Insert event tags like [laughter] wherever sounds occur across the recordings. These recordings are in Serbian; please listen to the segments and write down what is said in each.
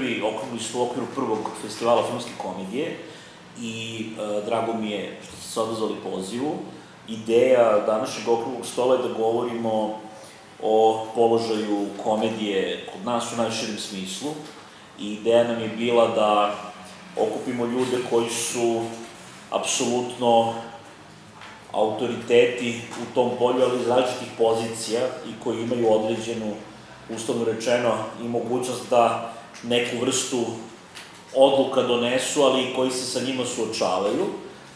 prvi okrugli sto u okviru prvog festivala filmske komedije i e, drago mi je što ste se odazvali pozivu. Ideja današnjeg okruglog stola je da govorimo o položaju komedije kod nas u najširem smislu i ideja nam je bila da okupimo ljude koji su apsolutno autoriteti u tom polju, ali iz različitih pozicija i koji imaju određenu, uslovno rečeno, i mogućnost da neku vrstu odluka donesu, ali i koji se sa njima suočavaju.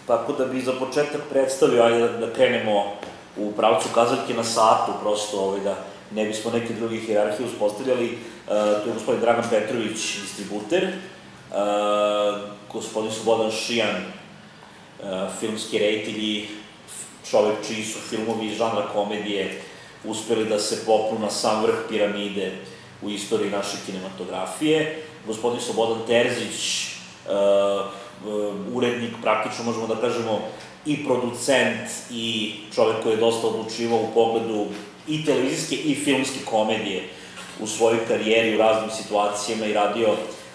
Tako da bi za početak predstavio, ajde da, da krenemo u pravcu kazaljke na satu, prosto ovaj, da ne bismo neke druge hierarhije uspostavljali. Uh, tu je gospodin Dragan Petrović, distributer, uh, gospodin Slobodan Šijan, uh, filmski i čovek čiji su filmovi iz žanra komedije uspeli da se popnu na sam vrh piramide u istoriji naše kinematografije. Gospodin Slobodan Terzić, uh, uh, urednik, praktično možemo da kažemo, i producent i čovek koji je dosta odlučivao u pogledu i televizijske i filmske komedije u svojoj karijeri u raznim situacijama i radio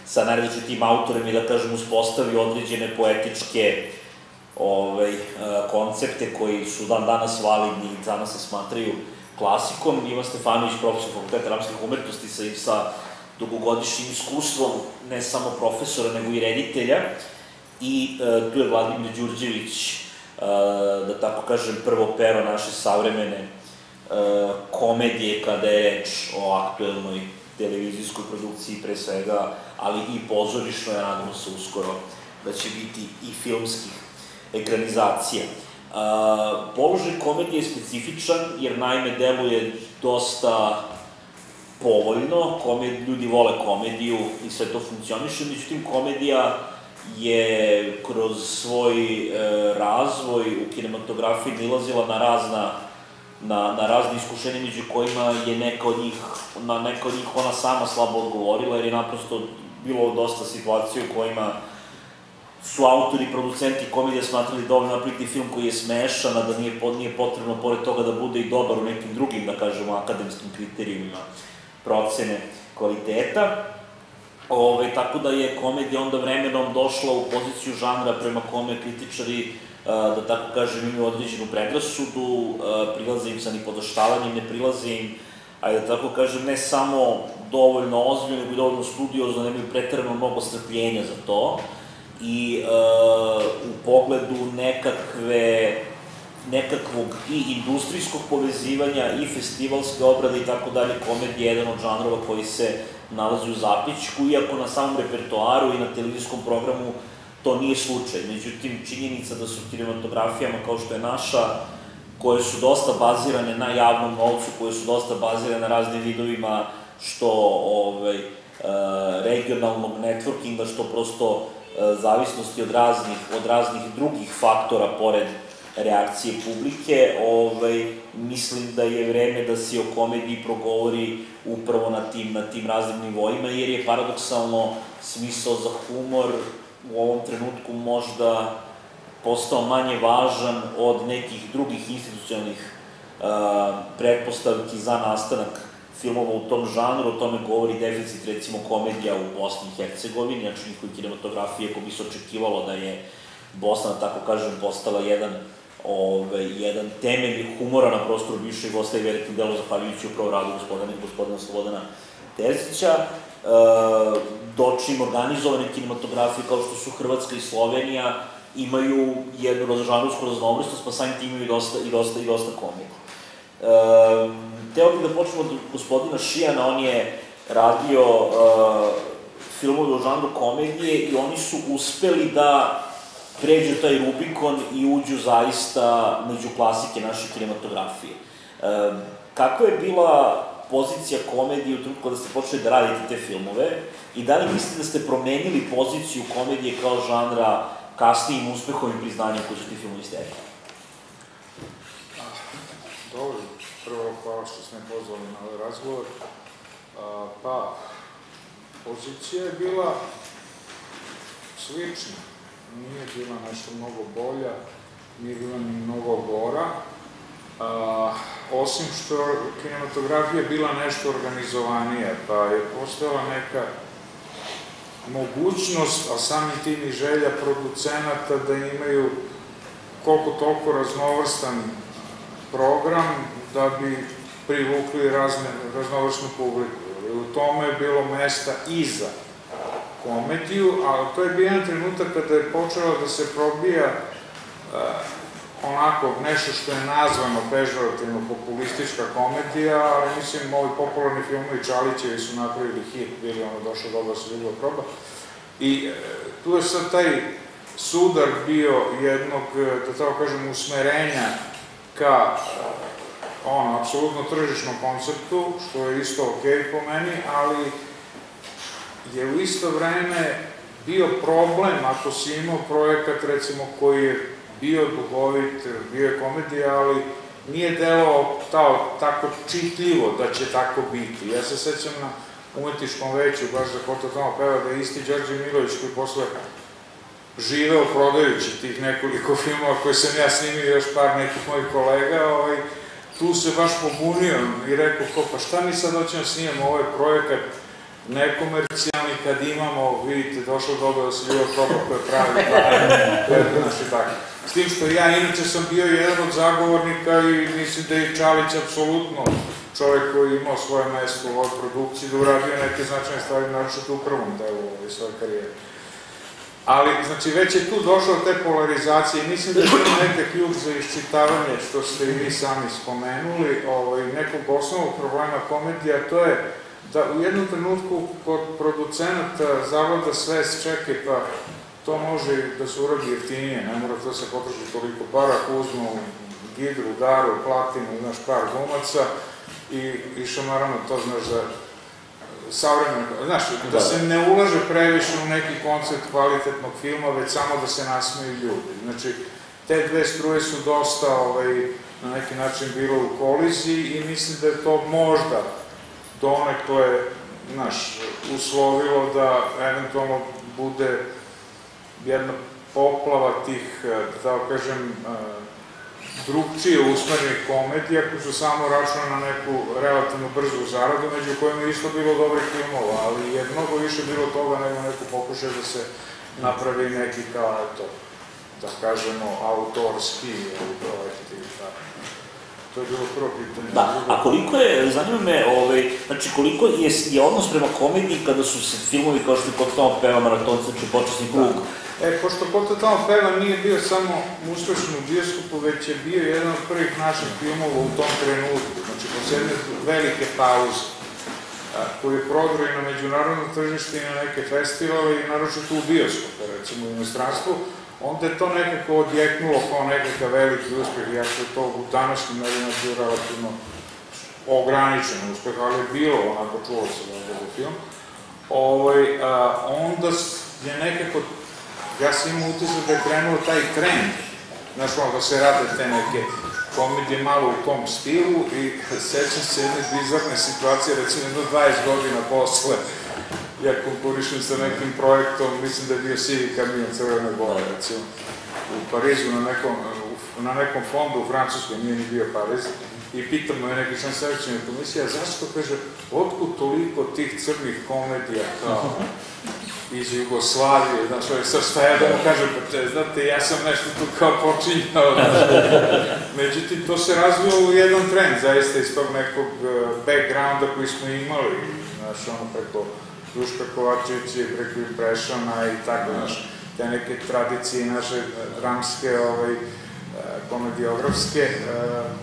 sa najrazličitim autorima i da kažem uspostavio određene poetičke ovaj, koncepte koji su dan danas validni i danas se smatraju klasikom. Ivan Stefanović, profesor fakulteta ramskih umetnosti sa, sa dugogodišnjim iskustvom, ne samo profesora, nego i reditelja. I e, tu je Vladimir Đurđević, e, da tako kažem, prvo pero naše savremene e, komedije kada je reč o aktuelnoj televizijskoj produkciji pre svega, ali i pozorišnoj, ja nadamo se uskoro da će biti i filmskih ekranizacija. Uh, položaj komedije je specifičan, jer naime deluje dosta povoljno, komed, ljudi vole komediju i sve to funkcioniše, međutim komedija je kroz svoj e, razvoj u kinematografiji nilazila na razna na, na razne iskušenje među kojima je neka od njih, na neka od njih ona sama slabo odgovorila, jer je naprosto bilo dosta situacija u kojima su autori producenti komedije smatrali dovoljno napraviti film koji je smešan, a da nije, nije potrebno pored toga da bude i dobar u nekim drugim, da kažemo, akademskim kriterijumima procene kvaliteta. Ove, tako da je komedija onda vremenom došla u poziciju žanra prema kome kritičari, da tako kažem, imaju određenu predrasudu, prilaze im sa nipodoštavanjem, ne prilaze im, ajde da tako kažem, ne samo dovoljno ozbiljno, nego i dovoljno studiozno, nemaju pretrano mnogo strpljenja za to i uh, u pogledu nekakve nekakvog i industrijskog povezivanja i festivalske obrade i tako dalje, komedija je jedan od žanrova koji se nalazi u zapičku, iako na samom repertoaru i na televizijskom programu to nije slučaj. Međutim, činjenica da su kinematografijama kao što je naša, koje su dosta bazirane na javnom novcu, koje su dosta bazirane na raznim vidovima što ovaj, uh, regionalnog networkinga, što prosto E, zavisnosti od raznih, od raznih drugih faktora pored reakcije publike, ovaj, mislim da je vreme da se o komediji progovori upravo na tim, na tim raznim nivoima, jer je paradoksalno smisao za humor u ovom trenutku možda postao manje važan od nekih drugih institucionalnih uh, pretpostavki za nastanak filmova u tom žanru, o tome govori deficit recimo komedija u Bosni i Hercegovini, znači njihovi kinematografije, ako bi se očekivalo da je Bosna, da tako kažem, postala jedan ovaj, jedan temelj humora na prostoru bivše Jugoslavije velikim delom zahvaljujući upravo radu gospodina, gospodina Slobodana Terzića, e, dočim organizovane kinematografije kao što su Hrvatska i Slovenija imaju jednu žanrovsku raznovrstnost, pa samim tim imaju dosta, i dosta, i dosta komedije. E, Hteo bih da počnemo od gospodina Šijana, on je radio uh, filmove u žanru komedije i oni su uspeli da pređu taj Rubikon i uđu zaista među klasike naše kinematografije. Uh, kako je bila pozicija komedije u trenutku kada ste počeli da radite te filmove i da li mislite da ste promenili poziciju komedije kao žanra kasnijim uspehom i priznanjem koji su ti filmovi stekli? Dobro, prvo hvala što ste me pozvali na ovaj razgovor. Pa, pozicija je bila slična. Nije bila nešto mnogo bolja, nije bila ni mnogo gora. A, osim što kinematografija bila nešto organizovanija, pa je postojala neka mogućnost, a sami tim i želja producenata da imaju koliko toliko raznovrstan program da bi privukli razne, raznovrsnu publiku. U tome je bilo mesta i za komediju, ali to je bio jedan trenutak kada je počelo da se probija uh, onako nešto što je nazvano pežorativno populistička komedija, ali mislim ovi popularni filmovi Čalićevi su napravili hit, bili ono došlo dobro se ljubila proba. I e, tu je sad taj sudar bio jednog, e, da tako kažem, usmerenja ka ono, apsolutno tržišnom konceptu, što je isto okay po meni, ali je u isto vreme bio problem ako si imao projekat, recimo, koji je bio duhovit, bio je komedija, ali nije delo tao, tako čitljivo da će tako biti. Ja se sećam na umetničkom veću, baš za Kota Toma peva, da je isti Đorđe Milović koji posle živeo prodajući tih nekoliko filmova koje sam ja snimio još par nekih mojih kolega, ovaj, tu se baš pobunio i rekao, ko, pa šta mi sad hoćemo snimamo ovaj projekat nekomercijalni kad imamo, vidite, došlo dobro da se ljubav proba koje pravi, [laughs] pravi, znači tako. S tim što ja inače sam bio jedan od zagovornika i mislim da je Čalić apsolutno čovjek koji imao svoje mesto u ovoj produkciji, da uradio neke značajne stvari, naročito u prvom delu ove svoje karijere. Ali, znači, već je tu došlo te polarizacije. I mislim da je to neke ključ za iščitavanje, što ste i vi sami spomenuli, ovaj, nekog osnovog problema komedija, to je da u jednom trenutku kod producenata zavlada svest, čekaj, pa to može da se uradi jeftinije, ne mora da se potroši toliko para, ako uzmu gidru, daru, platinu, znaš, par gumaca i, i šamarano to, znaš, za savremeno, znaš, da, da se ne ulaže previše u neki koncept kvalitetnog filma, već samo da se nasmeju ljudi. Znači, te dve struje su dosta, ovaj, na neki način bilo u koliziji i mislim da je to možda donekle, znaš, uslovilo da eventualno bude jedna poplava tih, e, da tako kažem, e, drugčije usmerenih komedija koji su samo računali na neku relativno brzu zaradu, među kojima je isto bilo dobrih filmova, ali je mnogo više bilo toga nego neko pokušaj da se napravi neki kao, eto, da kažemo, autorski projekti tako. To je bilo prvo pitanje. Da, a koliko je, zanima me, ovaj, znači koliko je, je odnos prema komediji kada su se filmovi kao što je kod tamo peva Maratonca, znači počasni krug, da E, pošto Kota tamo peva nije bio samo uspešan u bioskopu, već je bio jedan od prvih naših filmova u tom trenutku. Znači, posle jedne velike pauze, koji je prodro i na međunarodno tržište i na neke festivale i naročito u bioskopu, recimo u inostranstvu, onda je to nekako odjeknulo kao nekakav veliki uspeh, iako je to u današnjim merima bio relativno ograničen uspeh, ali je bilo, onako čulo se da je film. Ovaj, a, onda je nekako ja sam imao utisak da je krenuo taj trend, znaš, ono, da se rade te neke komedije malo u tom stilu i sećam se jedne bizarne situacije, recimo jedno 20 godina posle, ja konkurišem sa nekim projektom, mislim da je bio Sivi kamion Crvene bore, recimo, u Parizu na nekom, na nekom fondu u Francuskoj, nije ni bio Pariz, i pitamo je neki član selekcijne komisije, zašto, kaže, otkud toliko tih crnih komedija kao iz Jugoslavije, znaš, ovaj, sa šta ja da mu kažem, pa te, znate, ja sam nešto tu kao počinjao, znaš, međutim, to se razvilo u jedan trend, zaista iz tog nekog uh, backgrounda koji smo imali, znaš, ono, preko Duška Kovačevića preko Impressiona i tako, znaš, te neke tradicije naše dramske, ovaj, komediografske,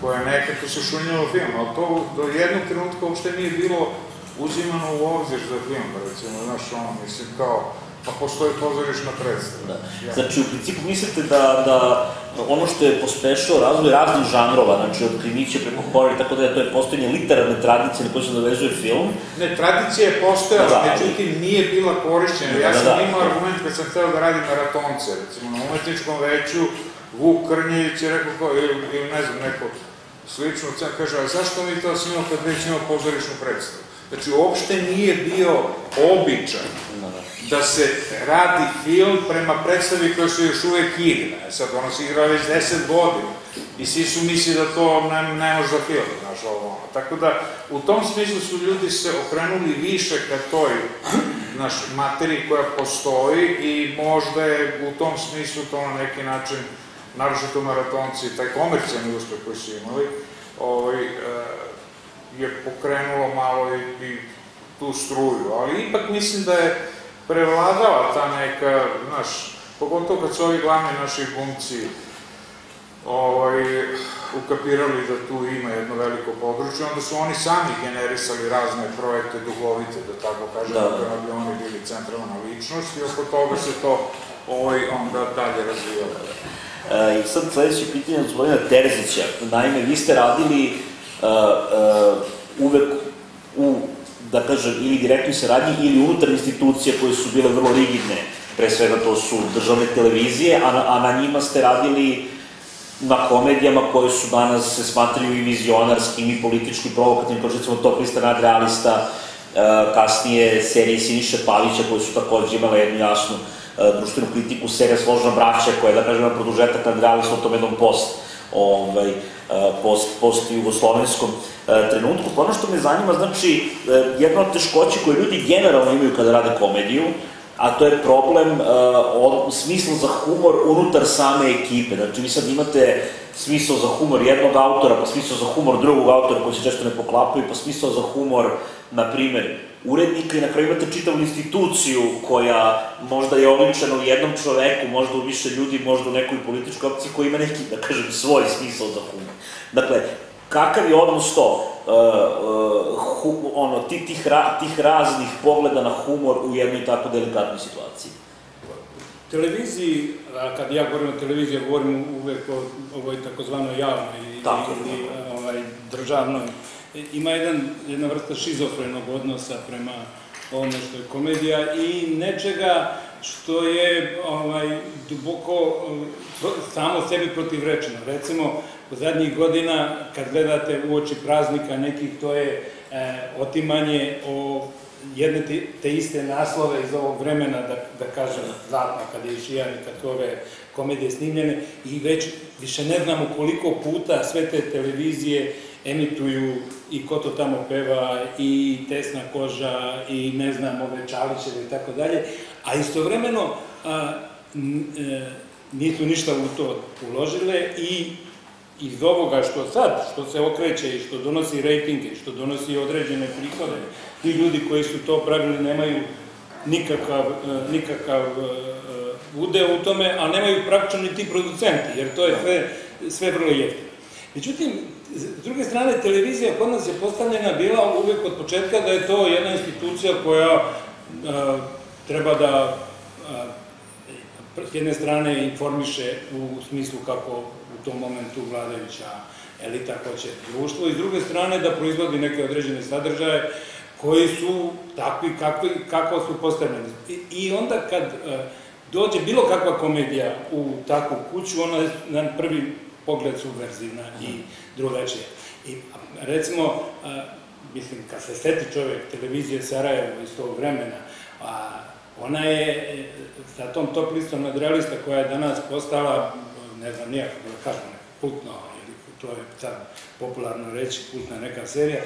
koje nekako se šunjalo film, ali to do jednog trenutka uopšte nije bilo uzimano u obzir za film, recimo, znaš, ono, mislim, kao, pa postoji pozorišna predstava. Da. Ja. Znači, u principu mislite da, da ono što je pospešao razvoj raznih žanrova, znači od krimića preko horror, tako da je to je postojanje literarne tradicije na kojoj se navezuje film? Ne, tradicija je postojala, da, da, međutim nije bila korišćena. Da, ja sam da, da. imao argument kad sam hteo da radim maratonce, recimo na umetničkom veću, Vuk Krnjević je rekao, kao, ili, ili ne znam, neko slično, kaže, a zašto mi to snimamo kad već imamo pozorišnu predstavu? Znači, uopšte nije bio običaj da se radi film prema predstavi koja se još uvek igra. E, sad, ono se igra već deset godina i svi su misli da to ne, ne može da film, znaš, ovo. Tako da, u tom smislu su ljudi se okrenuli više ka toj naš, materiji koja postoji i možda je u tom smislu to na neki način, naročito maratonci, taj komercijalni uspeh koji su imali, ovaj, e, je pokrenulo malo i, i tu struju, ali ipak mislim da je prevladala ta neka, znaš, pogotovo kad su ovi glavni naši glumci ovaj, ukapirali da tu ima jedno veliko područje, onda su oni sami generisali razne projekte duhovite, da tako kažem, da, da. da bi oni bili centralna ličnost i oko toga se to ovaj, onda dalje razvijalo. E, I sad sledeće pitanje od gospodina Terzića. Naime, vi ste radili uvek u, da kažem, ili direktnoj saradnji ili unutar institucije koje su bile vrlo rigidne. Pre svega to su državne televizije, a a na njima ste radili na komedijama koje su danas se smatraju i vizionarskim i politički provokativnim, kao što recimo Top lista nadrealista, kasnije serije Siniše Pavića koje su takođe imale jednu jasnu društvenu kritiku, serija Složna braća koja je, da kažem, produžetak nadrealista u tom jednom post, ovaj, post, post jugoslovenskom trenutku. Pa ono što me zanima, znači, jedna od teškoća koje ljudi generalno imaju kada rade komediju, a to je problem uh, smisla za humor unutar same ekipe. Znači, vi sad imate smisao za humor jednog autora, pa smisao za humor drugog autora koji se često ne poklapaju, pa smisao za humor, na primer, urednika i na kraju imate čitavu instituciju koja možda je oličena u jednom čoveku, možda u više ljudi, možda u nekoj političkoj opciji koji ima neki, da kažem, svoj smisao za humor. Dakle, kakav je odnos to, uh, uh, hu, ono, tih, tih, ra, tih raznih pogleda na humor u jednoj tako delikatnoj situaciji? Televiziji, a kad ja govorim o televiziji, govorim uvek o ovoj takozvanoj javnoj Tako, ili ovaj, državnoj, ima jedan, jedna vrsta šizofrenog odnosa prema ovome što je komedija i nečega što je ovaj, duboko samo sebi protivrečeno. Recimo, u zadnjih godina, kad gledate u oči praznika nekih, to je e, otimanje o jedne te, te iste naslove iz ovog vremena, da, da kažem, zlatna, kad je Išijan i kad ove komedije snimljene, i već više ne znamo koliko puta sve te televizije emituju i ko to tamo peva, i tesna koža, i ne znam, ove čalićeve i tako dalje, a istovremeno a, n, e, nisu ništa u to uložile i iz ovoga što sad, što se okreće i što donosi rejtinge, što donosi određene prihode, ti ljudi koji su to pravili nemaju nikakav, e, nikakav e, udeo u tome, a nemaju praktično ni ti producenti, jer to je sve, sve vrlo jeftino. Međutim, s druge strane, televizija kod nas je postavljena bila uvek od početka da je to jedna institucija koja a, treba da a, s jedne strane informiše u smislu kako tom momentu vladajuća elita hoće društvo i s druge strane da proizvodi neke određene sadržaje koji su takvi kako su postavljeni. I, I onda kad e, dođe bilo kakva komedija u takvu kuću, ona je na prvi pogled subverzivna i drugačija. I recimo, mislim, kad se seti čovjek televizije Sarajevo iz tog vremena, a ona je e, sa tom top listom nadrealista koja je danas postala ne znam nijako da kažem, putno, ili to je sad popularno reći, putna neka serija,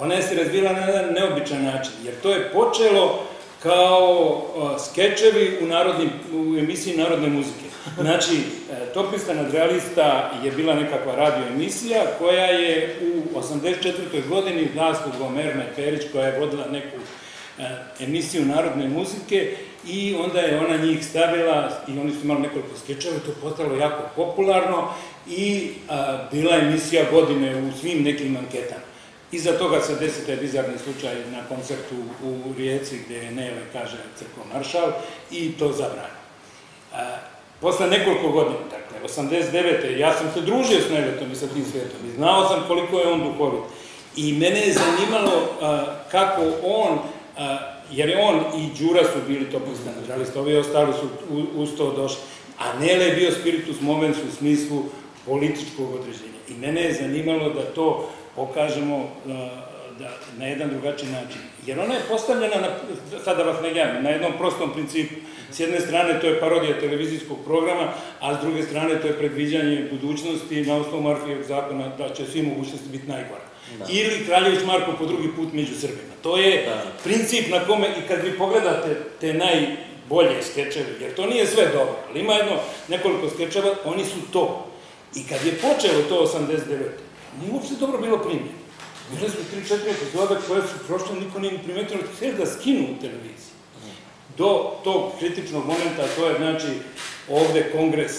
ona je se razvila na jedan neobičan način, jer to je počelo kao skečevi u, narodnim, u emisiji Narodne muzike. Znači, e, Topista nadrealista je bila nekakva radio emisija koja je u 84. godini zaslugom Erne Perić koja je vodila neku e, emisiju narodne muzike i onda je ona njih stavila i oni su imali nekoliko skečeva, to postalo jako popularno i a, bila emisija godine u svim nekim anketama. Iza toga se desi taj bizarni slučaj na koncertu u Rijeci gde je Nele kaže crkvo maršal i to zabrano. Posle nekoliko godina, dakle, 89. ja sam se družio s Neletom i sa tim svetom i znao sam koliko je on duhovit. I mene je zanimalo kako on jer je on i Đura su bili to postanadralisti, ovi ostali su uz to došli, a Nele je bio spiritus moments u smislu političkog određenja. I mene je zanimalo da to pokažemo da, na jedan drugačiji način. Jer ona je postavljena, na, sada vas ne gledam, na jednom prostom principu. S jedne strane to je parodija televizijskog programa, a s druge strane to je predviđanje budućnosti na osnovu Marfijeg zakona da će svi mogućnosti biti najgore. Da. Ili Kraljević Marko po drugi put među Srbima. To je Da. princip na kome, i kad vi pogledate te najbolje skečeve, jer to nije sve dobro, ali ima jedno, nekoliko skečeva, oni su to. I kad je počelo to 89. nije uopšte dobro bilo primljeno. Bile su 3-4 epizode koje su prošle, niko nije ni primetio, htjeli da skinu u televiziji. Do tog kritičnog momenta, to je znači ovde kongres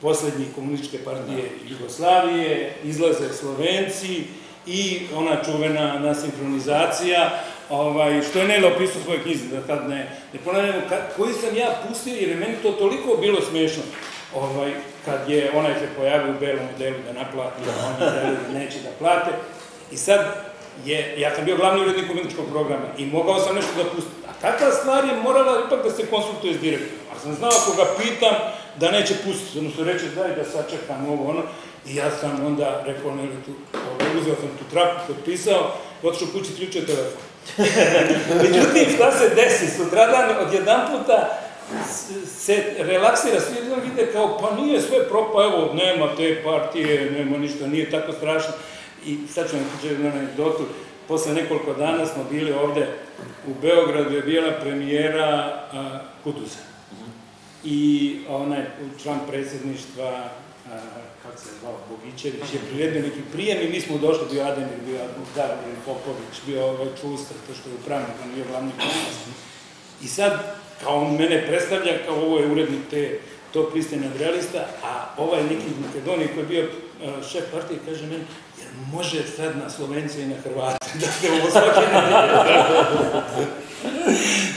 poslednjih komunističke partije Jugoslavije, izlaze Slovenci i ona čuvena nasinkronizacija, ovaj, što je Nela opisao u svojoj knjizi, da tad ne, ne ponavljamo, koji sam ja pustio, jer je meni to toliko bilo smešno, ovaj, kad je onaj se pojavio u belom modelu da naplati, da oni da neće da plate, i sad je, ja sam bio glavni urednik umetničkog programa i mogao sam nešto da pustim. Takva stvar je morala ipak da se konsultuje s direktorom. A sam znao ako ga pitam da neće pustiti, odnosno reče daj da sačekam ovo ono. I ja sam onda rekao, ne, tu, ovaj, uzeo sam tu traku, potpisao, otišao kući, ključio telefon. [laughs] Međutim, šta se desi? Sutradan odjedan puta se relaksira, svi jedan vide kao, pa nije sve propa, evo, nema te partije, nema ništa, nije tako strašno. I sad ću vam pričati jednu anegdotu. Posle nekoliko dana smo bili ovde u Beogradu, je bila premijera Kuduza. I onaj član predsjedništva, a, kako se zvao, Bogićević, je priredio neki prijem i mi smo došli, bio Ademir, bio Darvin Popović, bio ovaj Čustar, to što je upravnik, on bio glavni komis. I sad, kao on mene predstavlja, kao ovo je urednik te to pristanje adrealista, a ovaj neki iz Makedonije koji je bio šef partije, kaže meni, jer može sad na Slovence i na Hrvate [laughs] da se ovo svake.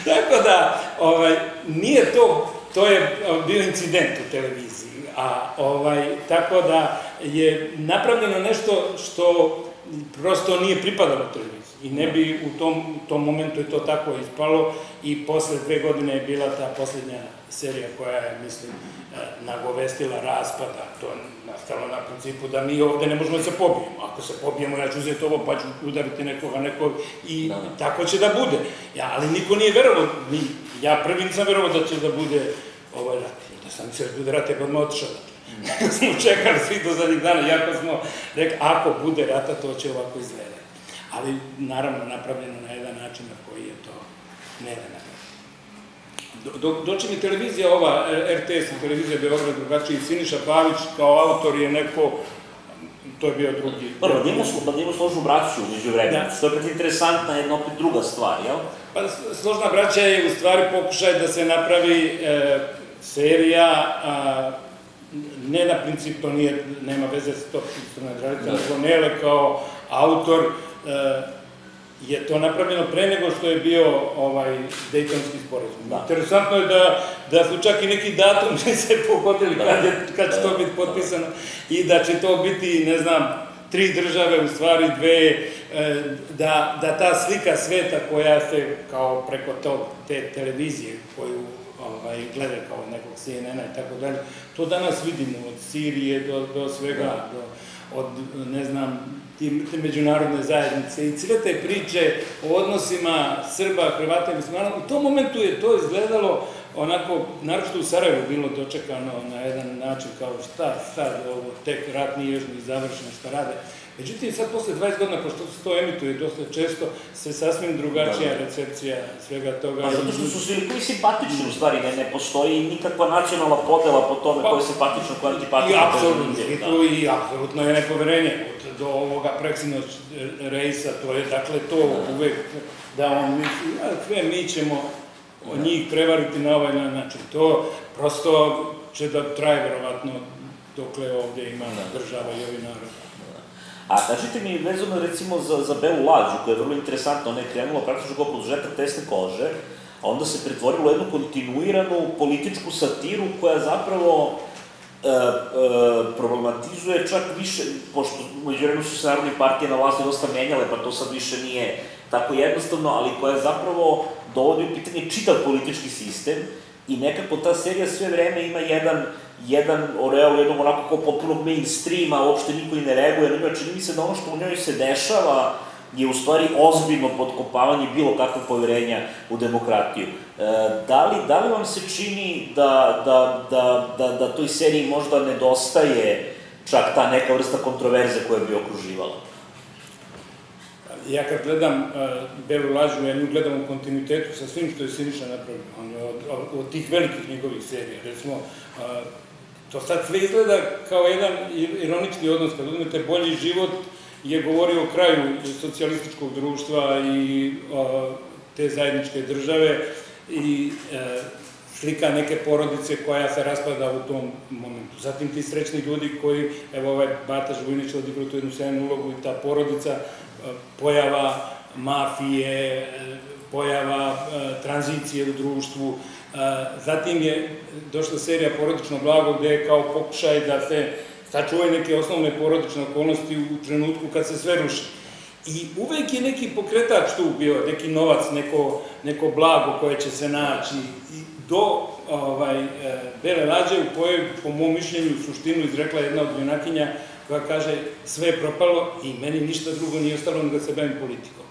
Tako da, ovaj, nije to, to je uh, bio incident u televiziji, a ovaj, tako da je napravljeno nešto što prosto nije pripadalo televiziji i ne bi u tom, tom momentu je to tako ispalo i posle dve godine je bila ta posljednja serija koja je, mislim, e, nagovestila raspada, to je nastalo na principu da mi ovde ne možemo da se pobijemo. Ako se pobijemo, ja ću uzeti ovo pa ću udariti nekoga, nekog i Da, da. tako će da bude. Ja, ali niko nije verovao, ni, ja prvi nisam verovao da će da bude ovaj rat. Da sam se bude rat, bi odmah otišao. Nego [laughs] smo čekali svi do zadnjih dana, jako smo rekli, ako bude rata, to će ovako izgledati. Ali, naravno, napravljeno na jedan način na koji je to nevena. Do- do- Doći mi televizija ova, e, RTS i televizija Beograd drugačiji, Siniša Pavić kao autor je neko, to je bio drugi. Dobro, da imamo, da imamo složnu braću među vremenu, Da. što je opet interesantna jedna opet druga stvar, jel? Pa s- složna braća je u stvari pokušaj da se napravi e, serija, a, ne na princip, to nije, nema veze sa to na Dragica, Da. nego Nele kao autor, je to napravljeno pre nego što je bio ovaj Dejtonski sporazum. Da. Interesantno je da, da su čak i neki datum [laughs] se pogodili kad, je, kad će to biti potpisano i da će to biti, ne znam, tri države, u stvari dve, e, da, da ta slika sveta koja se kao preko tog, te televizije koju ovaj, gleda kao nekog CNN-a i tako dalje, to danas vidimo od Sirije do, do svega, do, od, ne znam, te međunarodne zajednice i sve te priče o odnosima Srba, Hrvata i muslimana, u tom momentu je to izgledalo onako, naročito u Sarajevu bilo dočekano na jedan način kao šta sad ovo, tek rat nije još ni završen, šta rade. Međutim, sad posle 20 godina, pošto se to emituje dosta često, se sasvim drugačija Da, da. recepcija svega toga. Pa zato što su svi likovi simpatični, u stvari, ne, ne postoji nikakva nacionalna podela po tome Pa, ko je simpatično, ko je I antipatično. je apsolutno, i da. i apsolutno je nepoverenje od, do ovoga preksinoć rejsa, to je dakle to uvek da on misli, a sve mi ćemo od njih prevariti na ovaj način. To prosto će da traje verovatno dokle ovde ima država i ovi narod. A kažite mi, vezano recimo za, za Belu lađu, koja je vrlo interesantna, ona je krenula praktično kao produžetak tesne kože, a onda se pretvorila u jednu kontinuiranu političku satiru koja zapravo e, e, problematizuje čak više, pošto među vremenu su se narodne partije na vlasti dosta menjale, pa to sad više nije tako jednostavno, ali koja zapravo dovodi u pitanje čitav politički sistem i nekako ta serija sve vreme ima jedan jedan oreol jednog onako kao popunog mainstreama, uopšte niko i ne reaguje na čini mi se da ono što u njoj se dešava je u stvari ozbiljno podkopavanje bilo kakvog poverenja u demokratiju. E, da, li, da li vam se čini da, da, da, da, da toj seriji možda nedostaje čak ta neka vrsta kontroverze koja bi okruživala? ja kad gledam uh, Belu lažu, ja nju gledam u kontinuitetu sa svim što je Siniša napravio. On je od, od, od tih velikih njegovih serija, recimo, uh, to sad sve izgleda kao jedan ironični odnos, kad uzmete bolji život, je govorio o kraju socijalističkog društva i uh, te zajedničke države i uh, slika neke porodice koja se raspada u tom momentu. Zatim ti srećni ljudi koji, evo ovaj Bata Žvojnić odigrao tu jednu sjajnu ulogu i ta porodica, e, pojava mafije, e, pojava e, tranzicije u društvu. Zatim je došla serija Porodično blago gde je kao pokušaj da se sačuvaju neke osnovne porodične okolnosti u trenutku kad se sve ruši. I uvek je neki pokretač tu bio, neki novac, neko, neko blago koje će se naći. Do ovaj, e, Bele lađe u kojoj, po mom mišljenju, suštinu izrekla jedna od junakinja koja kaže sve je propalo i meni ništa drugo nije ostalo da se bavim politikom.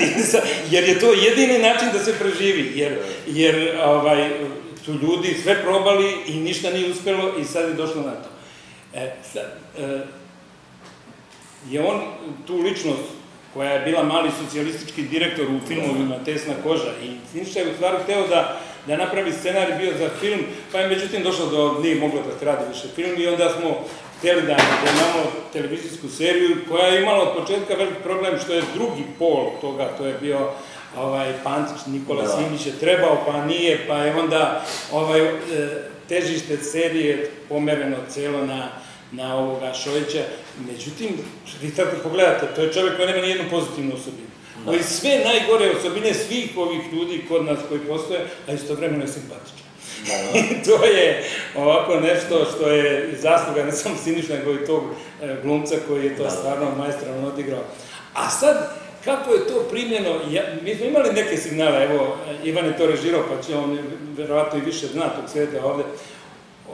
[laughs] jer je to jedini način da se preživi, jer, jer ovaj, su ljudi sve probali i ništa nije uspelo i sad je došlo na to. E, sad, e, je on tu ličnost koja je bila mali socijalistički direktor u filmovima Tesna koža i Finša je u stvari hteo da da napravi scenarij bio za film, pa je međutim došlo do, nije moglo da se radi više film i onda smo hteli da, da imamo televizijsku seriju koja je imala od početka veliki problem što je drugi pol toga, to je bio ovaj Pantić, Nikola da. Simić je trebao, pa nije, pa je onda ovaj, e, težište serije pomereno celo na, na ovoga Šojića. Međutim, vi tako pogledate, to je čovjek koji nema nijednu pozitivnu osobinu koji sve najgore osobine svih ovih ljudi kod nas koji postoje, a istovremeno je simpatičan. Da, [laughs] to je ovako nešto što je zasluga ne samo Siniša, nego i tog e, glumca koji je to da, stvarno majstralno odigrao. A sad, kako je to primljeno, ja, mi smo imali neke signale, evo, Ivan je to režirao, pa će on verovatno i više zna tog sveta ovde,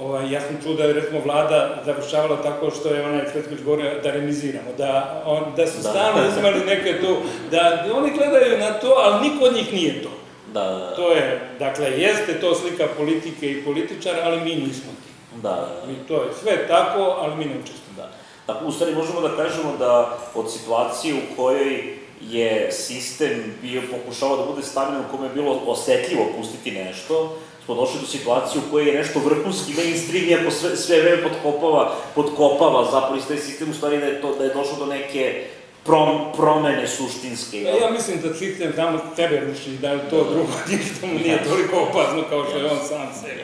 Ovaj, ja sam čuo da je, recimo, vlada završavala tako što je onaj Cvetković govorio da remiziramo, da, on, da su da. stalno uzimali neke tu, da oni gledaju na to, ali niko od njih nije to. Da, da, da. To je, dakle, jeste to slika politike i političara, ali mi nismo ti. Da, da. I to je sve tako, ali mi ne učestvujemo. Da. Tako, u stvari, možemo da kažemo da od situacije u kojoj je sistem bio pokušavao da bude stabilan, u kome je bilo osetljivo pustiti nešto, smo došli do situacije u kojoj je nešto vrhunski mainstream, iako sve, sve vreme podkopava, podkopava zapravo iz taj sistem, u stvari da je, to, da je došlo do neke prom, promene suštinske. Ja, ja mislim da sistem tamo tebe ruši, da je to drugo [laughs] ništa mu nije toliko opasno kao što je on sam sebi.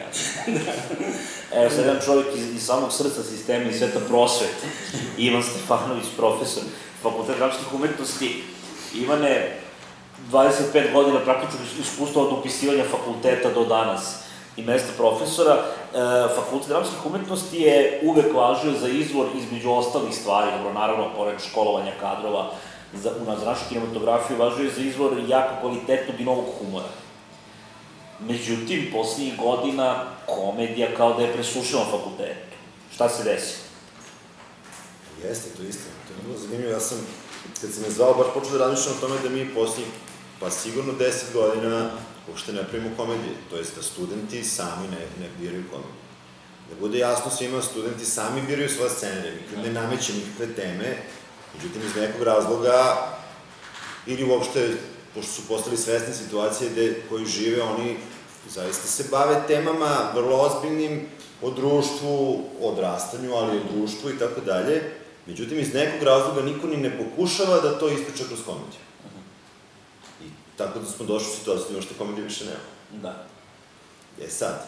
Evo sad jedan čovjek iz, iz samog srca sistema i sveta prosvete, Ivan Stefanović, profesor Fakultet dramskih umetnosti. Ivane, 25 godina praktično iskustva od upisivanja fakulteta do danas i mesta profesora. E, Fakultet dramskih umetnosti je uvek važio za izvor između ostalih stvari, dobro, naravno, pored školovanja kadrova za, u nas, našu kinematografiju, važio je za izvor jako kvalitetnog i novog humora. Međutim, poslednjih godina komedija kao da je presušila fakultetu. Šta se desi? Jeste, to isto. To je bilo zanimljivo. Ja sam, kad sam me zvao, baš počeo da razmišljam o tome da mi poslednjih Pa sigurno 10 godina uopšte ne pravimo komedije, to jest da studenti sami ne, ne biraju komedije. Da bude jasno svima, studenti sami biraju svoje scenarije, nikad ne nameće nikakve teme, međutim iz nekog razloga, ili uopšte, pošto su postali svesni situacije gde, koji žive, oni zaista se bave temama vrlo ozbiljnim o društvu, o odrastanju, ali o društvu i tako dalje. Međutim, iz nekog razloga niko ni ne pokušava da to ispriča kroz komediju. Tako da smo došli u situaciju da što komedije više nema. Da. E sad,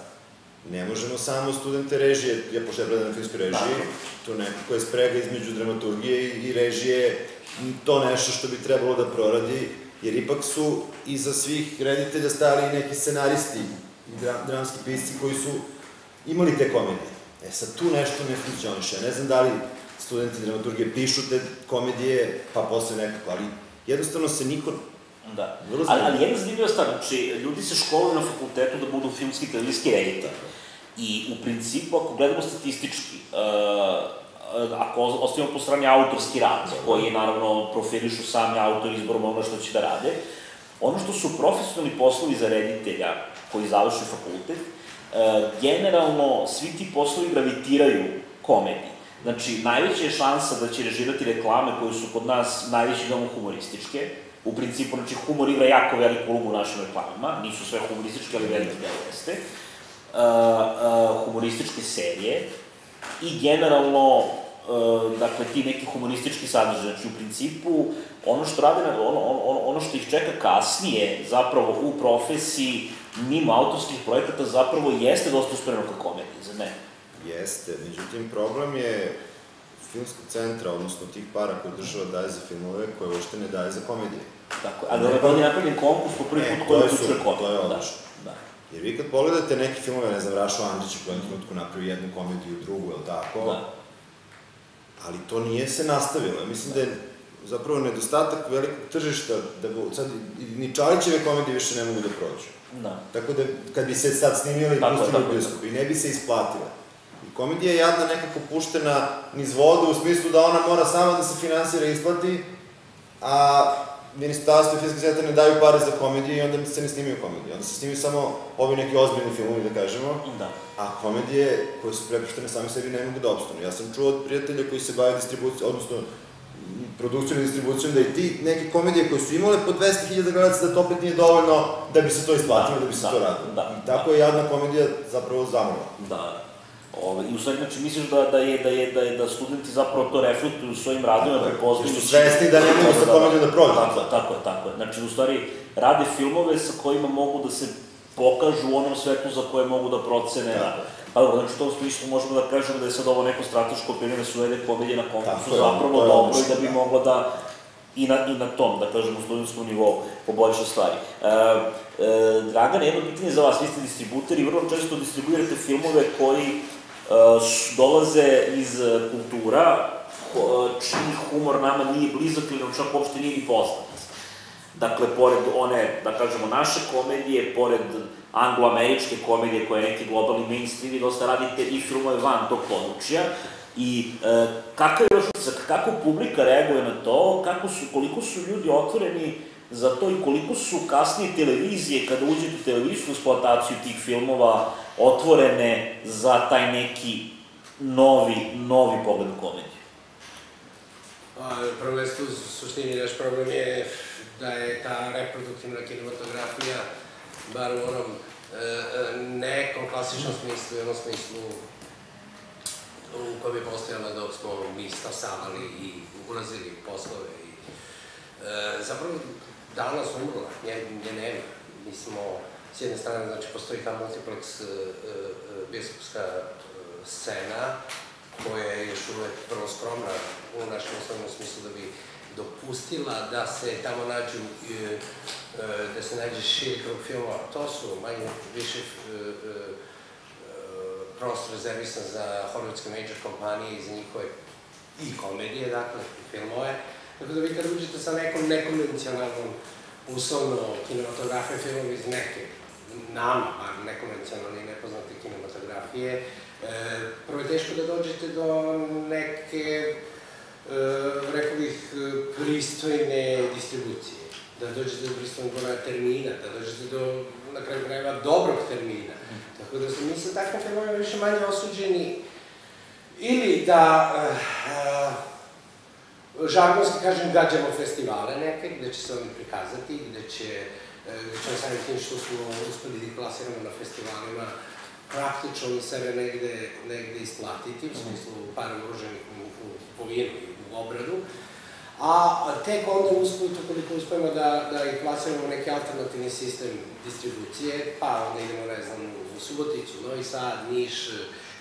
ne možemo samo studente režije, ja pošto ja predam na filmskoj režiji, to nekako je sprega između dramaturgije i režije, to nešto što bi trebalo da proradi, jer ipak su iza svih reditelja stali neki scenaristi i dra, dramski pisci koji su imali te komedije. E sad, tu nešto ne funkcioniše. Ja ne znam da li studenti dramaturgije pišu te komedije, pa posle nekako, ali jednostavno se niko Da. Ali, ali jedna zanimljiva stvar, znači, ljudi se školuju na fakultetu da budu filmski i televizijski editor. I u principu, ako gledamo statistički, uh, ako ostavimo po strani autorski rad, koji je naravno profilišu sami autor izborom ono što će da rade, ono što su profesionalni poslovi za reditelja koji završi fakultet, uh, generalno svi ti poslovi gravitiraju komediji. Znači, najveća je šansa da će režirati reklame koje su kod nas najveći dom humorističke. U principu, znači, humor igra jako veliku ulogu u našim reklamama. Nisu sve humorističke, ali veliki deo jeste. Uh, uh, humorističke serije i generalno uh, dakle, ti neki humoristički sadržaj. Znači, u principu, ono što rade, ono, ono, ono što ih čeka kasnije, zapravo u profesiji, mimo autorskih projekata, zapravo jeste dosta uspreno ka komediji, za mene. Jeste, međutim, problem je filmskog centra, odnosno tih para koje država daje za filmove, koje uopšte ne daje za komedije. Tako, ali ovaj godin je napravljen konkurs po prvi E, put koji je super, to je Da, odlično. da. Jer vi kad pogledate neke filmove, ne znam, Rašo Andrić u kojem trenutku napravi jednu komediju, drugu, ili tako, Da. ali to nije se nastavilo. Mislim da je zapravo nedostatak velikog tržišta, da bo, sad ni Čalićeve komedije više ne mogu da prođu. Da. Tako da, kad bi se sad snimili je, pustili u je, bioskop, i ne bi se isplatile. Komedija je jadna nekako puštena niz vodu, u smislu da ona mora sama da se finansira i isplati, a ministarstvo i filmski centar ne daju pare za komedije i onda se ne snimaju komedije. Onda se snimaju samo ovi neki ozbiljni filmovi, da kažemo, Da. a komedije koje su prepuštene same sebi ne mogu da opstanu. Ja sam čuo od prijatelja koji se bave distribucijom, odnosno produkcijom i distribucijom, da i ti neke komedije koje su imale po 200.000 gledaca, da to opet nije dovoljno da bi se to isplatilo, da, Da, bi se da, to radilo. da, I tako je jadna komedija zapravo zamrla. Da. Ove, I u stvari, znači, misliš da, da, je, da, je, da, je, da studenti zapravo to reflektuju u svojim radovima, Tako je. prepoznaju... Su svesni da ne mogu sa komedijom da prođu. Tako je, tako je, tako je. Znači, u stvari, rade filmove sa kojima mogu da se pokažu u onom svetu za koje mogu da procene. Tako Da. Pa dobro, znači, u tom smislu možemo da kažemo da je sad ovo neko strateško pitanje da su uvede komedije na konkursu zapravo dobro i da bi da. mogla da i na, i na tom, da kažemo, studentskom nivou poboljša stvari. E, e, Dragane, jedno pitanje za vas, vi ste distributer i vrlo često distribuirate filmove koji dolaze iz e, kultura, ko- čiji humor nama nije blizak ili nam čak uopšte nije ni poznat. Dakle, pored one, da kažemo, naše komedije, pored anglo-američke komedije koja je neki globalni mainstream, vi dosta radite i filmove van tog područja. I e, kakav je još kako publika reaguje na to, kako su, koliko su ljudi otvoreni za to i koliko su kasnije televizije, kada uđete u televizijsku eksploataciju tih filmova, otvorene za taj neki novi, novi pogled u komediju. A, prvo mesto, u suštini, naš problem je da je ta reproduktivna kinematografija, bar u onom e, e, nekom klasičnom smislu, i onom smislu u kojem je postojala dok smo mi stasavali i ulazili poslove. I, e, zapravo, danas umrla, nje, nje nema. Mi smo, s jedne strane, znači, postoji ta multiplex e, e, bioskopska e, scena, koja je još uvek vrlo skromna u našem osnovnom smislu da bi dopustila da se tamo nađu, da se nađe širi krug filmova. To su manje više prostor rezervisan za hollywoodske major kompanije i za njihove i komedije, dakle, i filmove. Tako da vi kad uđete sa nekom nekonvencionalnom, uslovno, kinematografijom, filmom iz neke, nama, bar nekonvencionalne i nepoznate kinematografije, e, prvo je teško da dođete do neke, e, rekao bih, e, pristojne distribucije. Da dođete do pristojnog termina, da dođete do, na kraju krajeva, dobrog termina. Tako da su mi sa takvim filmovima više manje osuđeni ili da uh, žargonski kažem, gađamo festivale neke, gde će se oni prikazati, gde će, ćemo samim tim što smo uspeli da ih plasiramo na festivalima, praktično sebe negde, negde isplatiti, u smislu para uloženih u, u kupovinu i u obradu, a tek onda usput, ukoliko uspemo da, da ih plasiramo neki alternativni sistem distribucije, pa onda idemo, ne znam, u Suboticu, Novi Sad, Niš,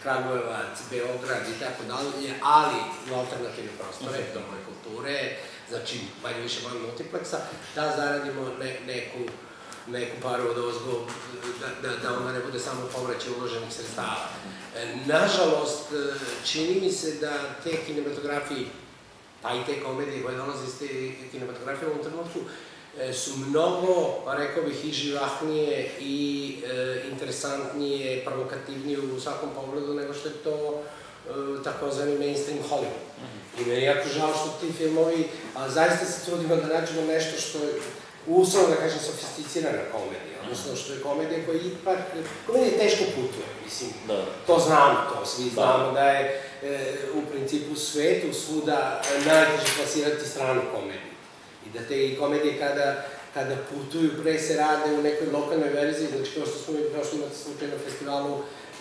Kragujevac, Beograd i tako dalje, ali u alternativne prostore, domove kulture, znači manje više van multipleksa, da zaradimo ne, neku, neku paru od ozgo, da, da, da onda ne bude samo povraćaj uloženih sredstava. E, nažalost, e, čini mi se da te kinematografije, pa i te komedije koje dolaze iz te kinematografije u ovom trenutku, e, su mnogo, pa rekao bih, i živahnije i e, interesantnije, provokativnije u svakom pogledu nego što je to e, takozvani mainstream Hollywood. I meni je jako žao što ti filmovi, a zaista se trudimo da nađemo nešto što uslovno da kažem, sofisticirana komedija, odnosno što je komedija koja ipak, komedija teško putuje, mislim, Da. to znamo, to svi Da. znamo da je e, u principu svetu svuda najteže plasirati stranu komediju. I da te i komedije kada, kada putuju, pre se rade u nekoj lokalnoj verziji, znači kao što smo mi prošli imati slučaj na festivalu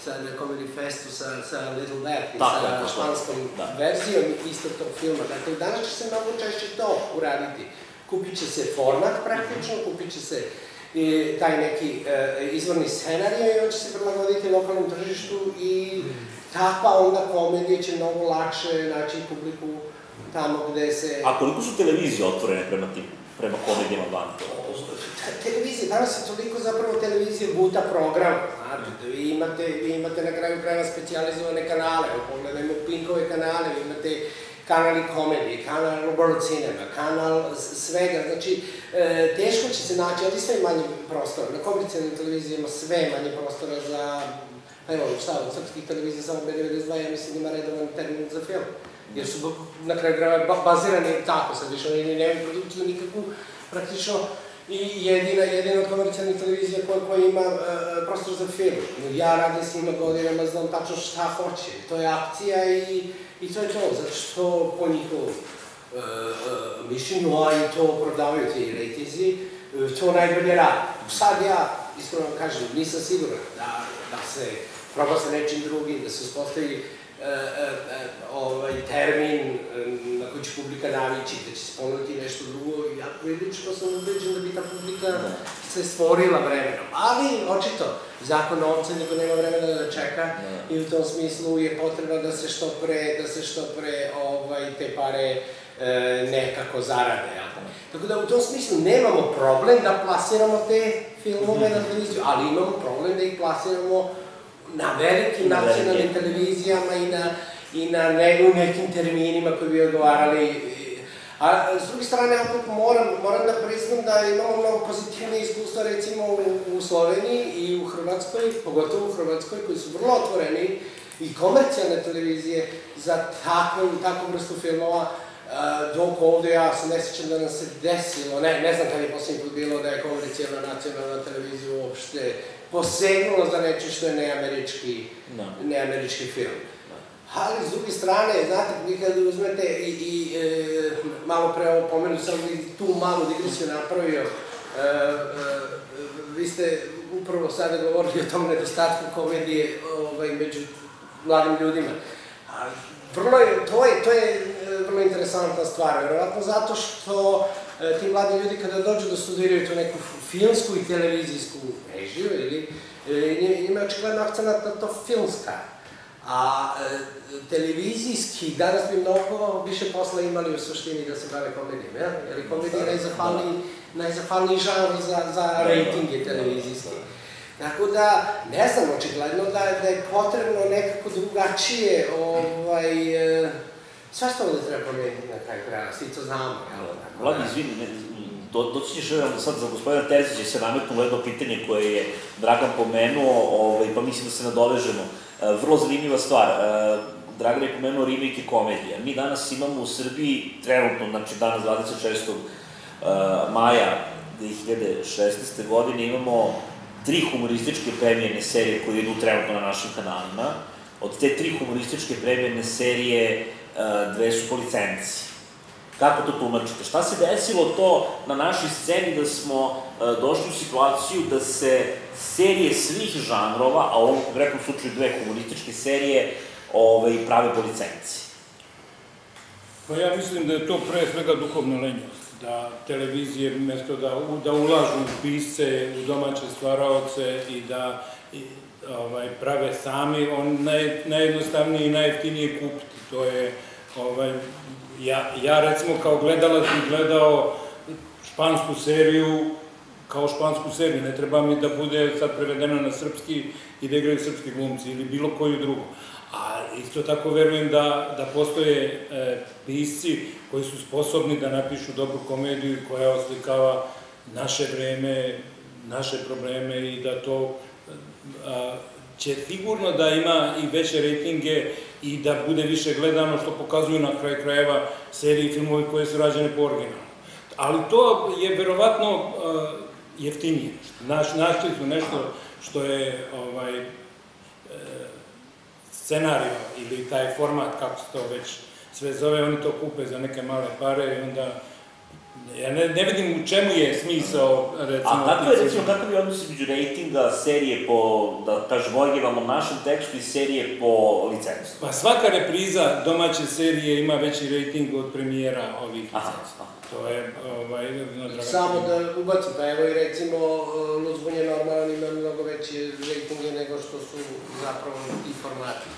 sa na Comedy Festu sa, sa Little Death je, sa tako španskom Da. verzijom istog tog filma. Dakle, danas će se mnogo češće to uraditi. Kupit će se format praktično, kupit će se i, taj neki e, izvorni scenarij i on će se prilagoditi lokalnom tržištu i takva onda komedija će mnogo lakše naći publiku tamo gde se... A koliko su televizije otvorene prema tim, prema komedijama van toga? Te- Televizija, danas je toliko zapravo televizija guta program, da vi imate, vi imate na kraju krajeva specijalizovane kanale, pogledajmo Pinkove kanale, vi imate kanali komedije, kanal World Cinema, kanal svega, znači, e, teško će se naći, ali sve manje prostora, na komercijalnim televizijama sve manje prostora za, pa evo, šta, od srpskih televizija samo B92, ja mislim ima redovan termin za film, jer su na kraju ba- bazirani tako, sad više oni nemaju produkciju nikakvu, praktično, i jedina, jedina od komercijalnih televizija koja, koja ima e, prostor za film. Ja radim s njima godinama, znam tačno šta hoće. To je akcija i, i to je to, zato što po njihovom e, e, mišljenju, a i to prodavaju ti rejtizi, e, to najbolje radi. Sad ja, iskreno kažem, nisam siguran da, da se proba sa nečim drugim, da se uspostavi e, e, e, ovaj termin e, na koji će publika navići, da će se ponuditi nešto drugo. Ja prilično sam ubeđen da bi ta publika se stvorila vremenom. Ali, očito, zakon novca nego nema vremena da čeka i u tom smislu je potreba da se što pre, da se što pre ovaj, te pare e, nekako zarade. Tako? Tako da u tom smislu nemamo problem da plasiramo te filmove na televiziju, ali imamo problem da ih plasiramo na velikim nacionalnim televizijama i na, i na ne, u nekim terminima koji bi odgovarali. A s druge strane, opet moram, moram da priznam da imamo mnogo pozitivne iskustva recimo u, u Sloveniji i u Hrvatskoj, pogotovo u Hrvatskoj, koji su vrlo otvoreni i komercijalne televizije za takvu, takvu vrstu filmova, dok ovde ja se ne sjećam da nam se desilo, ne, ne znam kad je posljednji put bilo da je komercijalna nacionalna televizija uopšte posegnula za nečim što je neamerički, Da. neamerički film. Ali, s druge strane, znate, vi kad uzmete i, i e, malo pre ovo pomenu, sam i tu malu digresiju napravio, e, e, vi ste upravo sada govorili o tom nedostatku komedije ovaj, među mladim ljudima. A, vrlo je, to je, to je e, vrlo interesantna stvar, verovatno zato što ti mladi ljudi kada dođu da studiraju tu neku filmsku i televizijsku režiju, ili, e, njima je očigledno akcenat na to filmska. A e, televizijski, danas bi mnogo više posla imali u suštini da se bave komedijom, jel? Jer je komedija najzahvalniji, najzahvalniji žanr za, za rejtinge televizijski. Tako da, ne znam, očigledno da, da je potrebno nekako drugačije, ovaj, što ovde treba promeniti na kraju kraja, svi to znamo, jel? Vladi, da- izvini, ne, do, doći ćeš sad za gospodina Terzića se nametnulo jedno pitanje koje je Dragan pomenuo, ovaj, pa mislim da se nadovežemo. E, vrlo zanimljiva stvar. E, Dragan je pomenuo remake komedija. Mi danas imamo u Srbiji, trenutno, znači danas 26. e, maja 2016. godine, imamo tri humorističke premijerne serije koje idu trenutno na našim kanalima. Od te tri humorističke premijerne serije, dve su po licenciji. Kako to tumačite? Šta se desilo to na našoj sceni da smo e, došli u situaciju da se serije svih žanrova, a u ovom konkretnom slučaju dve humorističke serije, ovaj, prave po licenciji? Pa ja mislim da je to pre svega duhovna lenjost, da televizije mesto da, da ulažu u pisce, u domaće stvaraoce i da i, ovaj, prave sami, on naj, najjednostavnije i najjeftinije kupiti. To je, ovaj, ja, ja recimo kao gledalac bi gledao špansku seriju kao špansku seriju, ne treba mi da bude sad prevedena na srpski i da igraju srpski glumci ili bilo koju drugu. A isto tako verujem da, da postoje e, pisci koji su sposobni da napišu dobru komediju koja oslikava naše vreme, naše probleme i da to će sigurno da ima i veće rejtinge i da bude više gledano što pokazuju na kraj krajeva serije i filmovi koje su rađene po originalu. Ali to je verovatno uh, jeftinije. Naš, našli su nešto što je ovaj, e, scenario ili taj format, kako se to već sve zove, oni to kupe za neke male pare i onda Ja ne, ne vidim u čemu je smisao, recimo... A kako je, recimo, kakav je odnos između rejtinga serije po, da kažem, originalnom našem tekstu i serije po licencu? Pa svaka repriza domaće serije ima veći rejting od premijera ovih Aha, licenca. aha. To je, ovaj, jedna draga Samo da ubacim, pa evo i recimo Luzbun je normalan ima mnogo veće rejtinge nego što su zapravo i formati.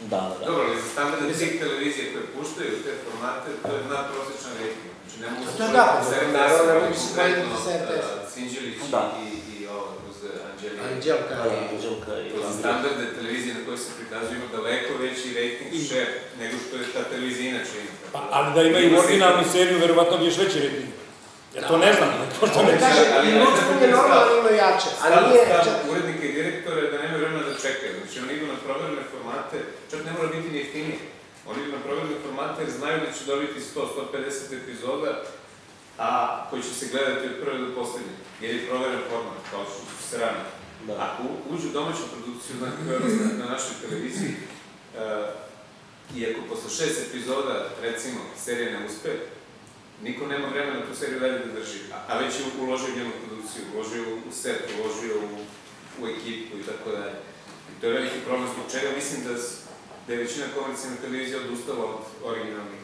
Da, da, da. Dobro, ali za standardne televizije koje puštaju te formate, to je nadprosječan rating. Znači ne mogu se To je da, naravno, ne ali mogu se kvaliti sa RTS. uh, Sinđelić Da. i, i ovo, uz Anđelina. Anđelka Da, i... Anđelka i To za Andrija. standardne televizije na koje se prikazuju ima daleko veći rating I- share nego što je ta televizija inače ima. Pa, ali da imaju Ima se- originalnu seriju, verovatno bi još veći rejting. Ja to ne znam, [laughs] pošto ne Ne kaže, ali i znam je da normalno ima jače, a Stav, nije... stav čak- urednika i direktora da nemaju vremena da čekaju. Znači oni idu na proverene formate, čak ne mora biti ni jeftinije. Oni idu na proverene formate jer znaju da će dobiti 100-150 epizoda, a koji će se gledati od prve do poslednje. Jer je proveren format, kao što su se rane. Da. Ako uđu domaću produkciju, znači na, na našoj televiziji, uh, i ako posle šest epizoda, recimo, serija ne uspe, niko nema vremena tu seriju dalje da drži, a, a već je uložio njenu produkciju, uložio u, set, uložio u, u ekipu i tako dalje. To je veliki problem zbog čega mislim da, da je većina komercijalne televizije odustala od originalnih,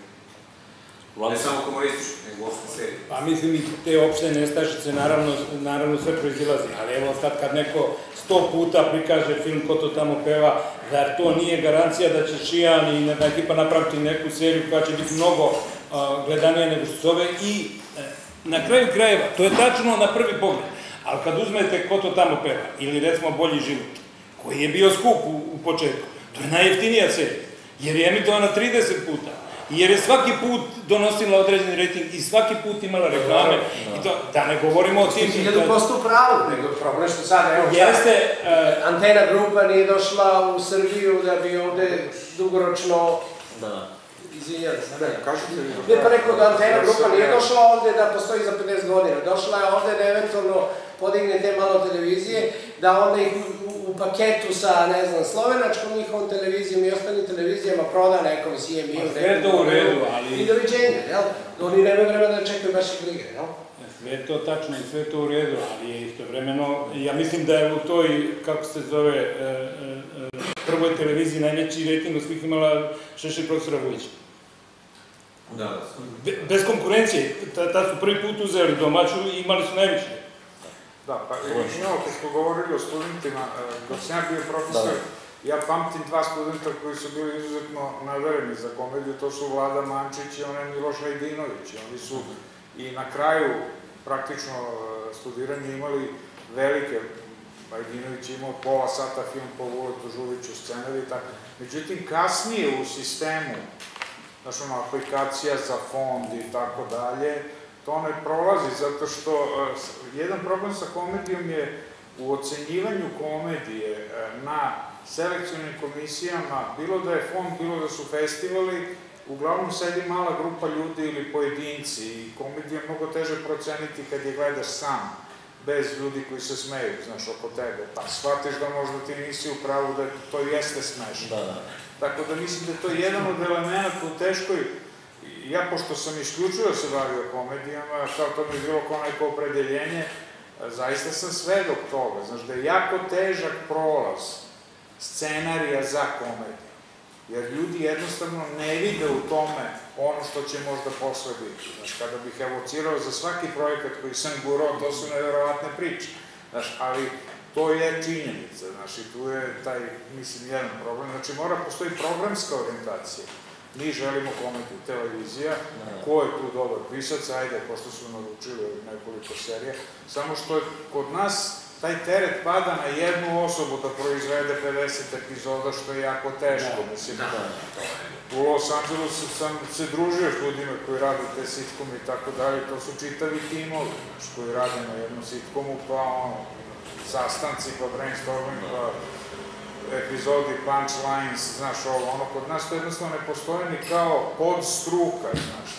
ne samo humorističkih, nego uopšte serije. Pa mislim i te opšte nestašice naravno, naravno sve proizilazi, ali evo sad kad neko sto puta prikaže film ko to tamo peva, zar to nije garancija da će Šijan i neka ekipa napraviti neku seriju koja će biti mnogo a, gledanija nego što se zove i e, na kraju krajeva, to je tačno na prvi pogled, ali kad uzmete ko to tamo peva, ili recimo Bolji život, koji je bio skup u, u početku, to je najjeftinija serija, jer je emitovana 30 puta, jer je svaki put donosila određeni rating i svaki put imala reklame, i to, da ne govorimo o tim... Hiljadu posto u pravu, nego problem što sad, evo, Jeste, e, Antena grupa nije došla u Srbiju da bi ovde dugoročno, da. izvinjam se, ne, Kažete? Ne, pa rekao da Antena grupa nije došla ovde da postoji za 50 godina. Došla je ovde da eventualno podigne te malo televizije, da onda ih u, paketu sa, ne znam, slovenačkom njihovom televizijom i ostalim televizijama proda nekom CMI. Ma sve to u redu, ali- I doviđenja, jel? Da oni nemaju vremena da čekaju baš i brige, jel? Sve to tačno i sve to u redu, ali je istovremeno, ja mislim da je u toj, kako se zove, e, e, e, prvoj televiziji najveći rejting od svih imala Šešelj profesora Vujića. Da, da. Be, bez konkurencije, ta, ta su prvi put uzeli domaću i imali su najveći. Da, pa imamo, kad smo govorili o studentima, dok sam ja bio profesor, ja pamtim dva studenta koji su bili izuzetno nadareni za komediju, to su Vlada Mančić i onaj Miloš Hajdinović. I Oni su i na kraju praktično e, studiranja imali velike, Hajdinović je imao pola sata film po Vuletu Žuviću, scenari i tako. Međutim, kasnije u sistemu, znaš ono, aplikacija za fond i tako dalje, to ne prolazi zato što e, jedan problem sa komedijom je u ocenjivanju komedije e, na selekcionim komisijama, bilo da je fond, bilo da su festivali, uglavnom sedi mala grupa ljudi ili pojedinci i komediju je mnogo teže proceniti kad je gledaš sam, bez ljudi koji se smeju, znaš, oko tebe, pa shvatiš da možda ti nisi u pravu da to jeste smešno. Da, da. Tako da mislim da je to jedan od elemenata u teškoj, ja pošto sam isključivo se bavio komedijama, kao to mi je bilo kao neko opredeljenje, zaista sam svedok toga, znaš, da je jako težak prolaz scenarija za komediju. Jer ljudi jednostavno ne vide u tome ono što će možda posle biti. Znaš, kada bih evocirao za svaki projekat koji sam gurao, to su nevjerovatne priče. Znaš, ali to je činjenica, znaš, i tu je taj, mislim, jedan problem. Znači, mora postoji programska orijentacija. Mi želimo komediju, televizija, ko je tu dobar pisac, ajde, pošto su naručili nekoliko serija, samo što je kod nas taj teret pada na jednu osobu da proizvede 50 epizoda, što je jako teško, mislim. U Los Angelesu sam se družio s ljudima koji rade te sitcome i tako dalje, to su čitavi timovi, znaš, koji rade na jednom sitcomu, pa ono, sastanci, pa brainstorming, pa epizodi, punchlines, znaš, ovo, ono, kod nas to jednostavno ne postoji ni kao podstruka, znaš.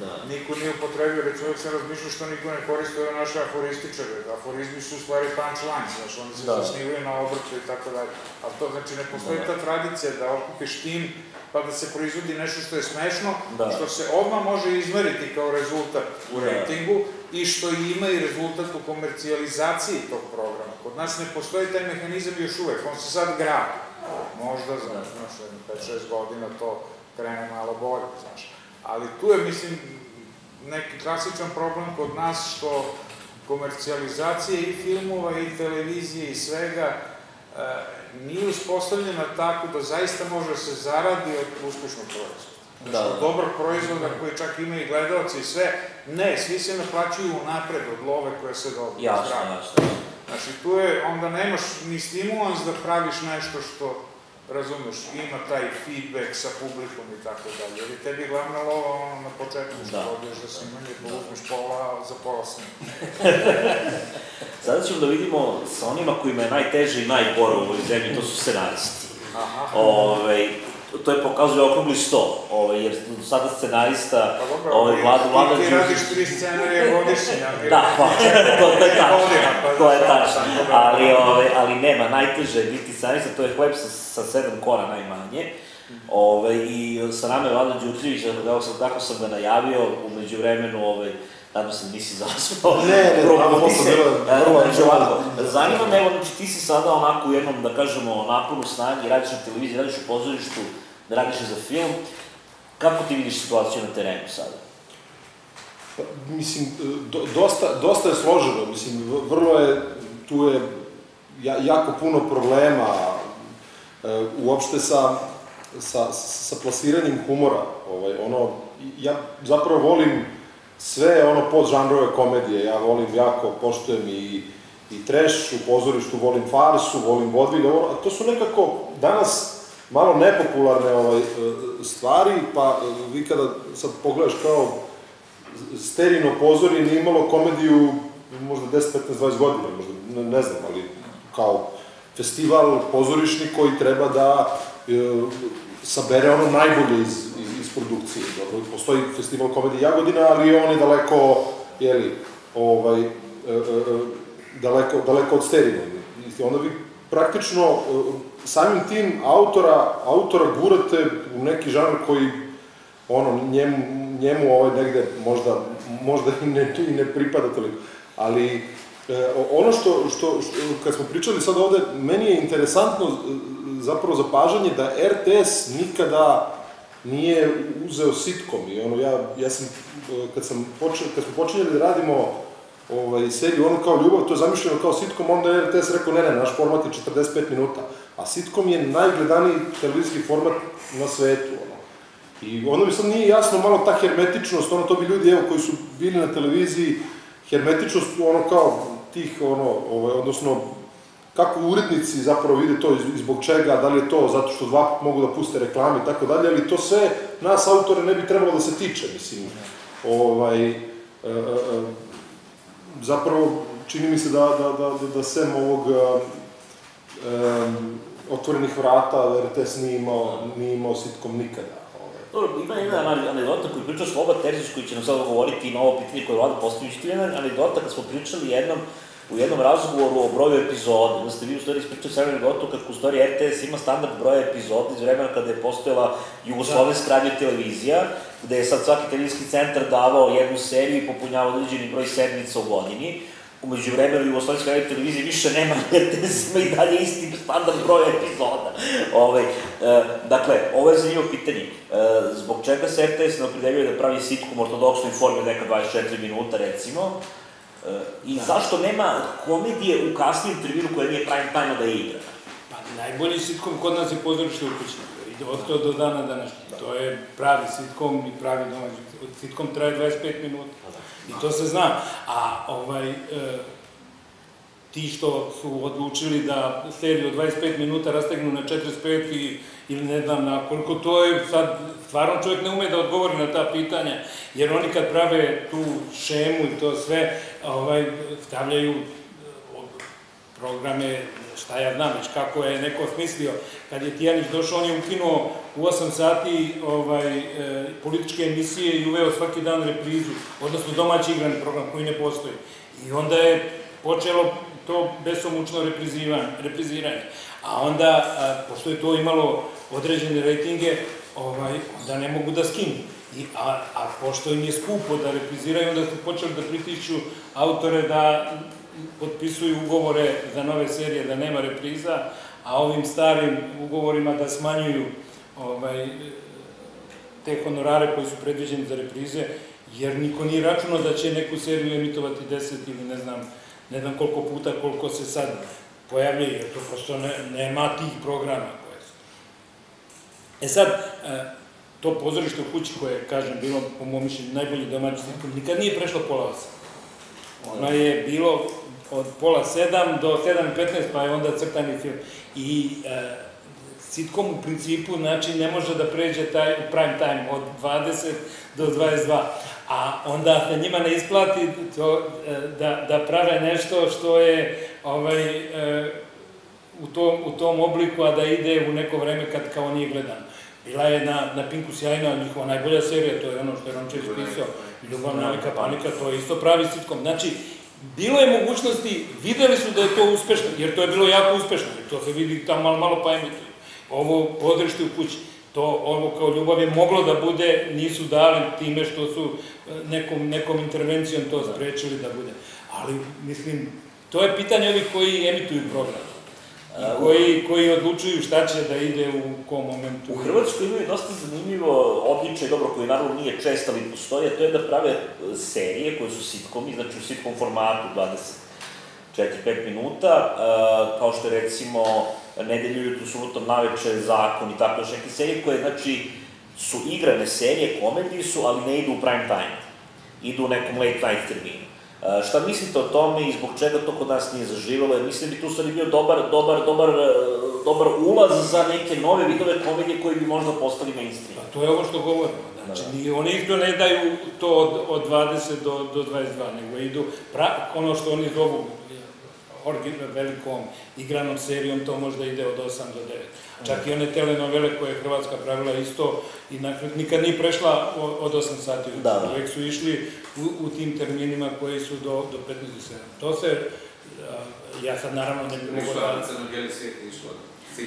Da. Niko nije upotrebio, recimo uvijek sam razmišljao što niko ne koristi ove naše aforističare, da aforizmi su u stvari punchlines, znaš, oni se Da. zasnivaju na obrtu i tako dalje. Ali to znači ne postoji ta tradicija da okupiš tim pa da se proizvodi nešto što je smešno, Da. što se odmah može izmeriti kao rezultat u Da. rejtingu i što ima i rezultat u komercijalizaciji tog programa. Kod nas ne postoji taj mehanizam još uvek, on se sad gradi. Možda za, znaš, 5-6 godina to krene malo bolje, znaš. Ali tu je, mislim, neki klasičan problem kod nas što komercijalizacija i filmova i televizije i svega e, nije uspostavljena tako da zaista može da se zaradi od uspešnog proizvoda. Da, Znači, da. od dobrog proizvoda koji čak ima i gledalci i sve, ne, svi se naplaćuju unapred od love koje se dobije. Jasno, jasno. Znači, tu je, onda nemaš ni stimulans da praviš nešto što, razumeš, ima taj feedback sa publikom i tako dalje. Jer je tebi glavna lova ono na početku što Da. dobiješ za snimanje, pa uzmeš pola za pola snimanja. [laughs] Sada ćemo da vidimo sa onima kojima je najteže i najgore u ovoj zemlji, to su scenaristi. Aha. Ove, to je pokazuje okrugli sto, ove, jer sada scenarista, Pa dobro, ovaj, Vlada, Vlada ti, ti radiš tri scenarije godišnje, a Da, pa, to, to je tačno, pa to je tačno, ali, ove, ali nema, najteže je biti scenarista, to je hleb sa, sa sedam kora najmanje. Ove, I sa nama je Vlada sam, tako sam ga najavio, umeđu vremenu, ove, nadam se nisi zaspao. Ne, ne, Probu, tamo ti se- e, vrlo- znači, ovako, Zanima me, evo, znači ti si sada onako u jednom, da kažemo, naponu snagi, radiš na televiziji, radiš u pozorištu, da radiš za film. Kako ti vidiš situaciju na terenu sada? Pa, Mislim, do, dosta, dosta je složeno, mislim, vrlo je, tu je ja, jako puno problema, e, uopšte sa, sa, sa plasiranjem humora, ovaj, ono, ja zapravo volim sve ono podžanrove komedije, ja volim jako, poštujem i, i trash u pozorištu, volim farsu, volim vodvilj, ovo, a to su nekako danas malo nepopularne ovaj, e, stvari, pa e, vi kada sad pogledaš kao sterino pozorje nije imalo komediju možda 10, 15, 20 godina, možda, ne, ne znam, ali kao festival pozorišni koji treba da e, sabere ono najbolje iz produkcije. Dobro, postoji festival komedije Jagodina, ali on je daleko, jeli, ovaj, e, e, e, daleko, daleko od sterina. I onda vi praktično samim tim autora, autora gurate u neki žanr koji ono, njemu, njemu ovaj negde možda, možda i ne, i ne pripada toliko. Ali ono što, što, što, kad smo pričali sad ovde, meni je interesantno zapravo zapažanje da RTS nikada nije uzeo sitkom i ono, ja, ja sam, kad, sam počeo, kad smo počinjali da radimo ovaj, seriju ono kao ljubav, to je zamišljeno kao sitkom, onda je RTS rekao ne, ne, naš format je 45 minuta, a sitkom je najgledaniji televizijski format na svetu, ono. I onda mi sad nije jasno malo ta hermetičnost, ono to bi ljudi, evo, koji su bili na televiziji, hermetičnost, ono kao tih, ono, ovaj, odnosno, kako urednici zapravo vide to i zbog čega, da li je to zato što dva mogu da puste reklame i tako dalje, ali to sve nas autore ne bi trebalo da se tiče, mislim. Ovaj, e, e, e, zapravo čini mi se da, da, da, da, da sem ovog e, em, otvorenih vrata RTS nije imao, nije imao sitkom nikada. Ovaj. Dobro, ima jedna ane- anegdota koju pričao Sloba Terzić, koji će nam sad govoriti i na ovo pitanje koje je Vlada postavio. Je jedna anegdota kad smo pričali jednom, u jednom razgovoru o broju epizoda, da ste vi u stvari ispričali sa anegdotu kako u stvari RTS ima standard broja epizoda iz vremena kada je postojala Jugoslovenska radio televizija, gde je sad svaki televizijski centar davao jednu seriju i popunjavao određeni broj sedmica u godini. Umeđu vremenu Jugoslovenska radio televizija više nema [laughs] RTS, ima i dalje isti standard broj epizoda. Ovaj, e, dakle, ovo je zanimljivo pitanje. E, zbog čega se RTS ne opredeljuje da pravi sitkom ortodoksnoj formi neka 24 minuta, recimo, i zašto nema komedije u kasnijem terminu koja nije prime time da je? Pa najbolji sitkom kod nas je pozorište ukućno. I od to do dana današnjeg. To je pravi sitkom i pravi domaći. Sitkom traje 25 minuta. I to se zna. A ovaj, e, ti što su odlučili da seriju od 25 minuta rastegnu na 45 i, ili ne znam na koliko, to je sad, stvarno čovjek ne ume da odgovori na ta pitanja, jer oni kad prave tu šemu i to sve, ovaj, stavljaju e, programe šta ja znam već, kako je neko smislio, kad je Tijanić došao, on je ukinuo u 8 sati ovaj, e, političke emisije i uveo svaki dan reprizu, odnosno domaći igrani program koji ne postoji. I onda je počelo to besomučno repriziranje. A onda, a, pošto je to imalo određene rejtinge, ovaj, onda ne mogu da skinu. I, a, a pošto im je skupo da repriziraju, onda su počeli da pritišću autore da potpisuju ugovore za nove serije, da nema repriza, a ovim starim ugovorima da smanjuju ovaj, te honorare koji su predviđeni za reprize, jer niko nije računao da će neku seriju emitovati 10 ili ne znam, ne znam koliko puta, koliko se sad pojavljaju, jer to prosto ne, nema tih programa. E sad, e, to pozorište u kući koje, kažem, bilo, po mom mišljenju, najbolji domaći sitkom, nikad nije prešlo pola osam. Ono je bilo od pola sedam do sedam i petnaest, pa je onda crtani film. I e, sitkom u principu, znači, ne može da pređe taj prime time od 20 do 22. A onda se njima ne isplati to, e, da, da prave nešto što je ovaj, u, tom, u tom obliku, a da ide u neko vreme kad kao nije gledano. Bila je na, na Pinku sjajna, njihova najbolja serija, to je ono što je Rončević pisao, Ljubav, navika, panika, to je isto pravi sitkom. Znači, bilo je mogućnosti, videli su da je to uspešno, jer to je bilo jako uspešno, jer to se vidi tamo malo, malo pa emituju. Ovo podršte u kući, to ovo kao ljubav je moglo da bude, nisu dali time što su e, nekom, nekom intervencijom to sprečili da bude. Ali, mislim, to je pitanje ovih koji emituju program. Koji, koji odlučuju šta će da ide u kom momentu. U Hrvatskoj imaju dosta zanimljivo običaj, dobro, koji naravno nije čest, ali postoji, a to je da prave e, serije koje su sitkomi, znači u sitkom formatu, 24-5 minuta, e, kao što je recimo Nedelju jutru subotom naveče, Zakon i tako još neke serije koje, znači, su igrane serije, komedije su, ali ne idu u prime time. Idu u nekom late night terminu. Uh, šta mislite o tome i zbog čega to kod nas nije zaživalo? Jer mislim da bi tu sad bio dobar, dobar, dobar, uh, dobar ulaz za neke nove vidove komedije koji bi možda postali mainstream. Pa to je ovo što govorimo. Znači, da. ni, oni isto ne daju to od, od 20 do, do 22, nego idu pra, ono što oni zovu velikom igranom serijom, to možda ide od 8 do 9. Čak i one telenovele koje je Hrvatska pravila isto, i nikad nije prešla od 8 sati. Da, da. Uvijek su išli u, u tim terminima koji su do, do 15 do 7. To se, ja sad naravno ne bih mogo da... Ništa crno-bijeli svijet išlo.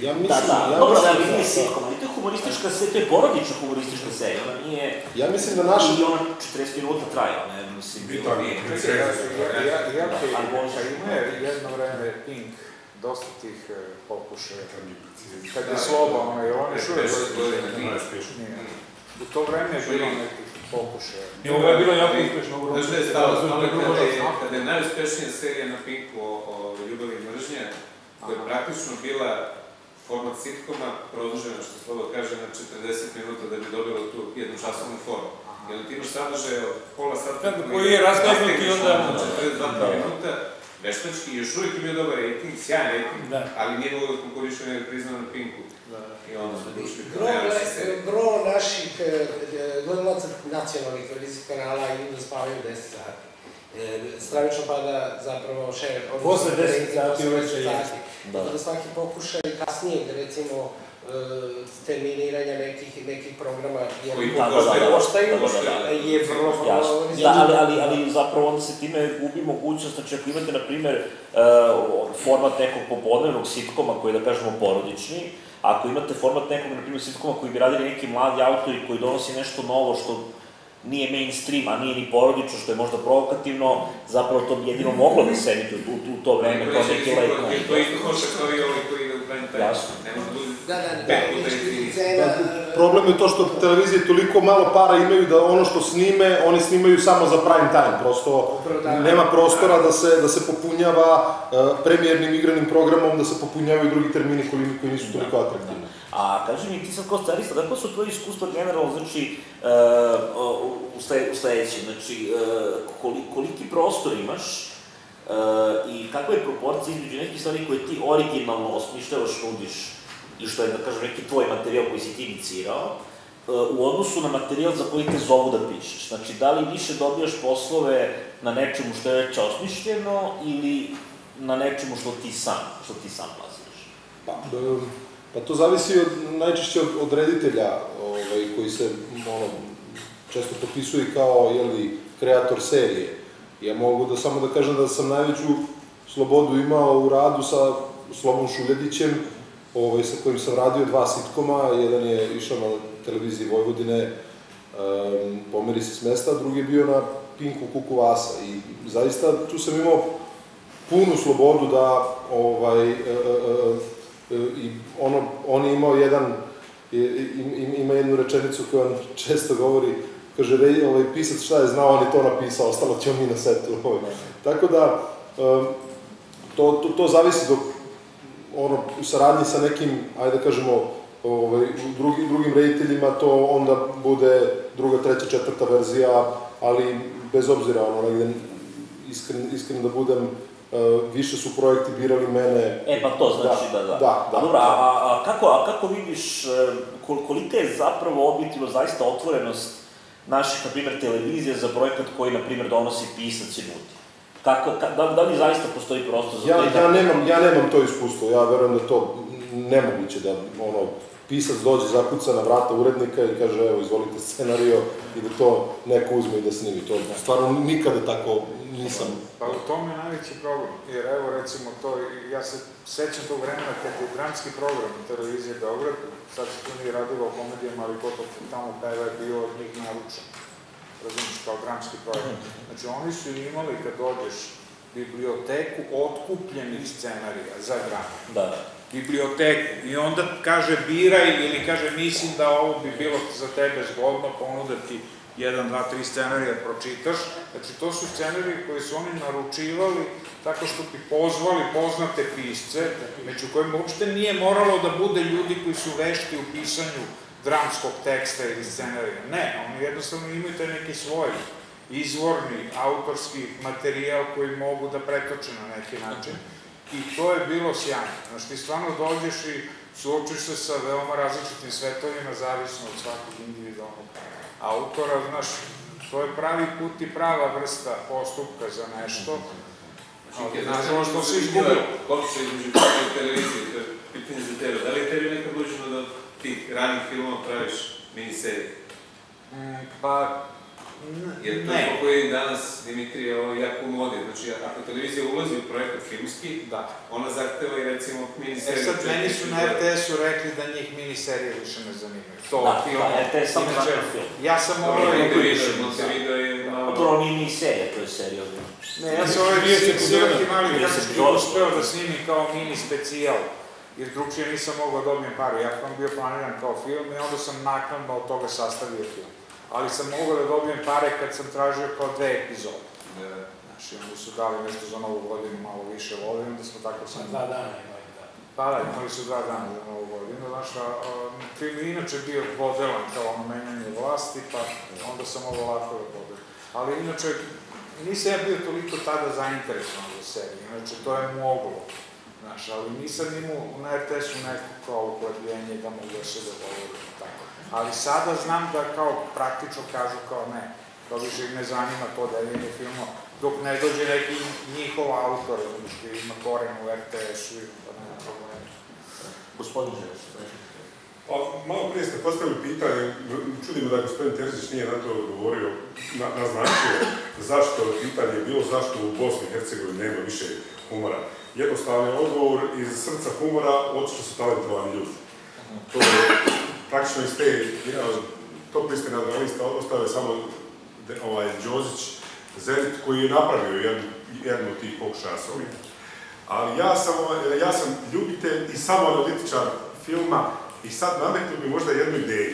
Ja mislim, da, da, ja dobro, mislim, da, nije sitcom, ali to je humoristička serija, to je porodična humoristička serija, ona nije... Ja mislim da naša... I ona 40 minuta traje, ona je, mislim, bilo... Nije, Iako ima jedno vreme Pink dosta tih pokušaja, kad je sloba, onaj, on je šuje... U to vreme je bilo nekih pokušaja. I ovo je bilo jako uspešno. Znaš da je stalo, kada je, kada je najuspešnija serija na Pinku o, ljubavi i mržnje, koja je praktično bila format sitkoma produžena, što slovo kaže, na 40 minuta da bi dobila tu jednu časovnu formu. Onda ti imaš sadržaj od pola sata... Koji je rastagnut i onda... 42 minuta, veštački, još uvijek im je dobar rating, sjajan rating, da. ali nije mogo da konkuriše nego priznao na Pinku. Da. I onda smo došli Gro, gro naših gledalaca nacionalnih televizijskih kanala idu da spavaju 10 sati. E, stravično pada zapravo še... Posle 10 sati uveče je. Da. da svaki pokušaj kasnije, recimo, terminiranja nekih, nekih programa, jer Koji da, da, da, da, da, je vrlo, vrlo... Jasno. Da, ali, ali, ali zapravo onda se time gubi mogućnost, znači ako imate, na primer, uh, format nekog popodnevnog sitkoma koji je, da kažemo, porodični, ako imate format nekog, na primer, sitkoma koji bi radili neki mladi autori koji donosi nešto novo što nije mainstream, a nije ni porodično, što je možda provokativno, zapravo to bi jedino moglo da se emituje u, u, u to vreme, kao neki night. To je isto košta kao i ovaj koji ide u prime time. Jasno. Nema Da, da, da, cena... Problem je to što televizije toliko malo para imaju da ono što snime, oni snimaju samo za prime time. Prosto nema prostora da se, da se popunjava uh, premijernim igranim programom, da se popunjavaju drugi termini koji, koji nisu toliko atraktivni. A kaži mi, ti sad kao scenarista, kako su tvoje iskustva generalno, znači, uh, u, sledeći, u sledećem, znači, uh, koliki prostor imaš uh, i kakva je proporcija između nekih stvari koje ti originalno osmišljavaš, nudiš i što je, da kažem, neki tvoj materijal koji si ti inicirao, u odnosu na materijal za koji te zovu da pišeš. Znači, da li više dobijaš poslove na nečemu što je već osmišljeno ili na nečemu što ti sam, što ti sam plasiraš? Pa, e, pa to zavisi od, najčešće od, od reditelja ovaj, koji se ono, često popisuje kao jeli, kreator serije. Ja mogu da samo da kažem da sam najveću slobodu imao u radu sa Slobom Šuljadićem, ovaj, sa kojim sam radio dva sitkoma, jedan je išao na televiziji Vojvodine, um, pomeri se s mesta, drugi je bio na Pinku Kuku Vasa i zaista tu sam imao punu slobodu da ovaj, e, e, e, i ono, on je imao jedan, ima jednu rečenicu koju on [laughs] često govori, kaže, rej, ovaj, pisac šta je znao, on je to napisao, ostalo ćemo mi na setu. Ovaj. [laughs] Tako da, to, to, to zavisi dok, ono, u saradnji sa nekim, ajde da kažemo, ovaj, drugi, drugim rediteljima, to onda bude druga, treća, četvrta verzija, ali bez obzira, ono, negde, iskren, iskren da budem, Uh, više su projekti birali mene. E pa to znači da, da. da. da, da a dobro, a, a, kako, a kako vidiš, e, kolika je zapravo objektivno zaista otvorenost naših, na primjer, televizija za projekat koji, na primjer, donosi pisac i ljudi? Kako, ka, da, da li zaista postoji prostor za ja, to? Ja nemam, ja nemam to iskustvo, ja verujem da to nemoguće da, ono, pisac dođe, zakuca na vrata urednika i kaže, evo, izvolite scenario i da to neko uzme i da snimi. To stvarno nikada tako nisam... Pa u tome je najveći problem, jer evo recimo to, ja se sećam tog vremena kad je dramski program televizije Beograd, sad se tu nije radilo o komedijama, ali gotovo tamo peva je bio od njih naručen. Razumiješ, kao dramski program. Znači oni su imali kad dođeš biblioteku otkupljenih scenarija za dramu. Da, da biblioteku i onda kaže biraj ili kaže mislim da ovo bi bilo za tebe zgodno ponudati jedan, dva, tri scenarija pročitaš. Znači, to su scenarije koje su oni naručivali tako što bi pozvali poznate pisce, među kojima uopšte nije moralo da bude ljudi koji su vešti u pisanju dramskog teksta ili scenarija. Ne, oni jednostavno imaju taj neki svoj izvorni, autorski materijal koji mogu da pretoče na neki način. I to je bilo sjajno. Znaš, ti stvarno dođeš i suočiš se sa veoma različitim svetovima, zavisno od svakog individualnog autora, znaš, to je pravi put i prava vrsta postupka za nešto. Ali, nažalost, to se izgubilo. Se između televizije, to je pitanje za tebe. Da li je tebi nekad uđeno da tih ranih filmova praviš miniserije? Mm, pa, Jer to je koji je danas Dimitrije ovo jako u modi. Znači, ako televizija ulazi u projekat filmski, da. ona zahteva i recimo miniseriju. E sad, meni su na RTS-u rekli da njih miniserije više ne zanimaju. To da, film. Da, RTS samo znači, film. Ja sam morao i Montevideo, Montevideo je malo... To nije miniserija, to je serija. Ne, ja sam ovaj Sirki mali filmski uspeo da snimim kao mini specijal jer drugčije nisam mogao da dobijem paru. Ja sam bio planiran kao film i onda sam naknadno od toga sastavio film ali sam mogao da dobijem pare kad sam tražio kao dve epizode. Da. Znači, onda su dali nešto za novu godinu, malo više vode, onda smo tako sam... Dva dana imali, da. Pa da, imali su dva dana za novu godinu, znaš, a, a, film je inače bio podelan kao ono menjanje vlasti, pa onda sam ovo lako da podelim. Ali inače, nisam ja bio toliko tada zainteresovan za seriju, inače to je moglo. Znaš, ali nisam imao na RTS-u neko kao ukladljenje da mogu da se dogovorim tako ali sada znam da kao praktično kažu kao ne, to više ne zanima to deljenje filmova, dok ne dođe neki njihov autor, znači koji ima koren u RTS-u i pa nema problema. Gospodin Želješ, Pa, malo prije ste postavili pitanje, čudimo da gospodin Terzić nije na to odgovorio, na, naznačio zašto pitanje je bilo, zašto u Bosni i Hercegovini nema više humora. Jednostavno je odgovor iz srca humora, otišli su talentovani ljudi. To je praktično iz te, top liste nadrealista ostao je samo ovaj, Đozić Zenit koji je napravio jednu, jednu od tih pokušaja s ovim. Ali ja sam, ovaj, ja sam ljubitelj i samo analitičar filma i sad nametnu bi možda jednu ideju.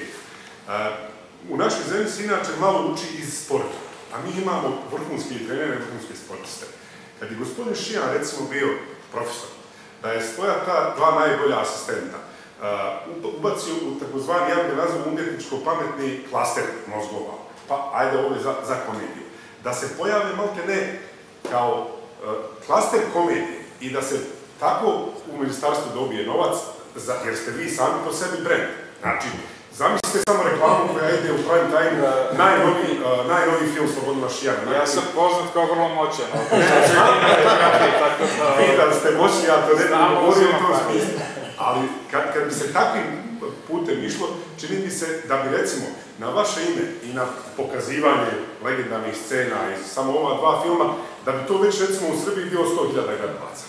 u našoj zemlji se inače malo uči iz sporta, a mi imamo vrhunski trenere, vrhunske sportiste. Kad je gospodin Šijan recimo bio profesor, da je stoja ta dva najbolja asistenta, uh, ubacio u takozvani, ja bih nazvao umjetničko-pametni klaster mozgova. Pa, ajde ovo je za, za komediju. Da se pojave malte ne kao uh, klaster komedije i da se tako u ministarstvu dobije novac, za, jer ste vi sami po sebi brend. Znači, Zamislite samo reklamu koja ide u prime time, najnoviji, uh, najnoviji film Slobodno Mašijana. Ja sam poznat kao vrlo moćan. da... Vi da ste moćni, ja to ne bih govorio u uzimam tom pare. smislu. Ali kad, kad bi se takvim putem išlo, čini mi se da bi recimo na vaše ime i na pokazivanje legendarnih scena iz samo ova dva filma, da bi to već recimo u Srbiji bilo 100.000 gledalaca.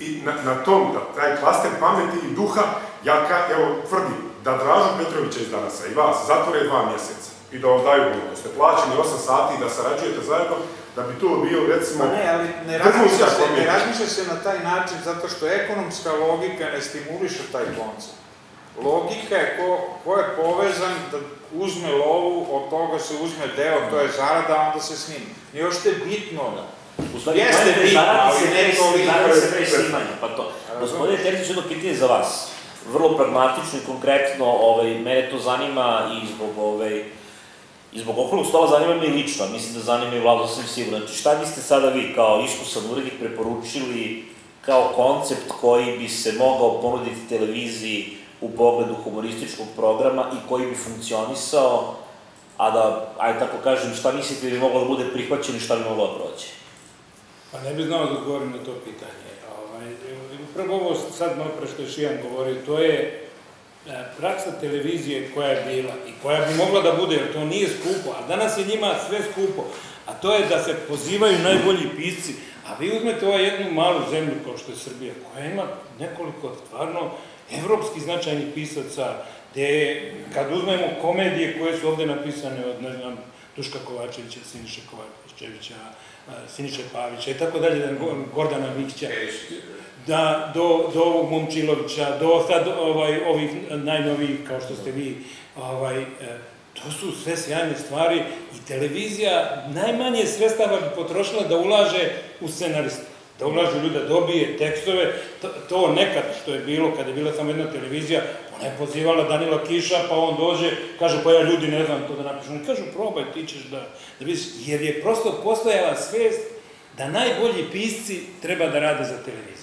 I na, na tom, da, taj klaster pameti i duha, ja ka, evo, tvrdim da Dražu Petrovića iz danasa i vas zatvore dva mjeseca i da vam daju ono, da ste plaćeni 8 sati i da sarađujete zajedno, da bi to bio recimo... Ma ne, ali ne razmišlja, se, ne razmišlja se na taj način zato što ekonomska logika ne stimuliše taj koncept. Logika je ko, ko je povezan da uzme lovu, od toga se uzme deo, to je zarada, onda se snimi. Nije ošte bitno da. U stvari, Jeste bitno, ali se ne toliko. zaradi se pre snimanja, pa to. Gospodine Terzić, jedno pitanje za vas. Vrlo pragmatično i konkretno, ovaj, mene to zanima i zbog, ovaj, i zbog okrugog stola zanima me i lično, mislim da zanima i vladu, sam siguran. Znači, šta biste sada vi, kao iskusan urednik, preporučili kao koncept koji bi se mogao ponuditi televiziji u pogledu humorističkog programa i koji bi funkcionisao, a da, ajde tako kažem, šta mislite da bi moglo da bude prihvaćeno i šta bi moglo da prođe? Pa ne bi znao da odgovorim na to pitanje. Ovaj, prvo ovo sad malo pre što je Šijan govorio, to je e, praksa televizije koja je bila i koja bi mogla da bude, jer to nije skupo, a danas je njima sve skupo, a to je da se pozivaju najbolji pisci, a vi uzmete ovu jednu malu zemlju kao što je Srbija, koja ima nekoliko stvarno evropski značajnih pisaca, gde kad uzmemo komedije koje su ovde napisane od, ne znam, Duška Kovačevića, Siniše Kovačevića, a, Siniše Pavića i tako dalje, da Gordana Mikića, da, do, do ovog Momčilovića, do sad ovaj, ovih najnovijih, kao što ste vi, ovaj, e, to su sve sjajne stvari i televizija najmanje sredstava bi potrošila da ulaže u scenariste, da ulaže u ljude, da dobije tekstove, to, to nekad što je bilo, kada je bila samo jedna televizija, ona je pozivala Danila Kiša, pa on dođe, kaže, pa ja ljudi ne znam to da napišu. Oni kažu, probaj, ti ćeš da, da vidiš, jer je prosto postojala svest da najbolji pisci treba da rade za televiziju.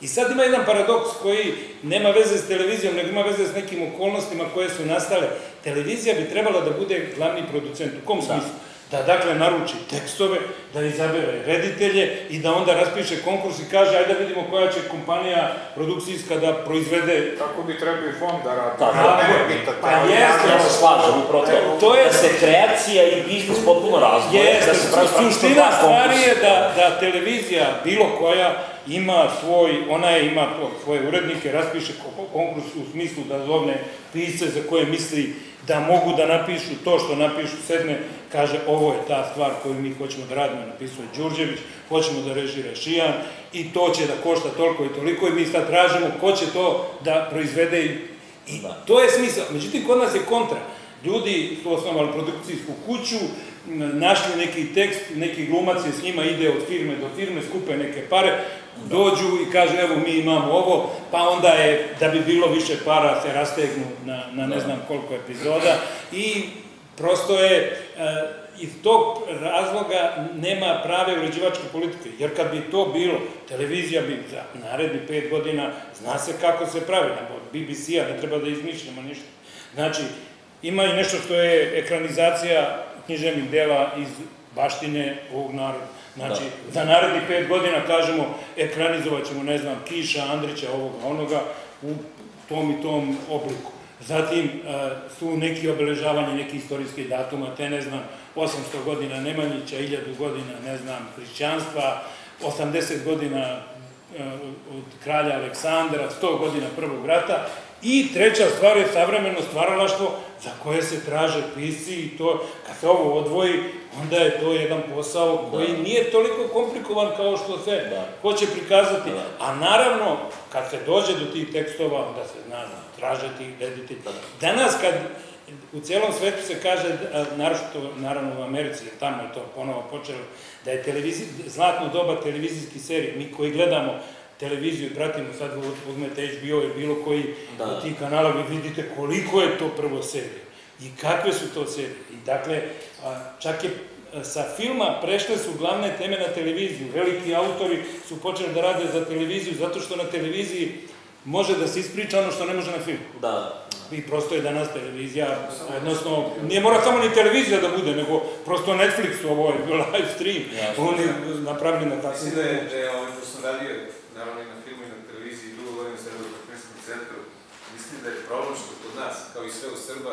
I sad ima jedan paradoks koji nema veze s televizijom, nego ima veze s nekim okolnostima koje su nastale. Televizija bi trebala da bude glavni producent. U kom smislu? Da, dakle, naruči tekstove, da izabere reditelje i da onda raspiše konkurs i kaže, ajde da vidimo koja će kompanija produkcijska da proizvede Tako bi trebao i fond da radi. Tako ne, je. ne pitati. Pa jeste, Ja se slažem, upravo to. To je- da se kreacija i biznis potpuno razdvoje, Jeste, da se pravi praktično suština stvari je da, da televizija, bilo koja, ima svoj, ona je, ima to, svoje urednike, raspiše ko- konkurs u smislu da zovne pisce za koje misli da mogu da napišu to što napišu, sedne, kaže ovo je ta stvar koju mi hoćemo da radimo, napisuje Đurđević, hoćemo da režira Šijan i to će da košta toliko i toliko i mi sad tražimo ko će to da proizvede i, i to je smisao. Međutim, kod nas je kontra. Ljudi su osnovali produkcijsku kuću, našli neki tekst, neki glumac je s njima, ide od firme do firme, skupe neke pare, dođu i kaže evo mi imamo ovo, pa onda je, da bi bilo više para, se rastegnu na, na ne znam koliko epizoda i prosto je, e, iz tog razloga nema prave uređivačke politike, jer kad bi to bilo, televizija bi za naredni pet godina, zna se kako se pravi, na BBC-a, ne treba da izmišljamo ništa. Znači, ima i nešto što je ekranizacija književnih dela iz baštine ovog naroda. Znači, za naredni pet godina kažemo, ekranizovat ćemo, ne znam, Kiša, Andrića, ovoga, onoga, u tom i tom obliku. Zatim e, su neki obeležavanje nekih istorijskih datuma, te ne znam, 800 godina Nemanjića, 1000 godina, ne znam, hrišćanstva, 80 godina od kralja Aleksandra, 100 godina prvog rata i treća stvar je savremeno stvaralaštvo za koje se traže pisci i to, kad se ovo odvoji, onda je to jedan posao koji nije toliko komplikovan kao što se Da. hoće prikazati. Da. A naravno, kad se dođe do tih tekstova, onda se zna traže tih reditelji. Danas kad u cijelom svetu se kaže, naročito naravno u Americi, jer tamo je to ponovo počelo, da je zlatno doba televizijskih serija, mi koji gledamo televiziju i pratimo, sad uzmete HBO i bilo koji Da. od tih kanala, vi vidite koliko je to prvo serija i kakve su to serije. I dakle, čak je sa filma prešle su glavne teme na televiziju. Veliki autori su počeli da rade za televiziju zato što na televiziji može da se ispriča ono što ne može na filmu. Da, I prosto je danas televizija, odnosno, nije mora samo ni televizija da bude, nego prosto Netflix, ovo je [laughs] live stream, oni napravili na takvim... Mislim da je, da je ovaj, što sam radio, naravno i na filmu i na televiziji, dugo godina sam radio u partnerskom centru, mislim da je problem što kod nas, kao i sve u Srba,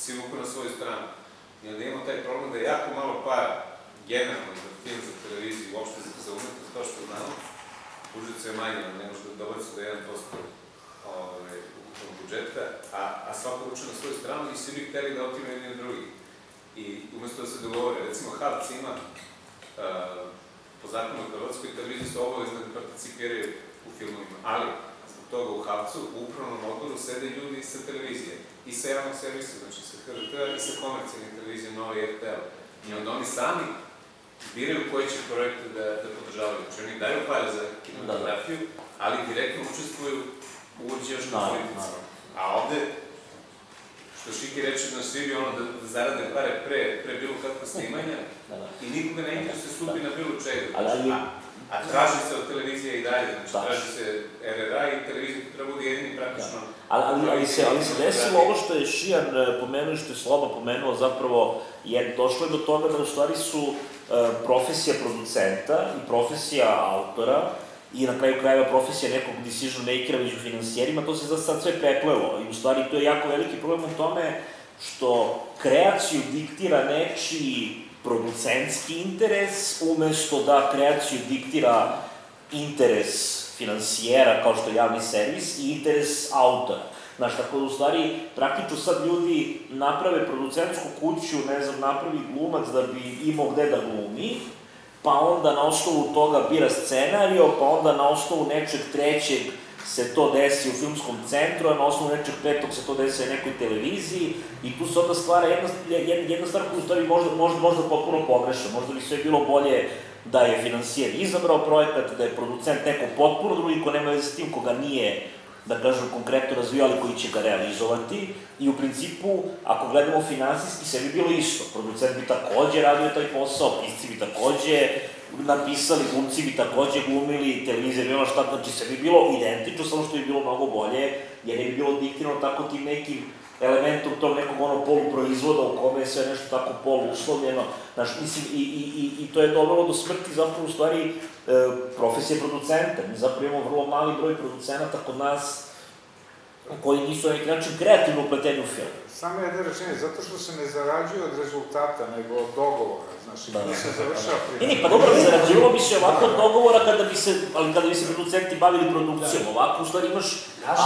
svi vuku na svoju stranu. I onda imamo taj problem da je jako malo para, generalno za film, za televiziju, uopšte za, za umetnost, kao što znamo, budžet sve manje, on ne može da dobaci do 1% ovaj, ukupnog budžeta, a, a svako uče na svoju stranu i svi bi hteli da otima jedni od drugih. I umesto da se dogovore, recimo Havc ima uh, po zakonu o Hrvatskoj televiziji su obavezne da participiraju u filmovima, ali zbog toga u Havcu, u upravnom odboru sede ljudi sa televizije i sa javnog servisa, znači sa HRT i sa komercijalnim televizijom Nova i RTL. I onda oni sami biraju koji će projekte da, da podržavaju. Znači oni daju pare za kinematografiju, ali direktno učestvuju u uđeošnoj Naravno, politici. A ovde, što Šiki reče, na svi bi ono da, da zarade pare pre, pre bilo kakva snimanja [laughs] Da, da. i nikoga ne interesuje stupi na bilo čega. Ali- ali- a, traži se od televizije i dalje, znači Da. traži se RRA i televizija treba bude jedini praktično. Ali, ali, ali, se, ali se desilo ovo što je Šijan e, pomenuo i što je Sloba pomenuo, zapravo je došlo je do toga da u stvari su e, profesija producenta i profesija autora i na kraju krajeva profesija nekog decision makera među finansijerima, to se za sad sve preplelo i u stvari to je jako veliki problem u tome što kreaciju diktira nečiji producentski interes, umesto da kreaciju diktira interes finansijera, kao što je javni servis, i interes autora. Znaš, tako da u stvari, praktično sad ljudi naprave producentsku kuću, ne znam, napravi glumac da bi imao gde da glumi, pa onda na osnovu toga bira scenario, pa onda na osnovu nečeg trećeg se to desi u filmskom centru, a na osnovu nečeg petog se to desi na nekoj televiziji i tu se onda stvara jedna, jedna, jedna stvar koja u stvari možda, možda, možda potpuno pogrešna. Možda bi sve bilo bolje da je finansijer izabrao projekat, da je producent neko potpuno drugi ko nema veze s tim, koga nije da kažem, konkretno razvijao, ali koji će ga realizovati. I u principu, ako gledamo finansijski, sve bi bilo isto. Producent bi takođe radio taj posao, pisci bi takođe napisali, glumci bi takođe glumili, televizija bi imala šta, znači sve bi bilo identično, samo što bi bilo mnogo bolje, jer ne bi bilo diktirano tako tim nekim elementom tog nekog ono poluproizvoda u kome je sve nešto tako poluuslovljeno. Znaš, mislim, i, i, i, i to je dovelo do smrti zapravo u stvari e, profesije producenta. Mi zapravo imamo vrlo mali broj producenata kod nas koji nisu na neki način kreativno upleteni u film. Samo jedna rečenja, zato što se ne zarađuje od rezultata, nego od dogovora, znači, Da, da, da. se završava Ne, priča. ne, pa dobro, zarađivalo bi se ovako od dogovora kada bi se, ali kada bi se producenti bavili produkcijom. Ovako, u stvari, imaš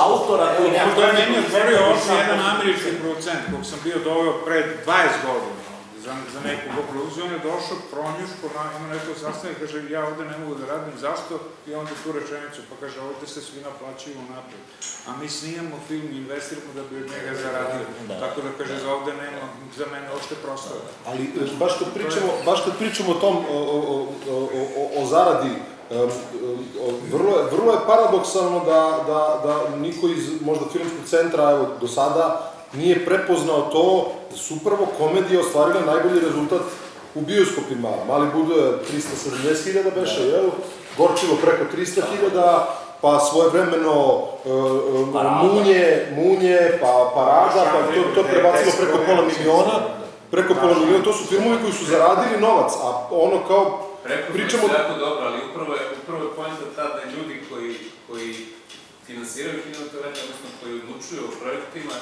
autora koji ne Možda je meni otvorio producenta, oči sam jedan postupak. američki producent, kog sam bio doveo pre 20 godina za, za neku produkciju, on je došao pronjuško, na, ima neko sastanak, kaže, ja ovde ne mogu da radim, zašto? I onda tu rečenicu, pa kaže, ovde se svi naplaćuju napred. A mi snijamo film i investiramo da bi od njega zaradili. Da. Tako da kaže, za ovde nema, za mene uopšte prostora. Ali e, baš kad pričamo, baš kad pričamo o tom, o, o, o, o, zaradi, vrlo je, vrlo je paradoksalno da, da, da niko iz možda filmskog centra, evo, do sada, nije prepoznao to da su upravo komedije ostvarile najbolji rezultat u bioskopima. Mali Budo je 370.000 beše, jel? Gorčivo preko 300.000, pa svojevremeno Parada. Munje, Munje, pa Parada, pa to, to je prebacilo preko pola miliona. Preko pola miliona, to su filmovi koji su zaradili novac, a ono kao Preko Pričamo- Pričamo... jako dobro, ali upravo je, upravo je pojenta ta da ljudi koji, koji finansiraju kinematografiju, odnosno koji odlučuju o projektima,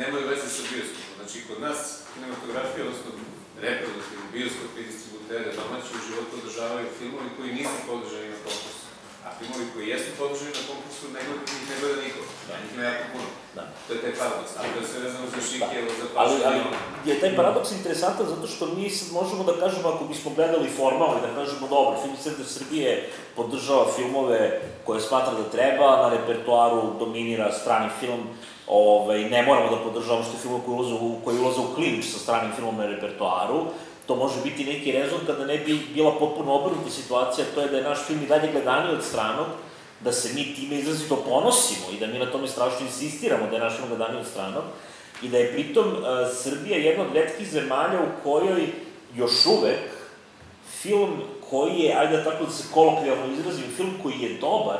nemaju veze sa bioskopom. Znači, kod nas kinematografija, odnosno reproduktivni bioskopi i distributere domaći u životu održavaju filmovi koji nisu podržani na konkursu. A filmovi koji jesu podržani na konkursu, ne gleda, njih ne gleda niko. Da. Njih ima jako puno. Da. To je taj paradoks. Ali to je sve vezano za Šikijevo, za Ali, ali Pašinjevo. je taj paradoks interesantan zato što mi možemo da kažemo, ako bismo gledali formalno, da kažemo, dobro, Film centar Srbije podržava filmove koje smatra da treba, na repertoaru dominira strani film, ovaj, ne moramo da podržavamo što je film koji ulaze u, koji ulaze u klinč sa stranim filmom na repertoaru, to može biti neki rezon kada ne bi bila potpuno obrnuta situacija, to je da je naš film i dalje gledaniji od stranog, da se mi time izrazito ponosimo i da mi na tome strašno insistiramo da je naš film gledaniji od stranog i da je pritom uh, Srbija jedna od retkih zemalja u kojoj još uvek film koji je, ajde da tako da se kolokvijalno izrazim, film koji je dobar,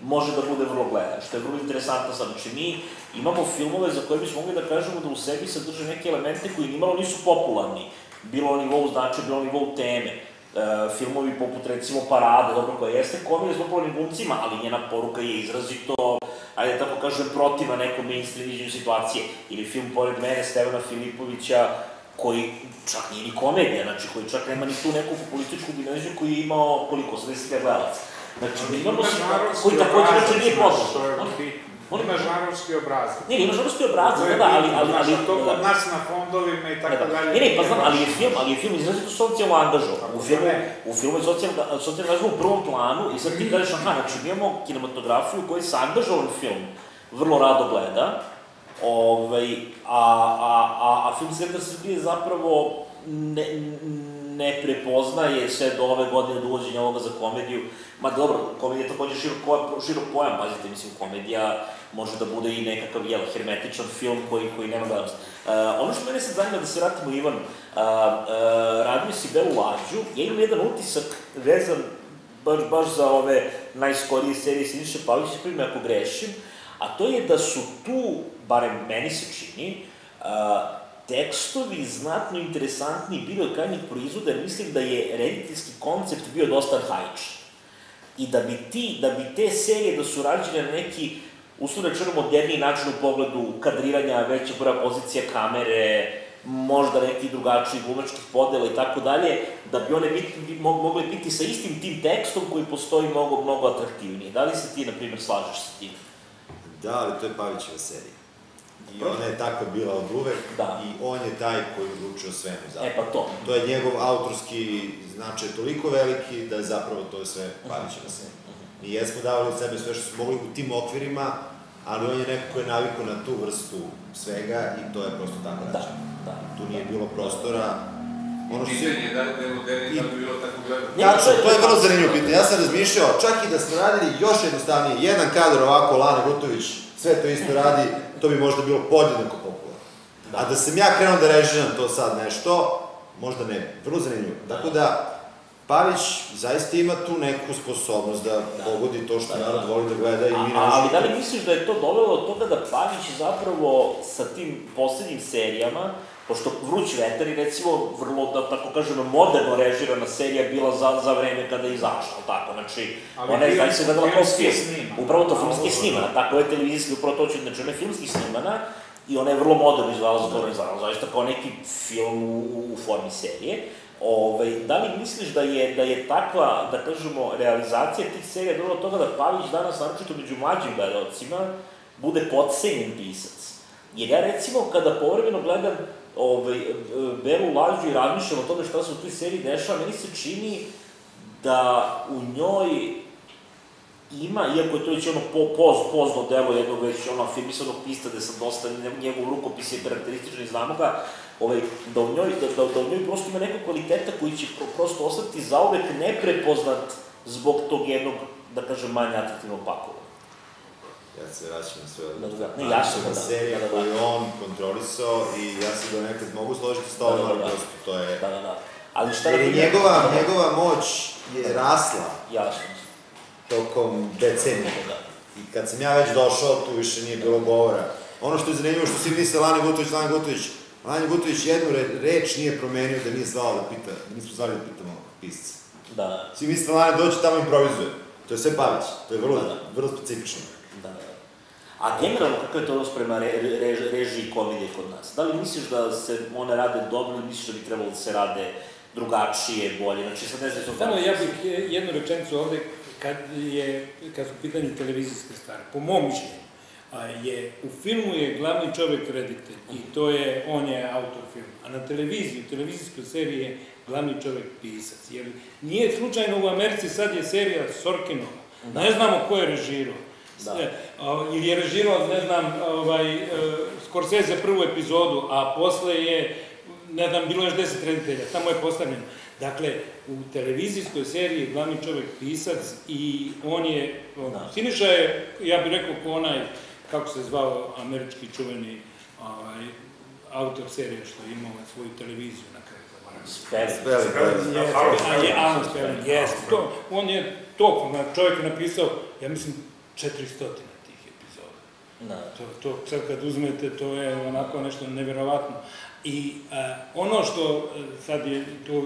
može da bude vrlo gledan, što je vrlo interesantno. Znači, mi imamo filmove za koje bismo mogli da kažemo da u sebi sadrže neke elemente koji nimalo nisu popularni, bilo na nivou značaja, bilo na nivou teme. E, filmovi poput recimo Parade, dobro, koja jeste komedija s popularnim glumcima, ali njena poruka je izrazito, ajde da tako kažem, protiva nekom mainstream situacije. Ili film pored mene Stevana Filipovića, koji čak nije ni komedija, znači koji čak nema ni tu neku populističku dimenziju koji je imao koliko, 80 gledalaca. Znači, mi imamo žarovski koji takođe znači nije poznat. je Molim? bitno. Molim? Ima žarovski obrazac. Ne, ima žarovski obrazac, da, da, ali, ali, znaš, ali, to da, kod nas na fondovima i tako Da, da. dalje. Ne, ne, pa znam, ali je film, ali je film izrazito socijalno angažovan. Kako U da filmu, u filmu je socijalno, socijalno angažovan u prvom planu i sad ti kažeš, aha, znači mi imamo kinematografiju u kojoj se angažovan film vrlo rado gleda, ovaj, a, a, a, a film Centar Srbije zapravo ne, ne prepoznaje sve do ove godine do uvođenja ovoga za komediju. Ma dobro, komedija je takođe širok, širok pojam, pazite, mislim, komedija može da bude i nekakav, jel, hermetičan film koji, koji nema gledanost. Uh, ono što mene sad zanima da se vratimo Ivanu, uh, uh, radio si Belu Lađu, ja imam jedan utisak vezan baš, baš za ove najskorije serije Siniše Pavlića, prime ako grešim, a to je da su tu, barem meni se čini, uh, tekstovi znatno interesantniji bili od krajnjih proizvoda, jer mislim da je rediteljski koncept bio dosta arhaičan. I da bi ti, da bi te serije da su rađene na neki, uslovno rečeno, moderniji način u pogledu kadriranja, veća broja pozicija kamere, možda neki drugačiji glumačkih podela i tako dalje, da bi one biti, bi, mo- mogle biti sa istim tim tekstom koji postoji mnogo, mnogo atraktivnije. Da li se ti, na primjer, slažeš sa tim? Da, ali to je Pavićeva serija. I ona je takva bila od uvek Da. i on je taj koji odlučuje o svemu zapravo. E pa to. To je njegov autorski značaj toliko veliki da je zapravo to je sve Pavićeva serija. Mi jesmo davali od sebe sve što smo mogli u tim okvirima, ali on je neko ko je navikao na tu vrstu svega i to je prosto tako Da, rađeno. da. Tu nije bilo prostora. Ono što Pitanje je da da je moderni, da bi bilo tako gledano. Tačno, to je- vrlo zanimljivo pitanje. Ja sam razmišljao, čak i da smo radili još jednostavnije, jedan kadar ovako, Lana Gutović, sve to isto radi, to bi možda bilo podjednako popularno. A da sam ja krenuo da režiram to sad nešto, možda ne, vrlo zanimljivo. Tako da, Pavić zaista ima tu neku sposobnost da pogodi to što Da, da, narod da. voli da gleda i mi ne A, ali da li misliš da je to dovelo od toga da Pavić zapravo sa tim poslednjim serijama, pošto Vruć vetar je recimo vrlo, da tako kažem, moderno režirana serija bila za, za vreme kada je izašla, tako, znači, Ali ona je zaista gledala kao film. snimak. Upravo to filmski snimana, da. tako je televizijski, upravo to ću, znači ona je filmski snimana i ona je vrlo moderno izgledala za to izgledala zaista kao neki film u, u, formi serije. Ovaj, da li misliš da je, da je takva, da kažemo, realizacija tih serija dovela do toga da Pavić danas, naročito među mlađim gledalcima, bude potcenjen pisac? Jer ja recimo, kada povremeno gledam ovaj, Belu lažu i razmišljam o tome šta se u toj seriji dešava, meni se čini da u njoj ima, iako je to već ono po, poz, pozno delo jednog već ono afirmisanog pista, gde sam dosta, njegov rukopis je karakterističan i znamo ga, ovaj, da, u njoj, da, da, da u njoj prosto ima nekog kvaliteta koji će pro, prosto ostati zauvek neprepoznat zbog tog jednog, da kažem, manje atraktivnog pakova. Ja se vraćam na sve Da, da, da. Ne, jasno da, da. serija Da, da, da. koju on kontrolisao i ja se ga nekad mogu složiti s tobom, Da, da, da. prosto to je... Da, da, da. Ali šta je primjer- njegova, Da, da. njegova moć je rasla Jasno. tokom decenija. Da. I kad sam ja već došao, tu više nije bilo govora. Ono što je zanimljivo, što svi misle Lani Gutović, Lani Gutović, Lani Gutović jednu re, reč nije promenio da nije zvao da pita, da nismo zvali da pitamo pisca. Da, da. Svi misle Lani dođe tamo improvizuje. To je sve Pavić, to je vrlo, Da, da. vrlo specifično. Da, da. A generalno, kakav je to odnos prema re, re, režiji komedije kod nas? Da li misliš da se one rade dobro ili misliš da bi trebalo da se rade drugačije, bolje? Znači, sad ne znam. Samo ja bih jednu rečenicu ovde, kad, je, kad su u pitanju televizijske stvari. Po mom mišljenju, je, u filmu je glavni čovek reditelj i to je, on je autor filma. A na televiziji, u televizijskoj seriji je glavni čovek pisac. Jer nije slučajno u Americi, sad je serija Sorkinova. Ne znamo ko je režirao. Da. Ili je režirao, ne znam, ovaj, e, Scorsese prvu epizodu, a posle je, ne znam, bilo je još deset reditelja, tamo je postavljeno. Dakle, u televizijskoj seriji je glavni čovek pisac i on je, on, Da. Siniša je, ja bih rekao, ko onaj, kako se zvao američki čuveni ovaj, autor serije što je imao svoju televiziju na kraju. Spelling. Spelling, Jeste, a je Alan Spelling, jeste. To, on je to, čovjek je napisao, ja mislim, 400 tih epizoda. Da. To, to sad kad uzmete, to je onako nešto neverovatno. I a, ono što e, sad je to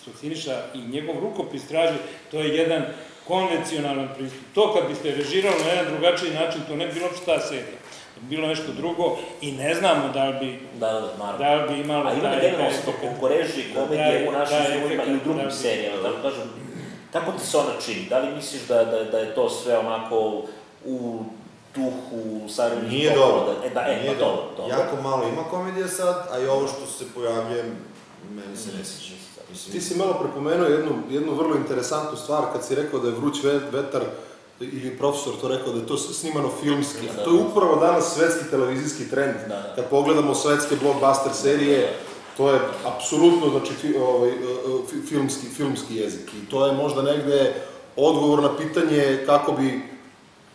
što Siniša i njegov rukopis traži, to je jedan konvencionalan pristup. To kad biste režirali na jedan drugačiji način, to ne bi bilo šta serija. Bilo nešto drugo i ne znamo da li bi, Da, da, naravno. da li bi imalo A ima generalno se to efekat. oko režije, komedije u našim taj filmovima i u drugim da. serijama, da kažem, kako ti se ona čini? Da li misliš da, da, da je to sve onako u duhu savremenih Nije dobro. Da, e, da, e, Nije pa dobro. dobro. Jako malo ima komedija sad, a i ovo što se pojavljuje, meni se ne sviđa. Mislim, Ti si malo prepomenuo jednu, jednu vrlo interesantnu stvar kad si rekao da je vruć ve- vetar ili profesor to rekao da je to snimano filmski. A to je upravo danas svetski televizijski trend. Da, da. Kad pogledamo svetske blockbuster serije, to je apsolutno znači fi, ovaj, e, fi- filmski filmski jezik i to je možda negde odgovor na pitanje kako bi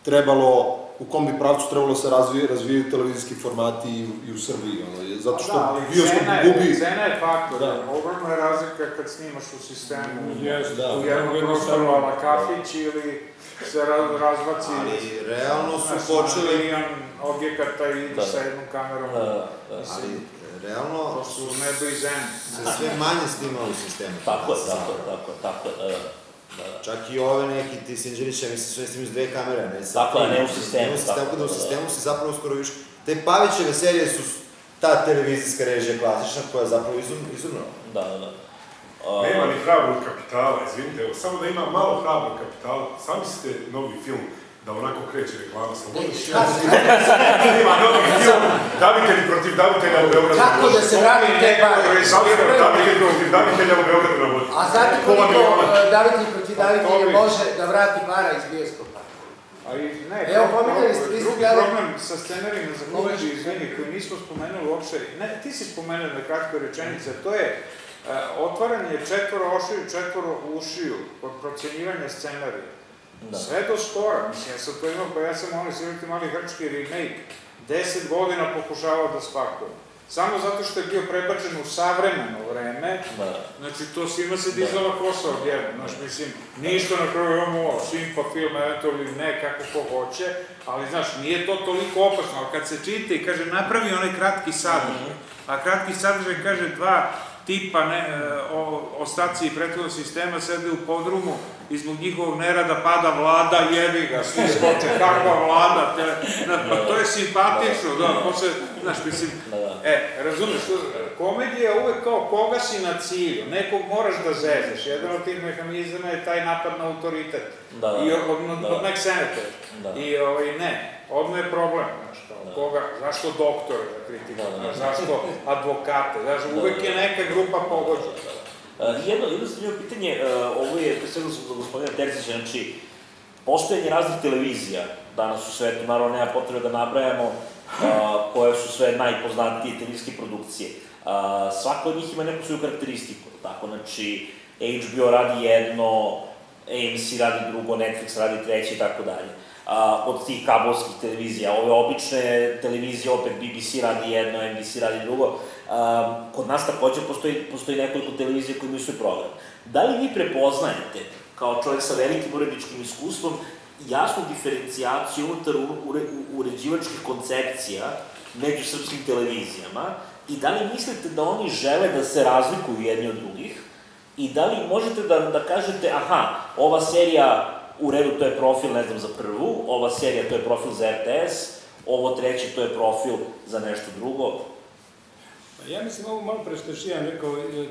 trebalo u kom bi pravcu trebalo se razvije, razvijaju televizijski formati i, u- i u Srbiji, ono, je- zato što Pa da, ali bioskop gubi... cena je faktor, Da. ogromna je razlika kad snimaš u sistemu, Jeste, Da, u da, jednom prostoru ala kafić ili se ra- razbaci ali realno su počeli, milion objekata i Da. sa jednom kamerom. Da, da. ali Mislim, realno to su nebo i zemlje. se sve manje snima u sistemu. Tako je, tako je, tako je, tako je, da, da, da. Čak i ove neki ti Sinđerića, mislim, sve snimaju s dve kamere, ne sa Tako je, ne u sistemu, Ne u sistemu, tako da u da, sistemu si zapravo skoro više. Te Pavićeve serije su ta televizijska režija klasična koja je zapravo izum, izumrla. Da, da, da. A, Nema ni hrabrog kapitala, izvinite, evo, samo da ima malo hrabrog kapitala, sami ste novi film, da onako kreće reklama, slobodno se Ima novi film, davitelji protiv davitelja u Beogradu. na Kako da se vrati te pare? Zavljeno, davitelji protiv davitelja u Beogradu na vodi. A znate koliko e, davitelj protiv davitelja Tomi. može da vrati para iz bioskopa? A i ne, Evo, pominjali ste, vi ste gledali- problem sa scenarijima za komediju, izvini, koji nismo spomenuli uopšte, ne, ti si spomenuo na kratkoj rečenici, a to je e, otvaranje četvoro ošiju, četvoro ušiju kod procenjivanja scenarija. Da. Sve do skora, mislim, ja sam to imao, pa ja sam onaj svirati mali hrčki remake, deset godina pokušavao da spakujem. Samo zato što je bio prebačen u savremeno vreme, Da. Znači, to svima se dizala kosa odjedno, znaš, mislim, ništa na kraju imamo ovo, simpa film, eventualno ili ne, kako ko hoće, ali, znaš, nije to toliko opasno, ali kad se čita i kaže, napravi onaj kratki sadržaj, a kratki sadržaj kaže dva tipa ne, e, o, ostaci i prethodnog sistema sede u podrumu i zbog njihovog nerada pada vlada, jebi ga, svi skoče, kakva vlada, te, na, pa to je simpatično, da, posle, znaš, mislim, Da, da. E, razumeš, komedija je uvek kao koga si na cilju, nekog moraš da zezeš, jedan od tih mehanizama je taj napad na autoritet. Da, da. I od, od, od. Da. I ovaj, ne, odmah je problem, znaš, kao, Da. koga, zašto doktore da kritikuje, Da, da. zašto advokate, znaš, Da, uvek da. je neka grupa pogođena. Uh, jedno, jedno zanimljivo pitanje, uh, ovo je pre svega za gospodina Tercića, znači, postojanje raznih televizija danas u svetu, naravno nema potrebe da nabrajamo uh, koje su sve najpoznatije televizijske produkcije. Uh, svaka od njih ima neku svoju karakteristiku, tako, znači, HBO radi jedno, AMC radi drugo, Netflix radi treće i tako dalje. A, od tih kablovskih televizija, ove obične televizije, opet BBC radi jedno, NBC radi drugo, kod nas takođe postoji, postoji nekoliko televizija koji imaju svoj program. Da li vi prepoznajete, kao čovjek sa velikim uredničkim iskustvom, jasnu diferencijaciju unutar uređivačkih koncepcija među srpskim televizijama i da li mislite da oni žele da se razlikuju jedni od drugih? I da li možete da, da kažete, aha, ova serija u redu, to je profil, ne znam, za prvu, ova serija, to je profil za RTS, ovo treće, to je profil za nešto drugo. Pa Ja mislim ovo malo pre što rekao e, e, e,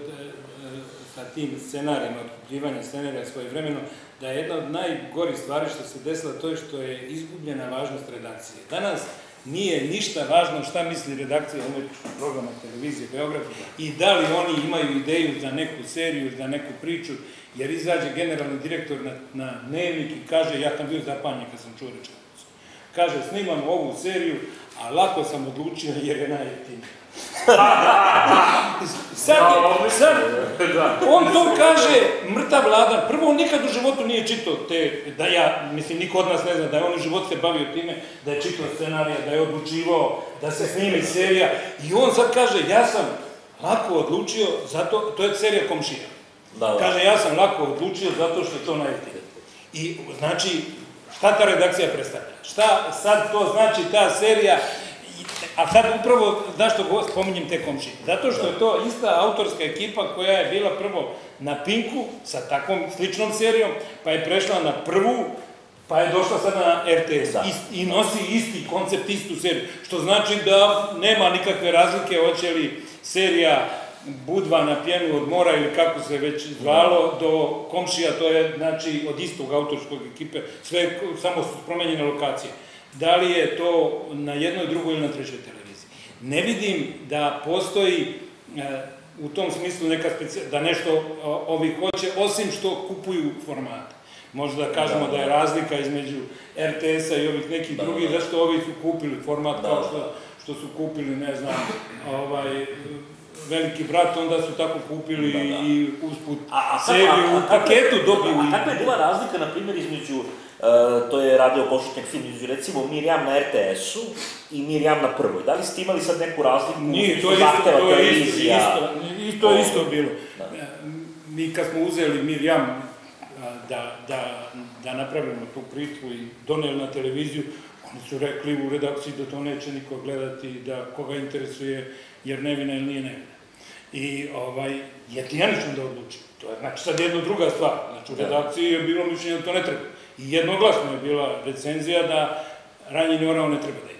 sa tim scenarijima, otkupljivanja scenarija svoje vremeno, da je jedna od najgorih stvari što se desila to je što je izgubljena važnost redakcije. Danas nije ništa važno šta misli redakcija umetničkog programa televizije Beograd i da li oni imaju ideju za neku seriju, za neku priču, jer izađe generalni direktor na, na dnevnik i kaže ja sam bio zapanjen kad sam čuo rečenicu. Kaže, snimam ovu seriju, a lako sam odlučio jer je najjeftinija. [laughs] sad, je- sad, [laughs] on to kaže, mrtav vlada, prvo on nikad u životu nije čitao te, da ja, mislim, niko od nas ne zna, da je on u životu se bavio time, da je čitao scenarija, da je odlučivao, da se snimi serija, i on sad kaže, ja sam lako odlučio, zato, to je serija komšija. Da, da. Kaže, ja sam lako odlučio zato što je to najjeftinije. I, znači, šta ta redakcija predstavlja? Šta sad to znači ta serija? A sad upravo, zašto go spominjem te komšije? Zato što je to ista autorska ekipa koja je bila prvo na Pinku sa takvom sličnom serijom, pa je prešla na prvu, pa je došla sad na RTS Da. I, i nosi isti koncept, istu seriju. Što znači da nema nikakve razlike hoće li serija Budva na pjenu od mora ili kako se već zvalo do komšija, to je znači od istog autorskog ekipe, sve samo su promenjene lokacije. Da li je to na jednoj, drugoj ili na trećoj televiziji? Ne vidim da postoji e, u tom smislu neka specija, da nešto ovi hoće, osim što kupuju formate. Možda da kažemo da, Da, je da. razlika između RTS-a i ovih nekih Da, drugih, da. zašto ovi su kupili format Da, kao da. što, što su kupili, ne znam, ovaj, veliki brat, onda su tako kupili Da, da. i usput A, a, seriju u paketu dobiju. A kakva je bila razlika, na primjer, između, uh, to je radio Košutnjak film, između recimo Mirjam na RTS-u i Mirjam na prvoj. Da li ste imali sad neku razliku? Nije, to je isto, to je isto, isto, isto je isto bilo. Da. E, Mi kad smo uzeli Mirjam a, da, da, da napravimo tu priču i doneli na televiziju, oni su rekli u redakciji da to neće niko gledati, da koga interesuje jer nevina ili nije nevina. I ovaj, je tijanično da odluči. To je znači sad jedna druga stvar. Znači u Da. redakciji je bilo mišljenje da to ne treba. I jednoglasno je bila recenzija da ranjeni orao ne treba da ide.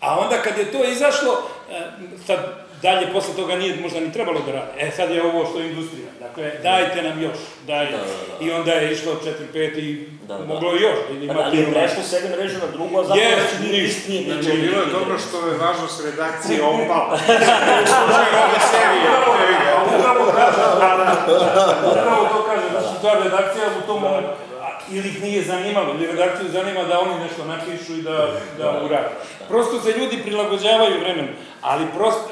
A onda kad je to izašlo, e, sad dalje posle toga nije možda ni trebalo da rade. E sad je ovo što je industrija. Dakle, dajte nam još, dajte. Da, da, da. I onda je išlo 4-5 i Da, da. moglo još. Da ima Pa, ali je prešlo s jedne mreže na drugu, a zapravo Yes, nije, ništa. nije, nije, Znači, nije, bilo je dobro što je važnost redakcije opala. U slučaju ove serije. Upravo kaže, da, da, upravo to kaže, da su ta redakcija u tom momentu, ili ih nije zanimalo, ili redakciju zanima da oni nešto napišu i da, da urade. Prosto se ljudi prilagođavaju vremenu, ali prosto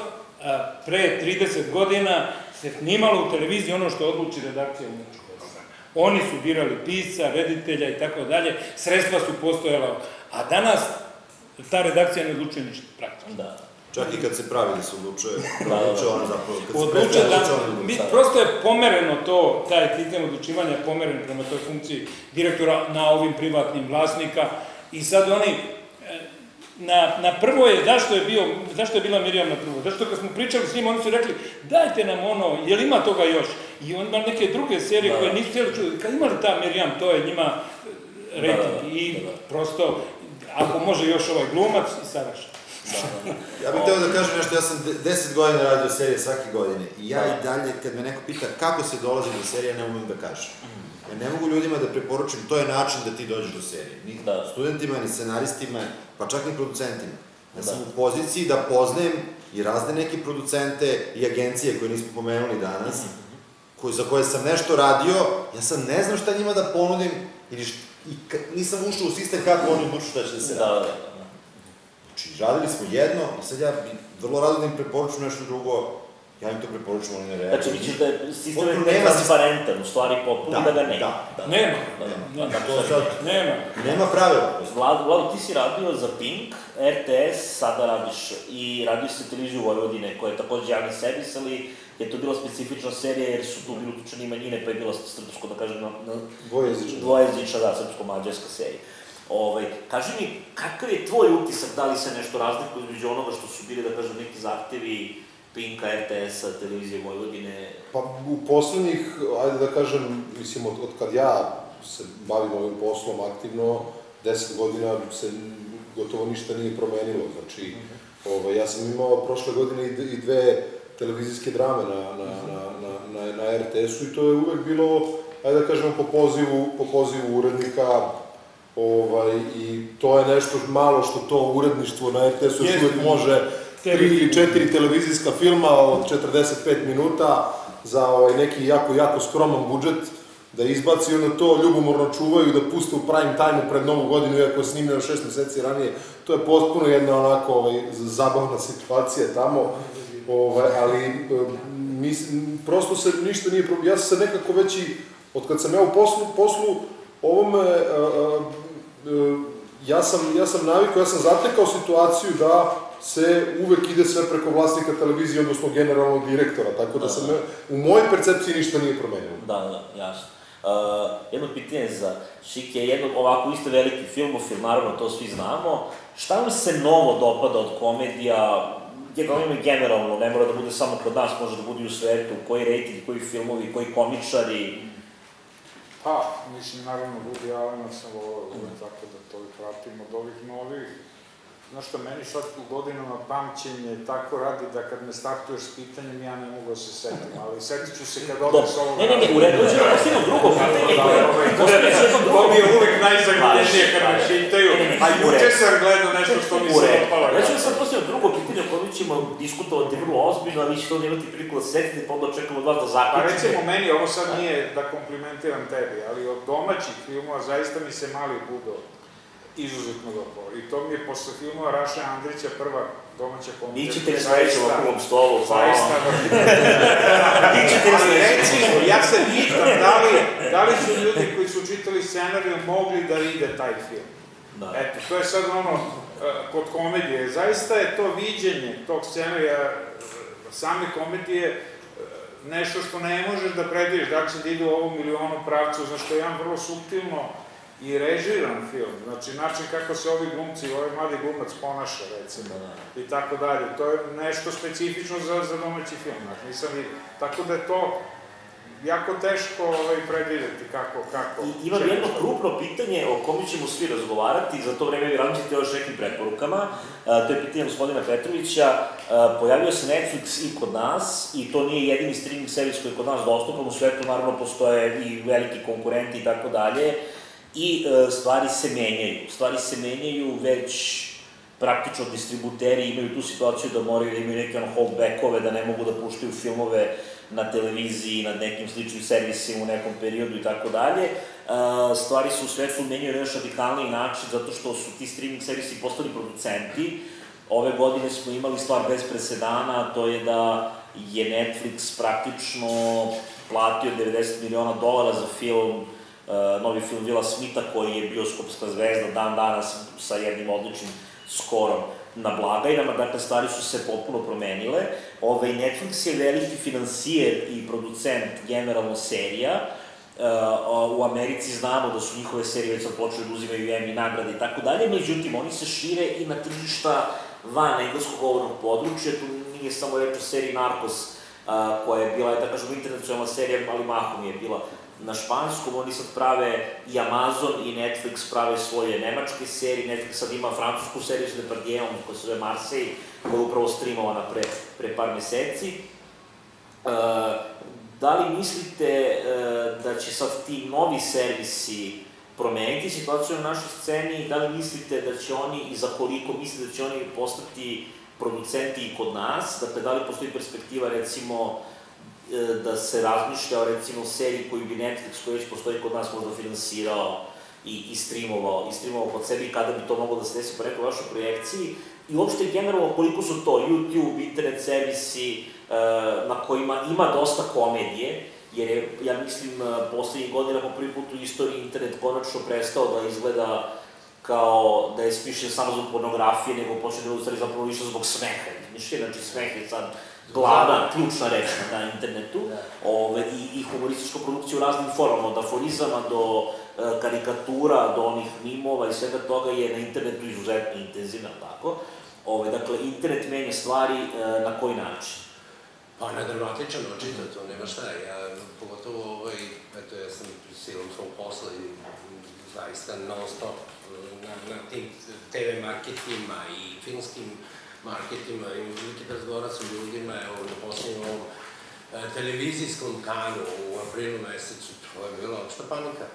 pre 30 godina se snimalo u televiziji ono što odluči redakcija u neču. Oni su birali pisca, reditelja i tako dalje, sredstva su postojala, a danas ta redakcija ne odlučuje ništa, praktično. Da. Čak i kad se pravi da se odlučuje, Da, da, da. odlučuje on zapravo, kad se Odluče predstavlja, da, odlučuje on mi, odlučuje. prosto je pomereno to, taj sistem odlučivanja je pomeren prema toj funkciji direktora na ovim privatnim vlasnika i sad oni, na, na prvo je, zašto je bio, zašto je bila Mirjam na prvo? Zašto kad smo pričali s njim, oni su rekli, dajte nam ono, jel ima toga još? I on ima neke druge serije Da. koje nisu htjeli čuti, kad ima li ta Mirjam, to je njima rating Da, da, da, i da, da. prosto, ako može još ovaj glumac, i savršen. Ja bih teo da kažem nešto, ja sam de- 10 godina radio serije svake godine i ja i dalje, kad me neko pita kako se dolazi do serije, ne umem da kažem. Ja ne mogu ljudima da preporučim, to je način da ti dođeš do serije. Ni Da. studentima, ni scenaristima, pa čak ni producentima. Ja sam Da. u poziciji da poznajem i razne neke producente i agencije koje nismo pomenuli danas, koji, za koje sam nešto radio, ja sam ne znam šta njima da ponudim, ili št, i ka- nisam ušao u sistem kako oni odluču šta će da se Da, radi. da, da. Znači, radili smo jedno, i sad ja vrlo rado da im preporučim nešto drugo, ja im to preporučim, oni ne reaguju. Znači, misliš da je sistem Potpuno nema netransparentan, u stvari potpuno da, ga nema. Da, da. Nema, Da, da. nema, Tako To sad, nema. nema pravila. Vlad, Vlado, ti si radio za Pink, RTS, sada radiš i radio si televiziju Vojvodine, koja je takođe javni servis, ali je to bila specifična serija jer su tu bili uključeni manjine, pa je bila srpsko, da kažem, na, na Dvojezično. dvojezična, da, srpsko-mađarska serija. Ovaj, kaži mi, kakav je tvoj utisak, da li se nešto razlikuje između onoga što su bili, da kažem, neki zahtevi Pinka, RTS-a, televizije Vojvodine? Pa u poslednjih, ajde da kažem, mislim, od, od kad ja se bavim ovim poslom aktivno, 10 godina se gotovo ništa nije promenilo. Znači, ovaj, ja sam imao prošle godine i, dve televizijske drame na, na, na, na, na, na RTS-u i to je uvek bilo, ajde da kažemo, po pozivu, po pozivu urednika, ovaj, i to je nešto malo što to uredništvo na RTS-u još uvek može tri ili četiri televizijska filma od 45 minuta za ovaj neki jako, jako skroman budžet da izbaci onda to ljubomorno čuvaju da puste u prime time pred novu godinu iako je snimljeno šest meseci ranije. To je potpuno jedna onako ovaj, zabavna situacija tamo. Ovaj, ali e, mislim, prosto se ništa nije... Ja sam se nekako već i, od kad sam ja u poslu, poslu ovome, e, e, e, ja sam, ja sam navikao, ja sam zatekao situaciju da se uvek ide sve preko vlasnika televizije, odnosno generalnog direktora, tako da se me, u mojoj percepciji ništa nije promenilo. Da, da, jasno. Uh, jedno pitanje za Šike, jedno ovako isto veliki filmofil, naravno to svi znamo. Šta vam se novo dopada od komedija, generalno i generalno, ne mora da bude samo kod nas, može da bude i u svetu, koji rejting, koji filmovi, koji komičari, Pa, mislim, naravno, Woody Allena sam volao uvek tako da to i pratim od ovih novih. Znaš što, meni sad u godinama pamćenje tako radi da kad me startuješ s pitanjem, ja ne mogu da se setim, ali setit ću se kad odem s ovog Ne, ne, ne, u redu, ćemo da postavimo drugo pitanje. Da, koje- ovaj, to drugo To mi je uvek najzaguljenije kad me ne, a u juče sam gledao nešto što mi se opala. Ja ću sad postaviti drugo pitanje o kojem ćemo diskutovati vrlo ozbiljno, a vi ćete onda imati priliku da setite, pa onda očekamo od vas da Pa zaključite. recimo, meni ovo sad nije da komplimentiram tebi, ali od domaćih filmova zaista mi se Mali Budo izuzetno dopao. I to mi je posle filmova Raša Andrića prva domaća komedija. Vi ćete koja li sledećem zaista- okruglom stolu, hvala Zaista, vam. vrhunska. Vi ćete li sledećem ja se pitam da li, da li su ljudi koji su čitali scenariju mogli da vide taj film. Da. Eto, to je sad ono, e, kod komedije. Zaista je to viđenje tog scenarija, e, same komedije, e, nešto što ne možeš da predvidiš, da će da ide u ovom milionu pravcu, znaš, to je jedan vrlo subtilno i režiran film. Znači, način kako se ovi glumci, ovaj mladi glumac ponaša, recimo, i tako dalje. To je nešto specifično za, za domaći film, znaš, nisam vidio. Tako da je to jako teško ovaj, predvideti kako, kako... I imam jedno nešto- krupno pitanje o kome ćemo svi razgovarati, za to vreme vi razmišljate još nekim preporukama. A, to je pitanje gospodina Petrovića. A, pojavio se Netflix i kod nas, i to nije jedini streaming servis koji je kod nas dostupan, u svetu naravno postoje i veliki konkurenti i tako dalje, i e, stvari se menjaju. Stvari se menjaju već praktično distributeri imaju tu situaciju da moraju da imaju neke ono holdbackove, da ne mogu da puštaju filmove na televiziji, na nekim sličnim servisima u nekom periodu i tako dalje. E, Stvari se u svetu menjaju na još radikalniji način zato što su ti streaming servisi postali producenti. Ove godine smo imali stvar bez presedana, to je da je Netflix praktično platio 90 miliona dolara za film novi film Vila Smita koji je bioskopska zvezda dan danas sa jednim odličnim skorom na blagajnama, dakle stvari su se potpuno promenile. Ovaj, Netflix je veliki finansijer i producent generalno serija, Uh, u Americi znamo da su njihove serije već sad počeli da uzimaju Emmy nagrade i tako dalje, međutim oni se šire i na tržišta van engleskog govornog područja, tu nije samo reč o seriji Narcos, uh, koja je bila, da kažemo, internacionalna serija, ali mahom je bila na španskom, oni sad prave i Amazon i Netflix prave svoje nemačke serije, Netflix sad ima francusku seriju sa Depardieuom koja se zove Marseille, koja je upravo streamovana pre, pre par meseci. Uh, da li mislite uh, da će sad ti novi servisi promeniti situaciju na našoj sceni, da li mislite da će oni i za koliko mislite da će oni postati producenti i kod nas, dakle da li postoji perspektiva recimo e, da se razmišlja o recimo seriji koju bi Netflix koji već postoji kod nas možda finansirao i, i streamovao, i streamovao kod sebi kada bi to moglo da se desi po nekoj vašoj projekciji i uopšte generalno koliko su to YouTube, internet servisi e, na kojima ima dosta komedije, jer je, ja mislim, e, poslednjih godina po prvi put u istoriji internet konačno prestao da izgleda kao da je smišljen samo zbog pornografije, nego počne da je u stvari zapravo više zbog smeha. Mišljen, znači smeh je sad glavna, ključna reč na internetu, ove, i, i humoristička produkcija u raznim formama, od aforizama do e, karikatura, do onih mimova i svega toga je na internetu izuzetno intenzivna, tako? Ove, dakle, internet menja stvari e, na koji način? Pa na dramatičan očito, to nema šta. Ja, pogotovo, ovaj, eto, ja sam silom svog posla i zaista non stop na, na tim TV marketima i filmskim marketima i uvijek da razgovaram sa ljudima, evo, na posljednjem ovom e, televizijskom kanu u aprilu mesecu, to je bila opšta panika.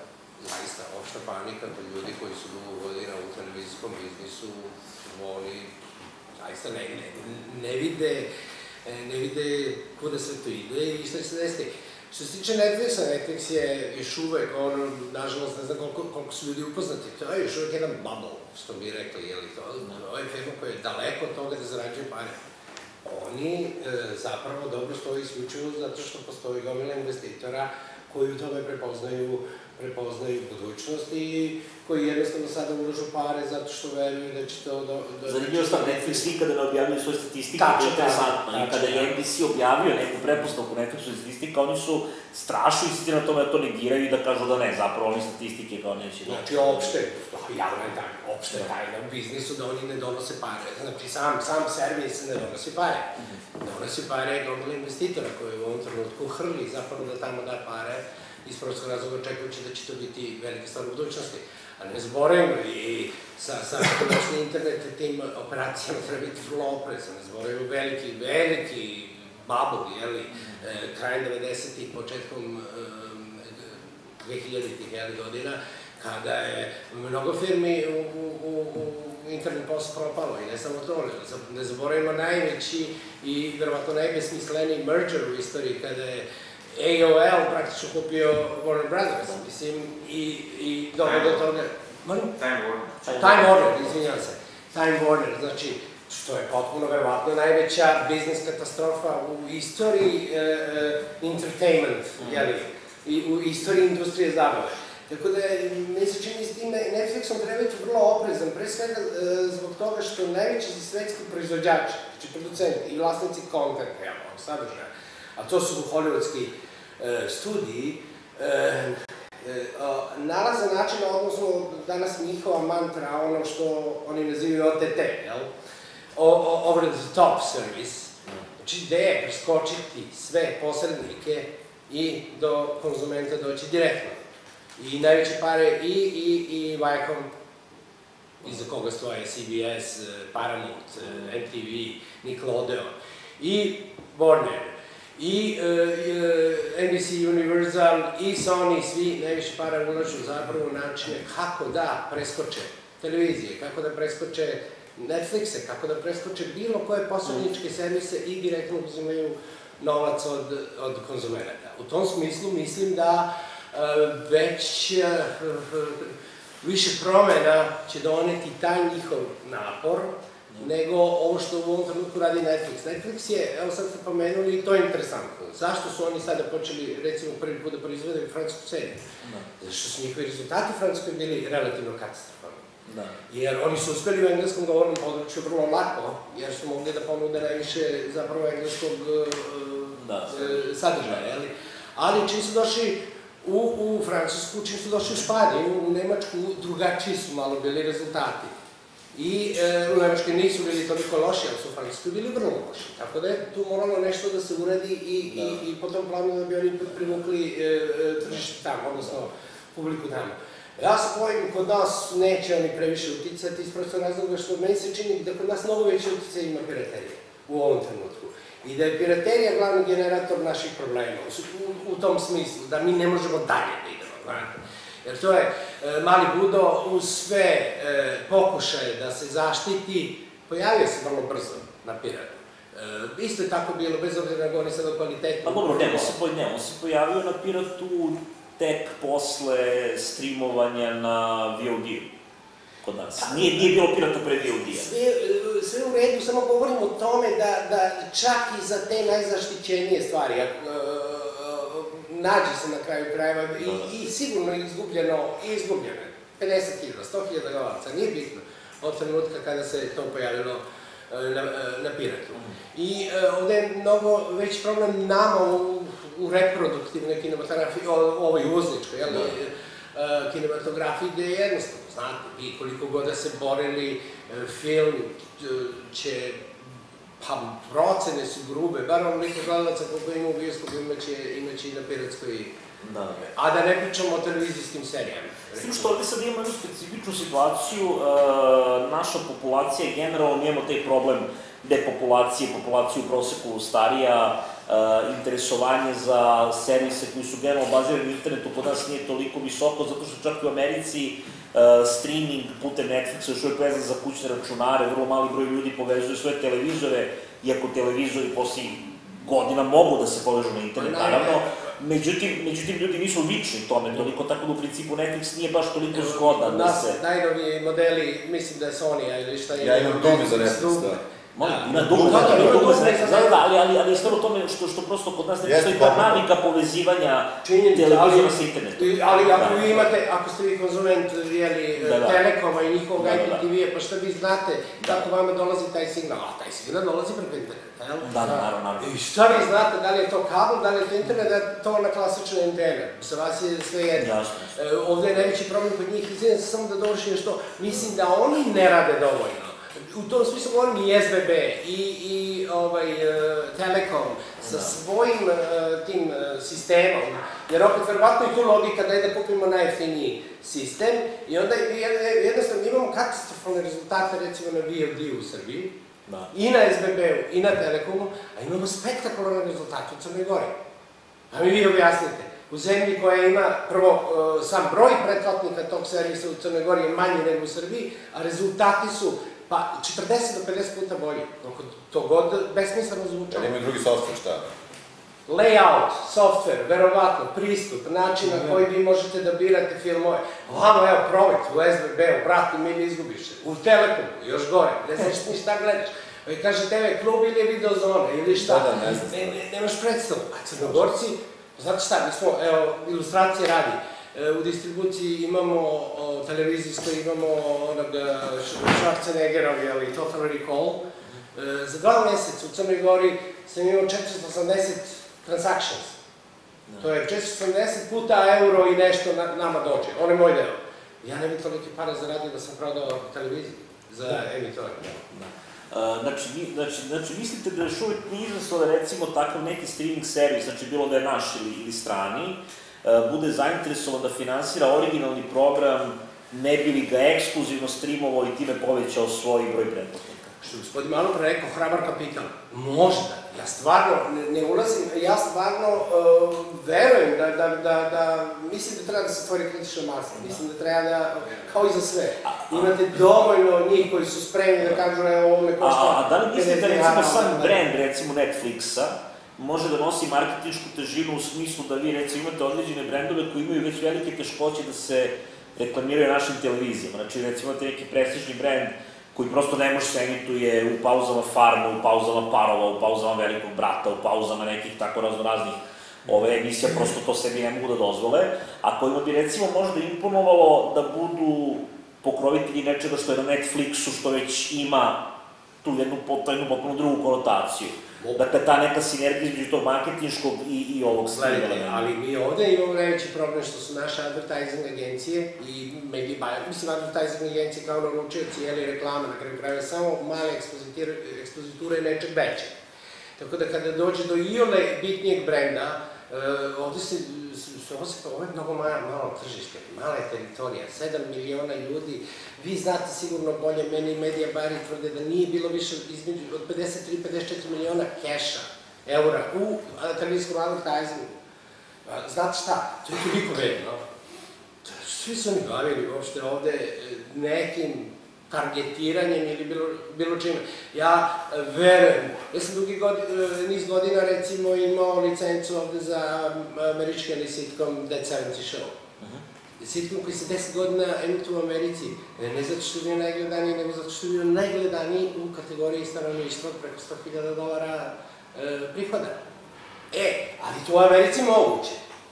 Zaista, opšta panika kod ljudi koji su dugo godina u televizijskom biznisu, oni zaista ne, ne, ne vide e, ne vide kuda sve to ide i šta će se desiti. Što se tiče Netflixa, Netflix je još uvek, ono, nažalost, ne znam koliko, koliko su ljudi upoznati, to je još uvek jedan bubble, što bi rekli, je li to? Ovo je firma koja je daleko od toga da zarađuje pare. Oni e, zapravo dobro stoji isključivo zato što postoji gomila investitora koji u tome prepoznaju prepoznaju budućnost i koji jednostavno sada ulažu pare zato što veruju da će to do... do Zanimljivo stvar, Netflix nikada ne objavljuje svoje statistike, Tačno, to je interesantno. tačno, I kada je tačno. NBC objavio neku prepostavku Netflixu statistika, oni su strašno insistirali na tome da to negiraju i da kažu da ne, zapravo oni statistike kao neće da... Znači, opšte, javno je tajna, opšte je tajna u biznisu da oni ne donose pare. Znači, sam, sam servis ne donosi pare. Donosi pare gomila investitora koji u ovom trenutku hrli zapravo da tamo da pare iz prostog razloga očekujući da će to biti velike stvar u budućnosti. Ali ne zaboravimo i sa, sa i tim operacijama treba biti vrlo oprezan. Ne zaboravimo veliki, veliki bubble, jeli, e, krajem 90-ih, početkom e, 2000-ih jeli, godina, kada je mnogo firmi u, u, u, u internet posao propalo i ne samo to, ne zaboravimo najveći i verovatno najbesmisleniji merger u istoriji kada je AOL praktično kupio Warner Brothers, mislim, i, i doveo do toga... Molim? Time Warner. Time Warner, izvinjam se. Time Warner, znači, što je potpuno verovatno najveća biznis katastrofa u istoriji e, e, entertainment, jeli, i u istoriji industrije zabave. Tako da, mi se čini s tim da Netflixom treba biti vrlo oprezan, pre svega e, zbog toga što najveći svetski proizvođači, znači producenti i vlasnici kontenta, ja, sadržaja, a to su hollywoodski studiji, e, e, nalaze način, odnosno danas njihova mantra, ono što oni nazivaju OTT, jel? O, o, over the top service, znači ideja je preskočiti sve posrednike i do konzumenta doći direktno. I najveće pare i, i, i Viacom, iza koga stoje CBS, Paramount, MTV, Nickelodeon, i Warner, i e, NBC Universal, i Sony, svi najviše para ulažu zapravo načine kako da preskoče televizije, kako da preskoče Netflixe, kako da preskoče bilo koje posredničke servise i direktno uzimaju novac od, od konzumenata. U tom smislu mislim da e, već e, više promena će doneti taj njihov napor nego ovo što u ovom trenutku radi Netflix. Netflix je, evo sad ste pomenuli, i to je interesantno. Zašto su oni sada počeli, recimo, prvi put da proizvode francusku seriju? Zato što su njihovi rezultati u Francuskoj bili relativno katastrofalni. Da. Jer oni su uspeli u engleskom govornom području vrlo lako, jer su mogli da ponude najviše zapravo engleskog e, Da. e, sadržaja, jeli? Ali čim su došli u, u Francusku, čim su došli u Španiju, u Nemačku, drugačiji su malo bili rezultati. I e, u Nemačkoj nisu bili toliko loši, ali su u Francuskoj bili vrlo loši. Tako da je tu moralo nešto da se uradi i, i, i po tom planu da bi oni privukli e, e, tržište tamo, odnosno publiku tamo. Ja se bojim, kod nas neće oni previše uticati iz prostog razloga što meni se čini da kod nas mnogo veće utice ima piraterija u ovom trenutku. I da je piraterija glavni generator naših problema, u, u tom smislu, da mi ne možemo dalje da idemo, znate. Jer to je mali Budo uz sve e, pokušaje da se zaštiti, pojavio se vrlo brzo na piratu. E, isto je tako bilo, bez obzira na govori sad o kvalitetu. Pa dobro, ne, on se, po, ne, on se pojavio na Piratu tek posle streamovanja na VOD-u kod nas. Nije, nije bilo Pirata pre VOD-a. Sve, sve u redu, samo govorim o tome da, da čak i za te najzaštićenije stvari, ako, e, nađe se na kraju krajeva i, i sigurno je izgubljeno, izgubljeno je 50.000, 100.000 galaca, nije bitno, od trenutka kada se to pojavilo e, na, e, na piratu. I e, ovde je mnogo veći problem nama u, u reproduktivnoj kinematografiji, o, ovoj uzničkoj, jel? E, kinematografiji gde je jednostavno, znate, vi koliko god da se borili, film će, pa procene su grube, bar onoliko gledalaca koliko ima u bioskopu imaće, imaće i na piratskoj Da. A da ne pričamo o televizijskim serijama. S tim što ovde sad imamo jednu specifičnu situaciju, e, naša populacija, generalno imamo taj problem depopulacije, populacija u proseku starija, e, interesovanje za servise koji su generalno bazirani na internetu kod nas nije toliko visoko, zato što čak i u Americi streaming putem Netflixa još uvijek vezan za kućne računare, vrlo mali broj ljudi povezuje svoje televizore, iako televizori posljednjih godina mogu da se povežu na internet, naravno. Međutim, međutim, ljudi nisu vični tome, toliko tako da u principu Netflix nije baš toliko zgodan da Nas, se... najnoviji modeli, mislim da je Sony, ili šta je... Ja imam Doom za Netflix, da. Molim, Da. ima dugme, Da, da, ima za da, neke. da, ali, ali, ali je stvarno tome što, što prosto kod nas ne postoji ta navika povezivanja televizora sa internetom. Ali ako Da. vi imate, ako ste vi konzument jeli, Da, da. Telekoma i njihovog Da, da, da. IPTV-a, pa šta vi znate kako vama dolazi taj signal? A taj signal dolazi preko interneta, jel? Da, da, naravno, naravno. I šta vi znate, da li je to kabel, da li je to internet, da je to na klasične antene? Za vas je sve jedno. Jasno. E, ovde je najveći problem kod njih, izvijem se samo da dovršim što mislim da oni ne rade dovoljno. U tom smislu govorim i SBB i, i ovaj, e, Telekom sa svojim e, tim e, sistemom, jer opet verovatno i tu logika da je da kupimo najjeftiniji sistem i onda je- je- jednostavno imamo katastrofalne rezultate recimo na VOD u Srbiji, Da. i na SBB-u i na Telekomu, a imamo spektakularne rezultate u Crnoj Gori. A mi vi objasnite, u zemlji koja ima, prvo, sam broj pretplatnika tog servisa u Crnoj Gori je manji nego u Srbiji, a rezultati su pa 40 do 50 puta bolji, koliko to god besmisleno zvuče. Ali imaju drugi software, šta? Layout, software, verovatno, pristup, način na koji vi možete da birate filmove. Ovamo, evo, projekt u SBB-u, brate, mi izgubiš se. U Telekomu, još gore, ne znaš ni šta gledaš. I kaže TV klub ili je video zona ili šta. Da, da, ne znam. Ne, ne, nemaš predstavu. A Crnogorci, znate šta, mi smo, evo, ilustracije radi. E, u distribuciji imamo o, televizijskoj, imamo onog e, Schwarzeneggerov, ali Total Recall. E, za dva meseca u Crnoj Gori sam imao 480 transactions. To je 470 puta euro i nešto na, nama dođe. On je moj deo. Ja ne bih tolike pare zaradio da sam prodao televiziju za emitovanje. Uh, znači, vi- znači, znači, mislite da još uvijek nije da recimo takav neki streaming servis, znači bilo da je naš ili, ili strani, bude zainteresovan da finansira originalni program, ne bi li ga ekskluzivno streamovao i time povećao svoj broj pretplatnika? Što gospodin malo pre rekao, hrabar kapital. Možda. Ja stvarno ne, ne ulazim, ja stvarno uh, verujem da, da, da, da, mislim da treba da se stvori kritična masa. Mislim da treba da, kao i za sve, imate dovoljno njih koji su spremni da kažu, evo, ovo me košta A, a da li mislite 50 recimo sam da- brand, recimo Netflixa, može da nosi marketinšku težinu u smislu da vi recimo imate određene brendove koji imaju već velike teškoće da se reklamiraju na našim televizijama. Znači recimo imate neki prestižni brend koji prosto ne može se emituje u pauzama farma, u pauzama parova, u pauzama velikog brata, u pauzama nekih tako razno raznih ove emisija, prosto to sebi ne mogu da dozvole, a kojima bi recimo možda imponovalo da budu pokrovitelji nečega što je na Netflixu, što već ima tu jednu, pot- jednu potpuno drugu konotaciju. Dakle, ta neka sinergija između tog marketinškog i, i ovog elementa. ali mi ovde imamo najveći problem što su naše advertising agencije i media buyer, mislim advertising agencije kao naručioci jeli reklama na kraju krajeva samo male ekspoziture, nečeg većeg. Tako da kada dođe do iole bitnijeg brenda, uh, ovde se, se ovo, se, ovo je mnogo malo, malo tržište, mala je teritorija, 7 miliona ljudi, vi znate sigurno bolje, meni i medija bari tvrde da nije bilo više između od 53-54 miliona keša, eura u televizijskom advertisingu. Znate šta, to je toliko vredno. Svi su oni bavili uopšte ovde e, nekim targetiranjem ili bilo, bilo čime. Ja e, verujem, ja sam dugi god, e, niz godina recimo imao licencu ovde za američki sitcom Dead 70 Show. Sitcom koji se 10 godina emituje u Americi, e, ne zato što je bio najgledaniji, nego zato što je bio najgledaniji u kategoriji stanovništva preko 100.000 dolara e, prihoda. E, ali to u Americi moguće.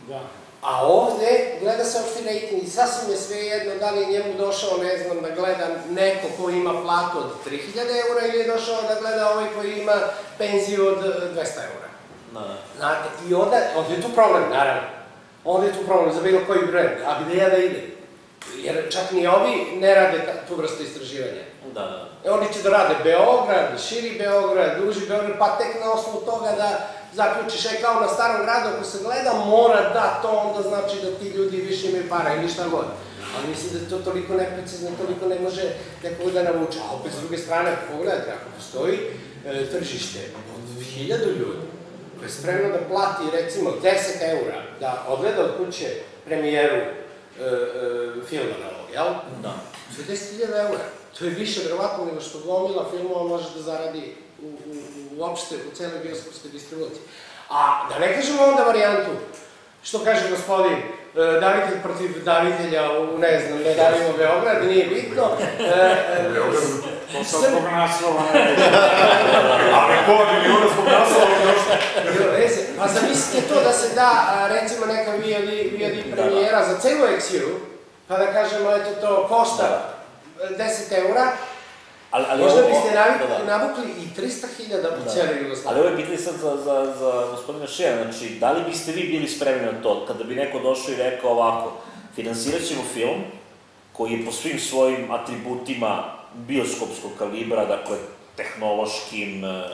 Da. A ovde gleda se opšti rating i sasvim je sve jedno da li je njemu došao, ne znam, da gleda neko ko ima platu od 3000 eura ili je došao da gleda ovaj koji ima penziju od e, 200 eura. Da. Znate, i onda, ovde je tu problem, naravno. Ovde je tu problem za bilo koji brend, a gde ja da idem? Jer čak ni ovi ne rade tu vrstu istraživanja. Da, da. E, oni će da rade Beograd, širi Beograd, duži Beograd, pa tek na osnovu toga da zaključiš, e kao na starom gradu, ako se gleda, mora da to onda znači da ti ljudi više imaju para ili šta god. Ali mislim da je to toliko neprecizno, toliko ne može nekog da navuče. A opet s druge strane, ako pogledate, ako postoji e, tržište od hiljadu ljudi koje je spremno da plati recimo 10 eura da odgleda od kuće premijeru e, e, filma novog, jel? Da. To je 10.000 eura. To je više, verovatno, nego što gomila filmova može da zaradi u, u, uopšte u celoj bioskopskoj distribuciji. A da ne kažemo onda varijantu, što kaže gospodin, e, davitelj protiv davitelja u, ne znam, ne davimo Beograd, nije bitno. E, e, To sad zbog naslova ne. Ali pola miliona zbog naslova još Bilo veze. A zamislite to da se da, recimo, neka VOD, VOD premijera za celu eksiju, pa da kažemo, eto, to košta 10 eura, Ali, ali možda ovo- biste navi- da, da. navukli i 300.000 u Da. cijeloj Ali Jugoslaviji. ovo je pitanje sad za, za, za gospodina Šeja, znači, da li biste vi bili spremni na to, kada bi neko došao i rekao ovako, finansirat ćemo film koji je po svim svojim atributima bioskopskog kalibra, dakle, tehnološkim, e,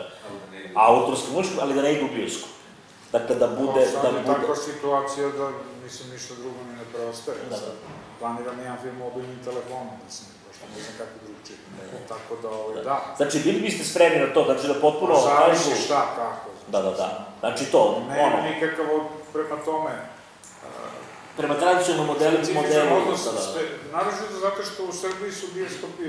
autorskim, muškim, ali da ne ide u bioskop. Dakle, da bude, sad da bude... takva situacija da, mislim, ništa drugo mi ne preostaje. Da, da. Planiram jedan film mobilnim telefonom, da pošto ne znam kako drugčije. Tako da, ovaj, da. Znači, bili biste spremni na to, znači da potpuno Pa zavisi kažu... šta, kako. Da, da, da. Znači to, Nema ono, nikakav od, prema tome, prema tradicionalnom modelu, specifičan modelu, odnos, da, da, da. zato što u Srbiji su bioskopi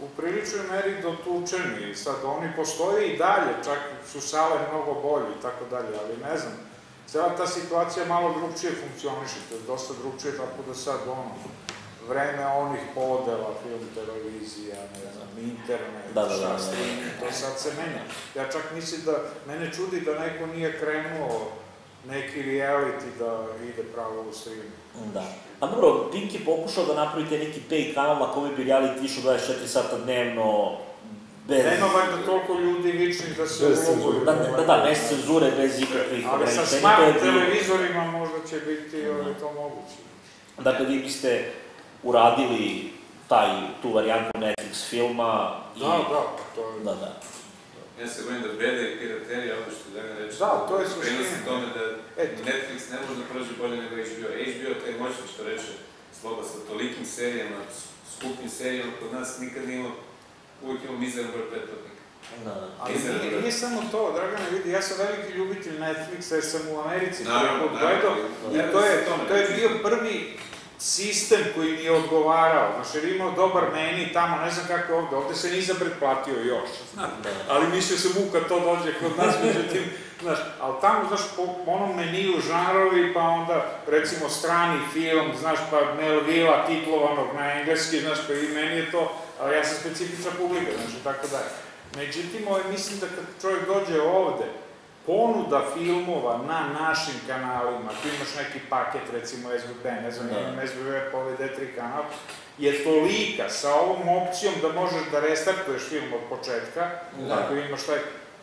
u priličnoj meri dotučeni i sad oni postoje i dalje, čak su sale mnogo bolje i tako dalje, ali ne znam, cela ta situacija malo drugčije funkcioniše, to je dosta drugčije, tako da sad ono, vreme onih podela, film, televizija, ne znam, internet, Da, da, da, šta, da, da. streaming, to sad se menja. Ja čak mislim da, mene čudi da neko nije krenuo neki reality da ide pravo u streaming. Da. Pa dobro, Pink je pokušao da napravi taj neki pay kanal na kome bi reality išao 24 sata dnevno, bez... Nema valjda toliko ljudi vičnih da se uloguju. Da, da, da, bez cenzure, bez ikakvih Ali sa smart televizorima možda će biti ovaj, to moguće. Dakle, vi biste uradili taj, tu varijantu Netflix filma i... Da, da, pa to je... Da, da. Ja se bojim da beda i piraterija, ono što Dragan reče, Da, to je suština. prinosi tome da Eto. Netflix ne može da prođe bolje nego HBO. HBO, to je moćno što reče Sloba, sa tolikim serijama, s- skupim serijama, kod nas nikad nije imao, uvijek imamo mizeran broj pretplatnika. Da, da. Ali nije, nije samo to, Dragane, vidi, ja sam veliki ljubitelj Netflixa jer sam u Americi Naravno, put gledao naravno. i to je, to je bio prvi sistem koji mi je odgovarao, znaš, jer je imao dobar meni tamo, ne znam kako je ovde, ovde se nisam pretplatio još, znaš, ali mislio sam u kad to dođe kod nas, međutim, [laughs] znaš, ali tamo, znaš, po onom meniju žanrovi, pa onda, recimo, strani film, znaš, pa Melvilla titlovanog na engleski, znaš, pa i meni je to, ali ja sam specifična publika, znaš, tako dalje. Međutim, ovaj, mislim da kad čovjek dođe ovde, ponuda filmova na našim kanalima, tu imaš neki paket, recimo SBB, ne znam, Da. imam SBB pa ovaj D3 kanal, je tolika sa ovom opcijom da možeš da restartuješ film od početka, Da. ako imaš taj,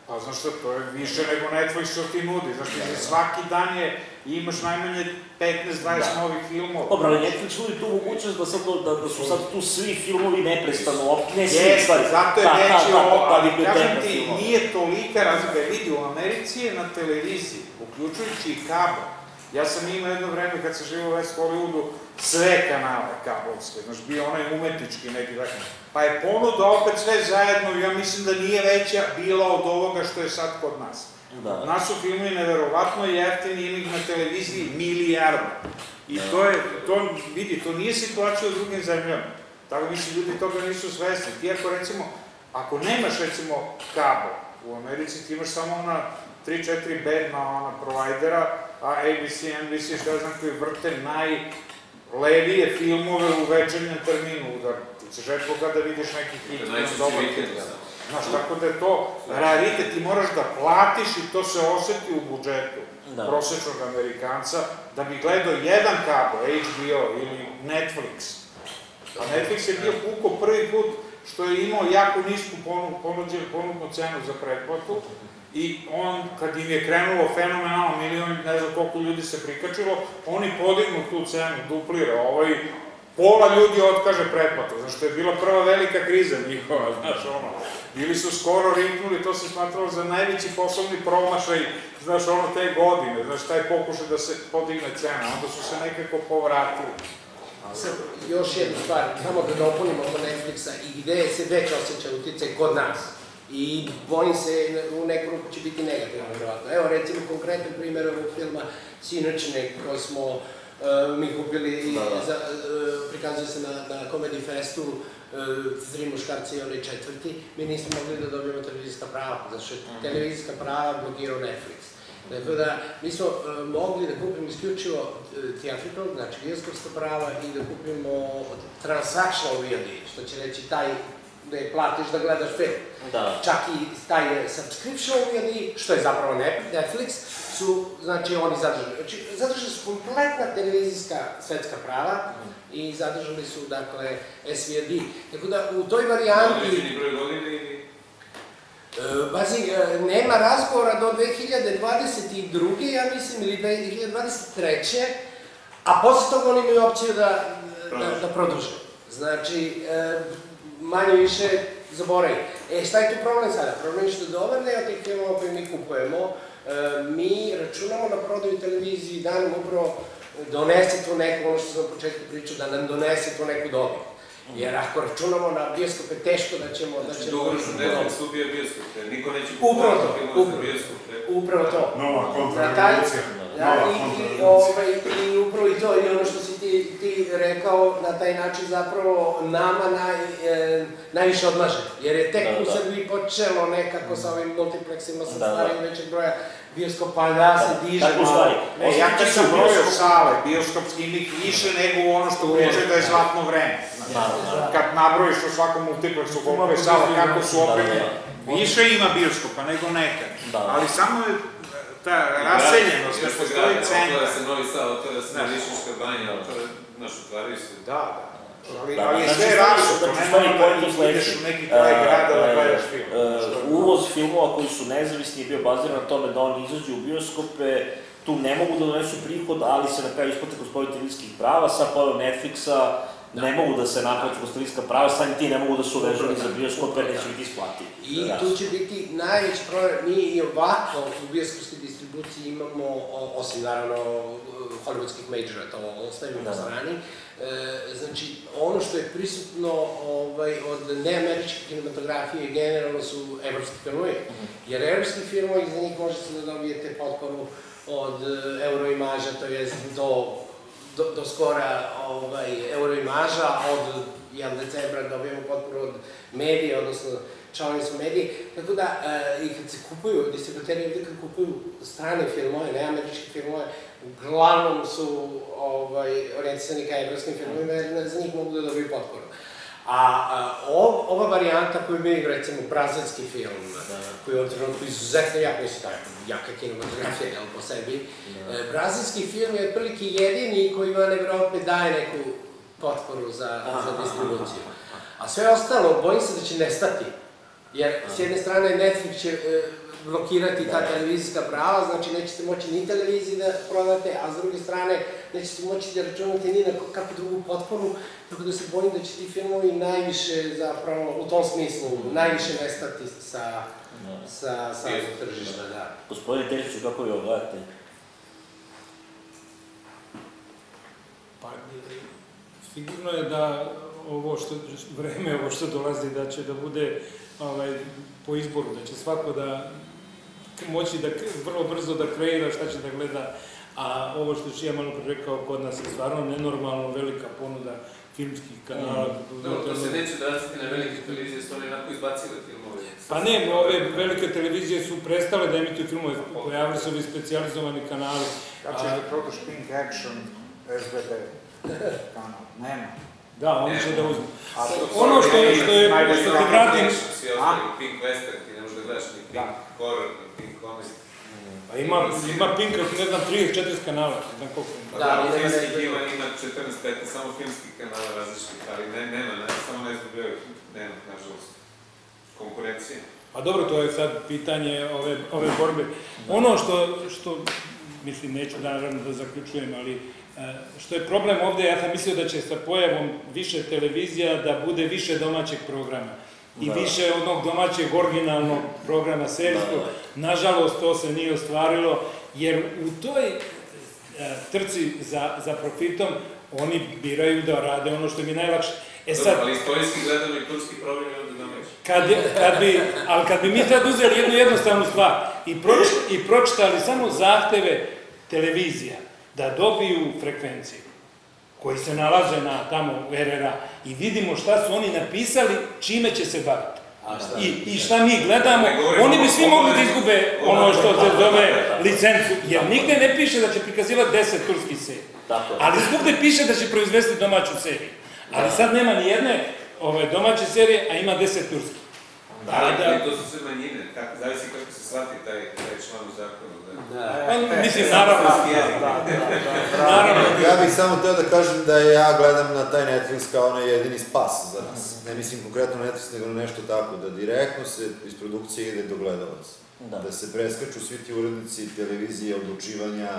pa znaš šta, to je više nego Netflix što ti nudi, znaš, ti svaki dan je, imaš najmanje 15-20 Da. novih filmova. Dobro, ali Netflix nudi tu mogućnost da, sad, da, da su sad tu svi filmovi neprestano, ne svi, Jeste, stvari. zato je Ta- veći ta- ovo, ali kažem ti, filmova. nije tolika razlika. Vidi, u Americi je na televiziji, uključujući i kabel. Ja sam imao jedno vreme kad sam živio u West Hollywoodu, sve kanale kabelske, znaš, bio onaj umetnički neki tako. Pa je ponuda opet sve zajedno, ja mislim da nije veća bila od ovoga što je sad kod nas. Da. Nas su filmovi neverovatno jeftini, ih na televiziji milijarda. I to je, to, vidi, to nije situacija u drugim zemljama. Tako mislim, ljudi toga nisu svesni. Ti ako recimo, ako nemaš recimo kabel u Americi, ti imaš samo ona 3-4 bedna ona provajdera, a ABC, NBC, što ja znam, koji vrte najlevije filmove u večernjem terminu udar. Ti ćeš redko kada vidiš neki hit, To je film, najčešće dobar samo. Znaš, tako da je to raritet, ti moraš da platiš i to se oseti u budžetu Da. prosječnog Amerikanca, da bi gledao jedan kabel, HBO ili Netflix. A Netflix je bio puko prvi put što je imao jako nisku ponu, ponuđenu ponudnu cenu za pretplatu i on, kad im je krenulo fenomenalno, milion, ne znam koliko ljudi se prikačilo, oni podignu tu cenu, duplira, ovaj, pola ljudi otkaže pretplatu, znaš, što je bila prva velika kriza njihova, [laughs] znaš, ono, bili su skoro riknuli, to se smatralo za najveći poslovni promašaj, znaš, ono, te godine, znaš, taj pokušaj da se podigne cena, onda su se nekako povratili. Sad, još jednu stvar, samo da dopunimo oko Netflixa i gde se već osjeća uticaj kod nas. I bojim se, u neku ruku će biti negativno, vjerovatno. Evo, recimo, konkretan primjer ovog filma Sinoćne, koji smo uh, mi kupili, Da, da. za, uh, prikazuje se na, na Comedy Festu, uh, tri muškarci i onaj četvrti, mi nismo mogli da dobijemo televizijska prava, zato što je televizijska prava blokirao Netflix. Tako da, mi smo e, mogli da kupimo isključivo e, theatrical, znači bioskopska prava i da kupimo transactional VOD, što će reći taj gde platiš da gledaš film. Da. Čak i taj subscription ili, što je zapravo ne- Netflix, su, znači, oni zadržali. Znači, zadržali su kompletna televizijska svetska prava i zadržali su, dakle, SVOD. Tako da, u toj varijanti... Određeni broj godina ili... E, Bazi, e, nema razgovora do 2022. ja mislim, ili 2023. A posle toga oni imaju opciju da, da, da produže. Znači, e, manje više zaboravi. E, šta je tu problem sada? Problem je što dobar deo tih filmova koje mi kupujemo, e, mi računamo na prodaju televiziji da nam upravo donese tu neku, ono što sam na početku pričao, da nam donese tu neku dobit. Jer ako računamo na bioskope, teško da ćemo... da Znači, ćemo dugoročno. Netflix ubija bioskope, niko neće Upravo to, kupovati filmove za upravo. bioskope. Upravo to. Nova Na taj- kontrarevolucija. Da, i, i, ovaj, i upravo i to, i ono što si ti, ti rekao, na taj način zapravo nama naj, e, najviše odmaže. Jer je tek Da, u da. Srbiji počelo nekako sa ovim multiplexima, sa Da, da. stvaranjem većeg broja bioskopa, da se diže Tako stvari. E, ja kad sam brojao sale, bioskopski ih više nego ono što uče da je zlatno vreme. Znaš, Naravno, naravno. kad nabrojiš u svakom multiplexu koliko je sala, kako su Da, da, opremljene, da. više ima bioskopa nego nekad. Da. Ali samo je ta raseljenost, ne postoji centar. Otvara se Novi Sad, otvara se Znaš. Višnička banja, znaš, otvaraju se. Da, da. Ali, Da, ali je znači, sve rasuto, znači, ne stvari da je sledeći. ideš u neki kraj grada da E, gledaš film. e, Što- Uvoz filmova koji su nezavisni je bio baziran na tome da oni izađu u bioskope, tu ne mogu da donesu prihod, ali se na kraju isplate kroz televizijskih prava, sa pojavom Netflixa ne mogu da se naplate kroz televizijska prava, samim ti ne mogu da su vezani za bioskope, neće biti isplativi. I Da. tu će biti najveći problem, mi i ovako u bioskopskoj distribuciji imamo, osim naravno hollywoodskih majora, to ostavimo Da, na da. strani, e, znači ono što je prisutno ovaj, od neameričke kinematografije generalno su evropski filmovi, jer evropski filmovi za njih možete da dobijete potporu od e, euroimaža, to jest do do, do skora ovaj, euroimaža, od jel, decembra dobijemo potporu od medija, odnosno članovi su mediji, tako da e, i kad se kupuju, distributeri ovde kad kupuju strane filmove, ne američke filmove, uglavnom su ovaj, orijentisani ka evropskim filmovima, jer za njih mogu da dobiju potporu. A, a ov, ova varijanta koju mi, recimo, brazilski film, koji je u trenutku izuzetno jak, mislim, taj jaka kinematografija, jel, po sebi, e, brazilski film je otprilike jedini koji van Evrope daje neku potporu za, za distribuciju. A sve ostalo, bojim se da će nestati. Jer, s jedne strane, Netflix će e, blokirati ta televizijska prava, znači nećete moći ni televiziji da prodate, a s druge strane nećete moći da računate ni na kakvu drugu potporu, tako da se bojim da će ti filmovi najviše zapravo, u tom smislu, najviše nestati sa, sa, sa tržišta, da. Gospodine Tešiću, kako vi ovo gledate? Pa, sigurno je da ovo što, vreme ovo što dolazi, da će da bude ovaj, po izboru, da će svako da moći da vrlo brzo da kreira šta će da gleda, a ovo što ću ja malo pre rekao, kod nas je stvarno nenormalno velika ponuda filmskih kanala. Dobro, to se neće vratiti na velike televizije, su oni onako izbacili filmove. Pa ne, ove velike televizije su prestale da emituju filmove, pojavili su ovi specijalizovani kanali. Kad ćeš da prodaš Pink Action, SBB kanal? Nema. Da, oni će da uzmu. Ono što je, što je, što ti kanal. vratim, Pink Western, ti ne možeš da gledaš ni Pink Horror, pa ima, ima Pinka, ne znam, 30-40 kanala, ne znam koliko ima. Pa Da, da, ali nema filmskih ima, ima 14-15, samo filmskih kanala različitih, ali ne, nema, ne, samo ne izgubljaju, nema, nažalost, konkurencije. Pa dobro, to je sad pitanje ove, ove borbe. Ono što, što, mislim, neću naravno da zaključujem, ali e, što je problem ovde, ja sam mislio da će sa pojavom više televizija da bude više domaćeg programa i Da. više onog domaćeg originalnog programa serijskog. Nažalost, to se nije ostvarilo, jer u toj e, trci za, za profitom oni biraju da rade ono što im je najlakše. E sad, ali istorijski gledano i turski program je ovde domaći. Kad, kad bi, ali kad bi mi sad uzeli jednu jednostavnu stvar i, proč, i pročitali samo zahteve televizija da dobiju frekvenciju koji se nalaze na tamo RRA i vidimo šta su oni napisali, čime će se baviti. I, I šta mi gledamo, oni bi svi mogli da izgube ono što se zove licencu, jer nigde ne piše da će prikazivati 10 turskih serija. Ali svugde piše da će proizvesti domaću seriju. Ali sad nema ni jedne ovaj, domaće serije, a ima 10 turskih. Da, da- ali to su sve manjine, kako, zavisi kako se shvati taj, taj član u zakonu. Da. Pa, mislim, naravno, naravno. Ja bih samo teo da kažem da ja gledam na taj Netflix kao onaj jedini spas za nas. Ne mislim konkretno Netflix, nego nešto tako, da direktno se iz produkcije ide do gledalaca. Da. Da se preskaču svi ti urednici, televizije, odlučivanja,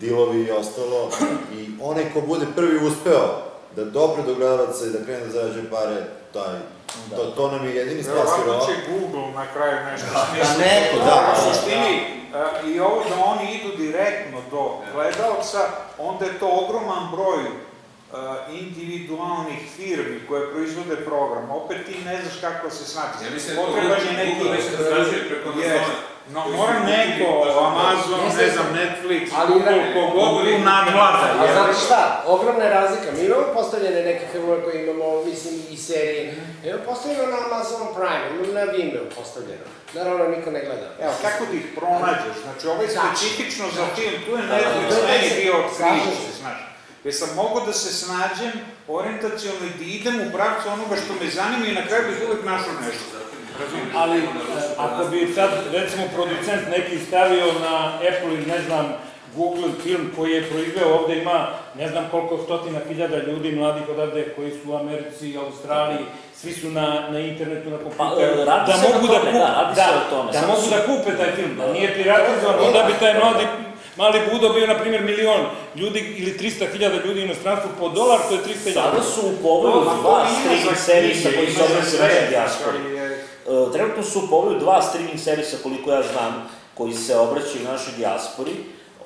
dilovi i ostalo. I onaj ko bude prvi uspeo da dopre do gledalaca i da krene da zarađuje pare, taj, to, to nam je jedini spas. jer ovo- će Google na kraju nešto Da, smisliti. neko, da, U da, suštini, e, i ovo da oni idu direktno do gledalca, onda je to ogroman broj e, individualnih firmi koje proizvode program. Opet ti ne znaš kako se snaći. Ja mislim da Potreban je Google- neki... Google već razrađuje preko Jest. No, mora neko, Amazon. Ne znam, Netflix, Ali Google, kogod tu nadvlada. A znate šta, ogromna je razlika. Mi imamo postavljene neke filmove koje imamo, mislim, i serije. Imamo postavljeno na Amazon Prime, imamo na Vimeo postavljeno. Naravno, niko ne gleda. Evo, kako da ih pronađeš? Znači, ovo je Znači, specifično za znači. film, tu je Da, Netflix da, da, meni da, bio se. znaš. Jer sam mogao da se snađem orijentacijalno i da idem u pravcu onoga što me zanima i na kraju bih uvek našao nešto. Ali, ako bi sad, recimo, producent neki stavio na Apple ili ne znam, Google film koji je proizveo ovde ima ne znam koliko stotina hiljada ljudi mladih odavde koji su u Americi, Australiji, svi su na, na internetu, na kompjuteru, e, radi da mogu na da da, tome. da Samo mogu da kupe taj film, da nije piratizovan, onda bi taj mladi mali budo bio, na primjer, milion ljudi ili 300 hiljada ljudi u inostranstvu po dolar, to je 300 hiljada. Sada su u povoju dva streaming servisa koji se sve, naše dijaspori. E, Trenutno su u povoju dva streaming servisa, koliko ja znam, koji se obraćaju našoj dijaspori.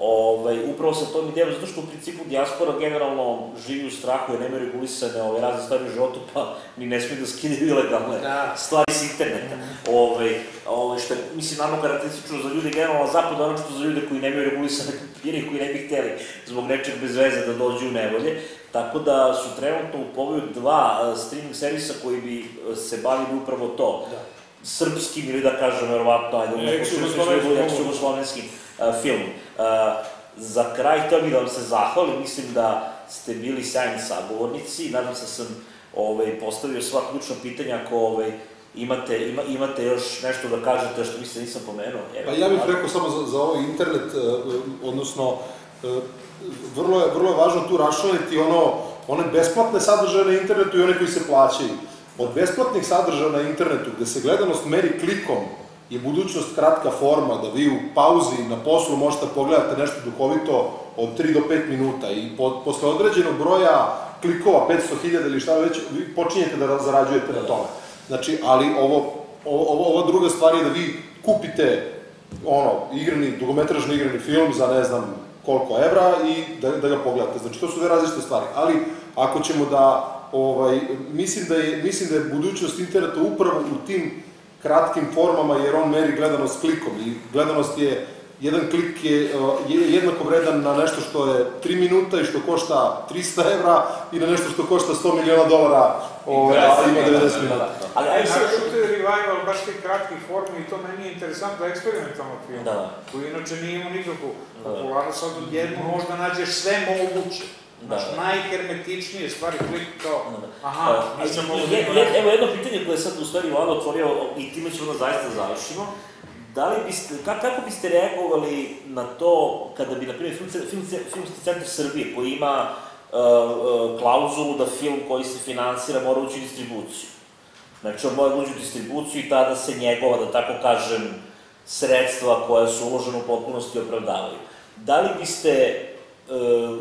Ovaj, upravo sa tom idejom, zato što u principu dijaspora generalno živi u strahu jer nemaju regulisane ove razne stvari u životu, pa ni ne smiju da skidaju ilegalne Da. stvari s interneta. Ove, ove, što je, mislim, naravno karakteristično za ljude generalno na zapadu, naravno za ljude koji nemaju regulisane papire i koji ne bi hteli zbog nečeg bez veze da dođu u nevolje. Tako da su trenutno u povoju dva e, streaming servisa koji bi e, se bavili upravo to. Da. Srpskim ili da kažem, verovatno, ajde, neko Ex-jugoslovenskim, uh, film. Uh, za kraj htio bih da vam se zahvalim, mislim da ste bili sjajni sagovornici, nadam se da sam ovaj, postavio sva ključna pitanja ako ovaj, imate, ima, imate još nešto da kažete što mislite nisam pomenuo. Evo, Pa ja bih rekao samo za, za ovaj internet, e, odnosno, vrlo je, vrlo je važno tu raščlaniti ono, one besplatne sadržaje na internetu i one koji se plaćaju. Od besplatnih sadržaja na internetu, gde se gledanost meri klikom, je budućnost kratka forma, da vi u pauzi na poslu možete pogledate nešto duhovito od 3 do 5 minuta i po, posle određenog broja klikova, 500.000 ili šta već, vi počinjete da zarađujete na tome. Znači, ali ovo, ovo, ova druga stvar je da vi kupite ono, igrani, dugometražni igrani film za ne znam koliko evra i da, da ga pogledate. Znači, to su dve različite stvari. Ali, ako ćemo da, ovaj, mislim da je, mislim da je budućnost interneta upravo u tim kratkim formama, jer on meri gledanost klikom i gledanost je, jedan klik je, je jednako vredan na nešto što je 3 minuta i što košta 300 evra i na nešto što košta 100 miliona dolara, ovaj, a ima 90 minuta. Ali, ajde sad, je revival baš tih kratkih formi i to meni je interesantno eksperimentalno film. Da. Koji inače nije imao nikakvu Da. Popularnost, sad odjednom možda nađeš sve moguće. Znaš, Da. najhermetičnije stvari, klik kao, Da, da. aha, E, nisam mogu je- da je- Evo jedno pitanje koje je sad u stvari Vlada otvorio i time ćemo da zaista završimo. Da li biste, ka, kako biste reagovali na to kada bi, na primjer, film, film, Filmski centar Srbije koji ima uh, uh, klauzulu da film koji se finansira mora ući u distribuciju. Znači, on mora da uđe u distribuciju i tada se njegova, da tako kažem, sredstva koja su uložena u potpunosti opravdavaju. Da li biste, uh,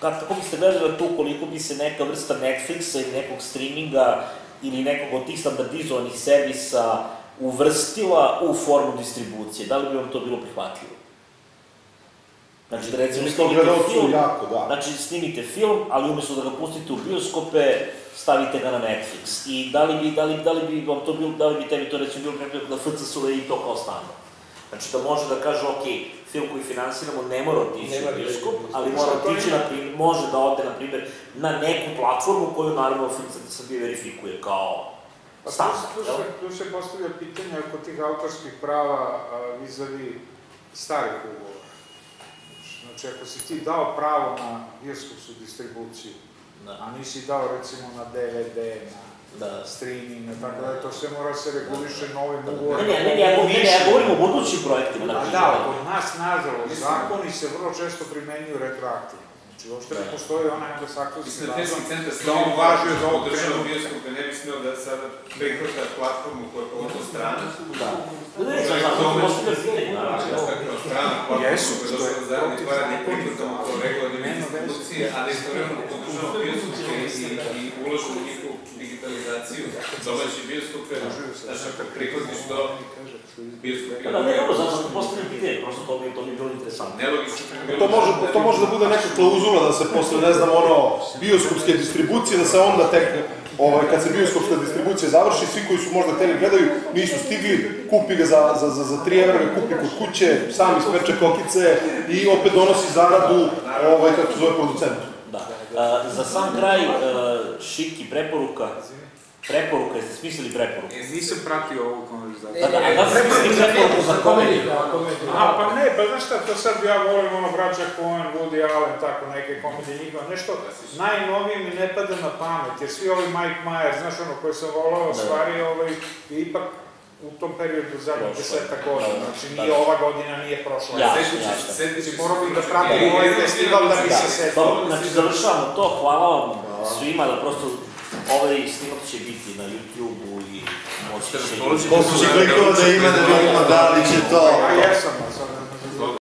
kako, kako biste gledali na to koliko bi se neka vrsta Netflixa ili nekog streaminga ili nekog od tih standardizovanih servisa uvrstila u formu distribucije? Da li bi vam to bilo prihvatljivo? Znači, da recimo snimite film, jako, da. znači snimite film, ali umesto da ga pustite u bioskope, stavite ga na Netflix. I da li bi, da li, da li bi vam to bilo, da li bi tebi to recimo bilo prepreka da FCSU i to kao standard? Znači da može da kaže, ok, film koji finansiramo ne mora otići u u ali mora otići, na primjer, može da ode, na primjer, na neku platformu koju naravno Film Centar Srbije verifikuje kao Pa tu, standard, tu, jel? se, tu se postavlja pitanje oko tih autorskih prava vizavi starih ugovora. Znači, ako si ti dao pravo na bioskopsku distribuciju Da. a nisi dao recimo na DVD, na Da. streaming, tako da to sve mora se reguliše novim Ne, ugovorom. ne, ne, ne, ja, ne, ne, ja govorim o budućim projektima. A Znači, da, kod nas, nažalost, zakoni se vrlo često primenjuju retroaktivno. Znači, uopšte ne Da. postoji onaj anglosaksonski Mislim da. Filmski centar Da on važi od ovog država trenutka. bioskope ne bi smio da sada prihvata platformu koja je pogotovo strana. Da. Ne, ne, za to postavlja pitanje, naravno. Dakle, strana platforma Jesu, koja je što je došla zajedno protiv para ne zakona. prihvatamo kao regularne Nema veze. institucije, a da istovremeno podržavamo bioskope i, i ulažu u njihovu digitalizaciju. Domaći bioskope, znaš, ako prihvatiš to, bioskopi... Da, da, ne, dobro, zato što postavljam pitanje, prosto to bi, to bi bilo interesantno. Nelogično. To može, to može da bude neka klauzula da se posle, ne znam, ono, bioskopske distribucije, da se onda tek, ovaj, kad se bioskopska distribucija završi, svi koji su možda hteli gledaju, nisu stigli, kupi ga za, za, za, za 3 evra, kupi kod kuće, sam ispeče kokice i opet donosi zaradu, ovaj, kako se zove, producentu. Da. E, za sam kraj, e, Šiki, preporuka, preporuka, jeste smislili preporuku? Nisam pratio ovu konverzaciju. Da, da, a da ste smislili preporuku za komediju? A, pa ne, pa znaš šta, to sad ja volim ono braća Coen, Woody Allen, tako neke komedije njihove, nešto najnovije mi ne pada na pamet, jer svi ovi Mike Myers, znaš ono, koje sam volao, Da. stvari, ovaj, ipak u tom periodu zadnjih Prošlo. deseta godina, Da, da, znači da, nije da. ova godina, nije prošla. Jasno, Setit ćeš- jasno. setit ćeš Znači, se morao bih da pratim Ja, ovaj ja, festival da bi ja, se setio. Znači završavamo to, hvala vam svima da prosto ovaj snimak će biti na YouTube-u i moći će... Koliko će klikova da ima da vidimo da li će to... Ja jesam,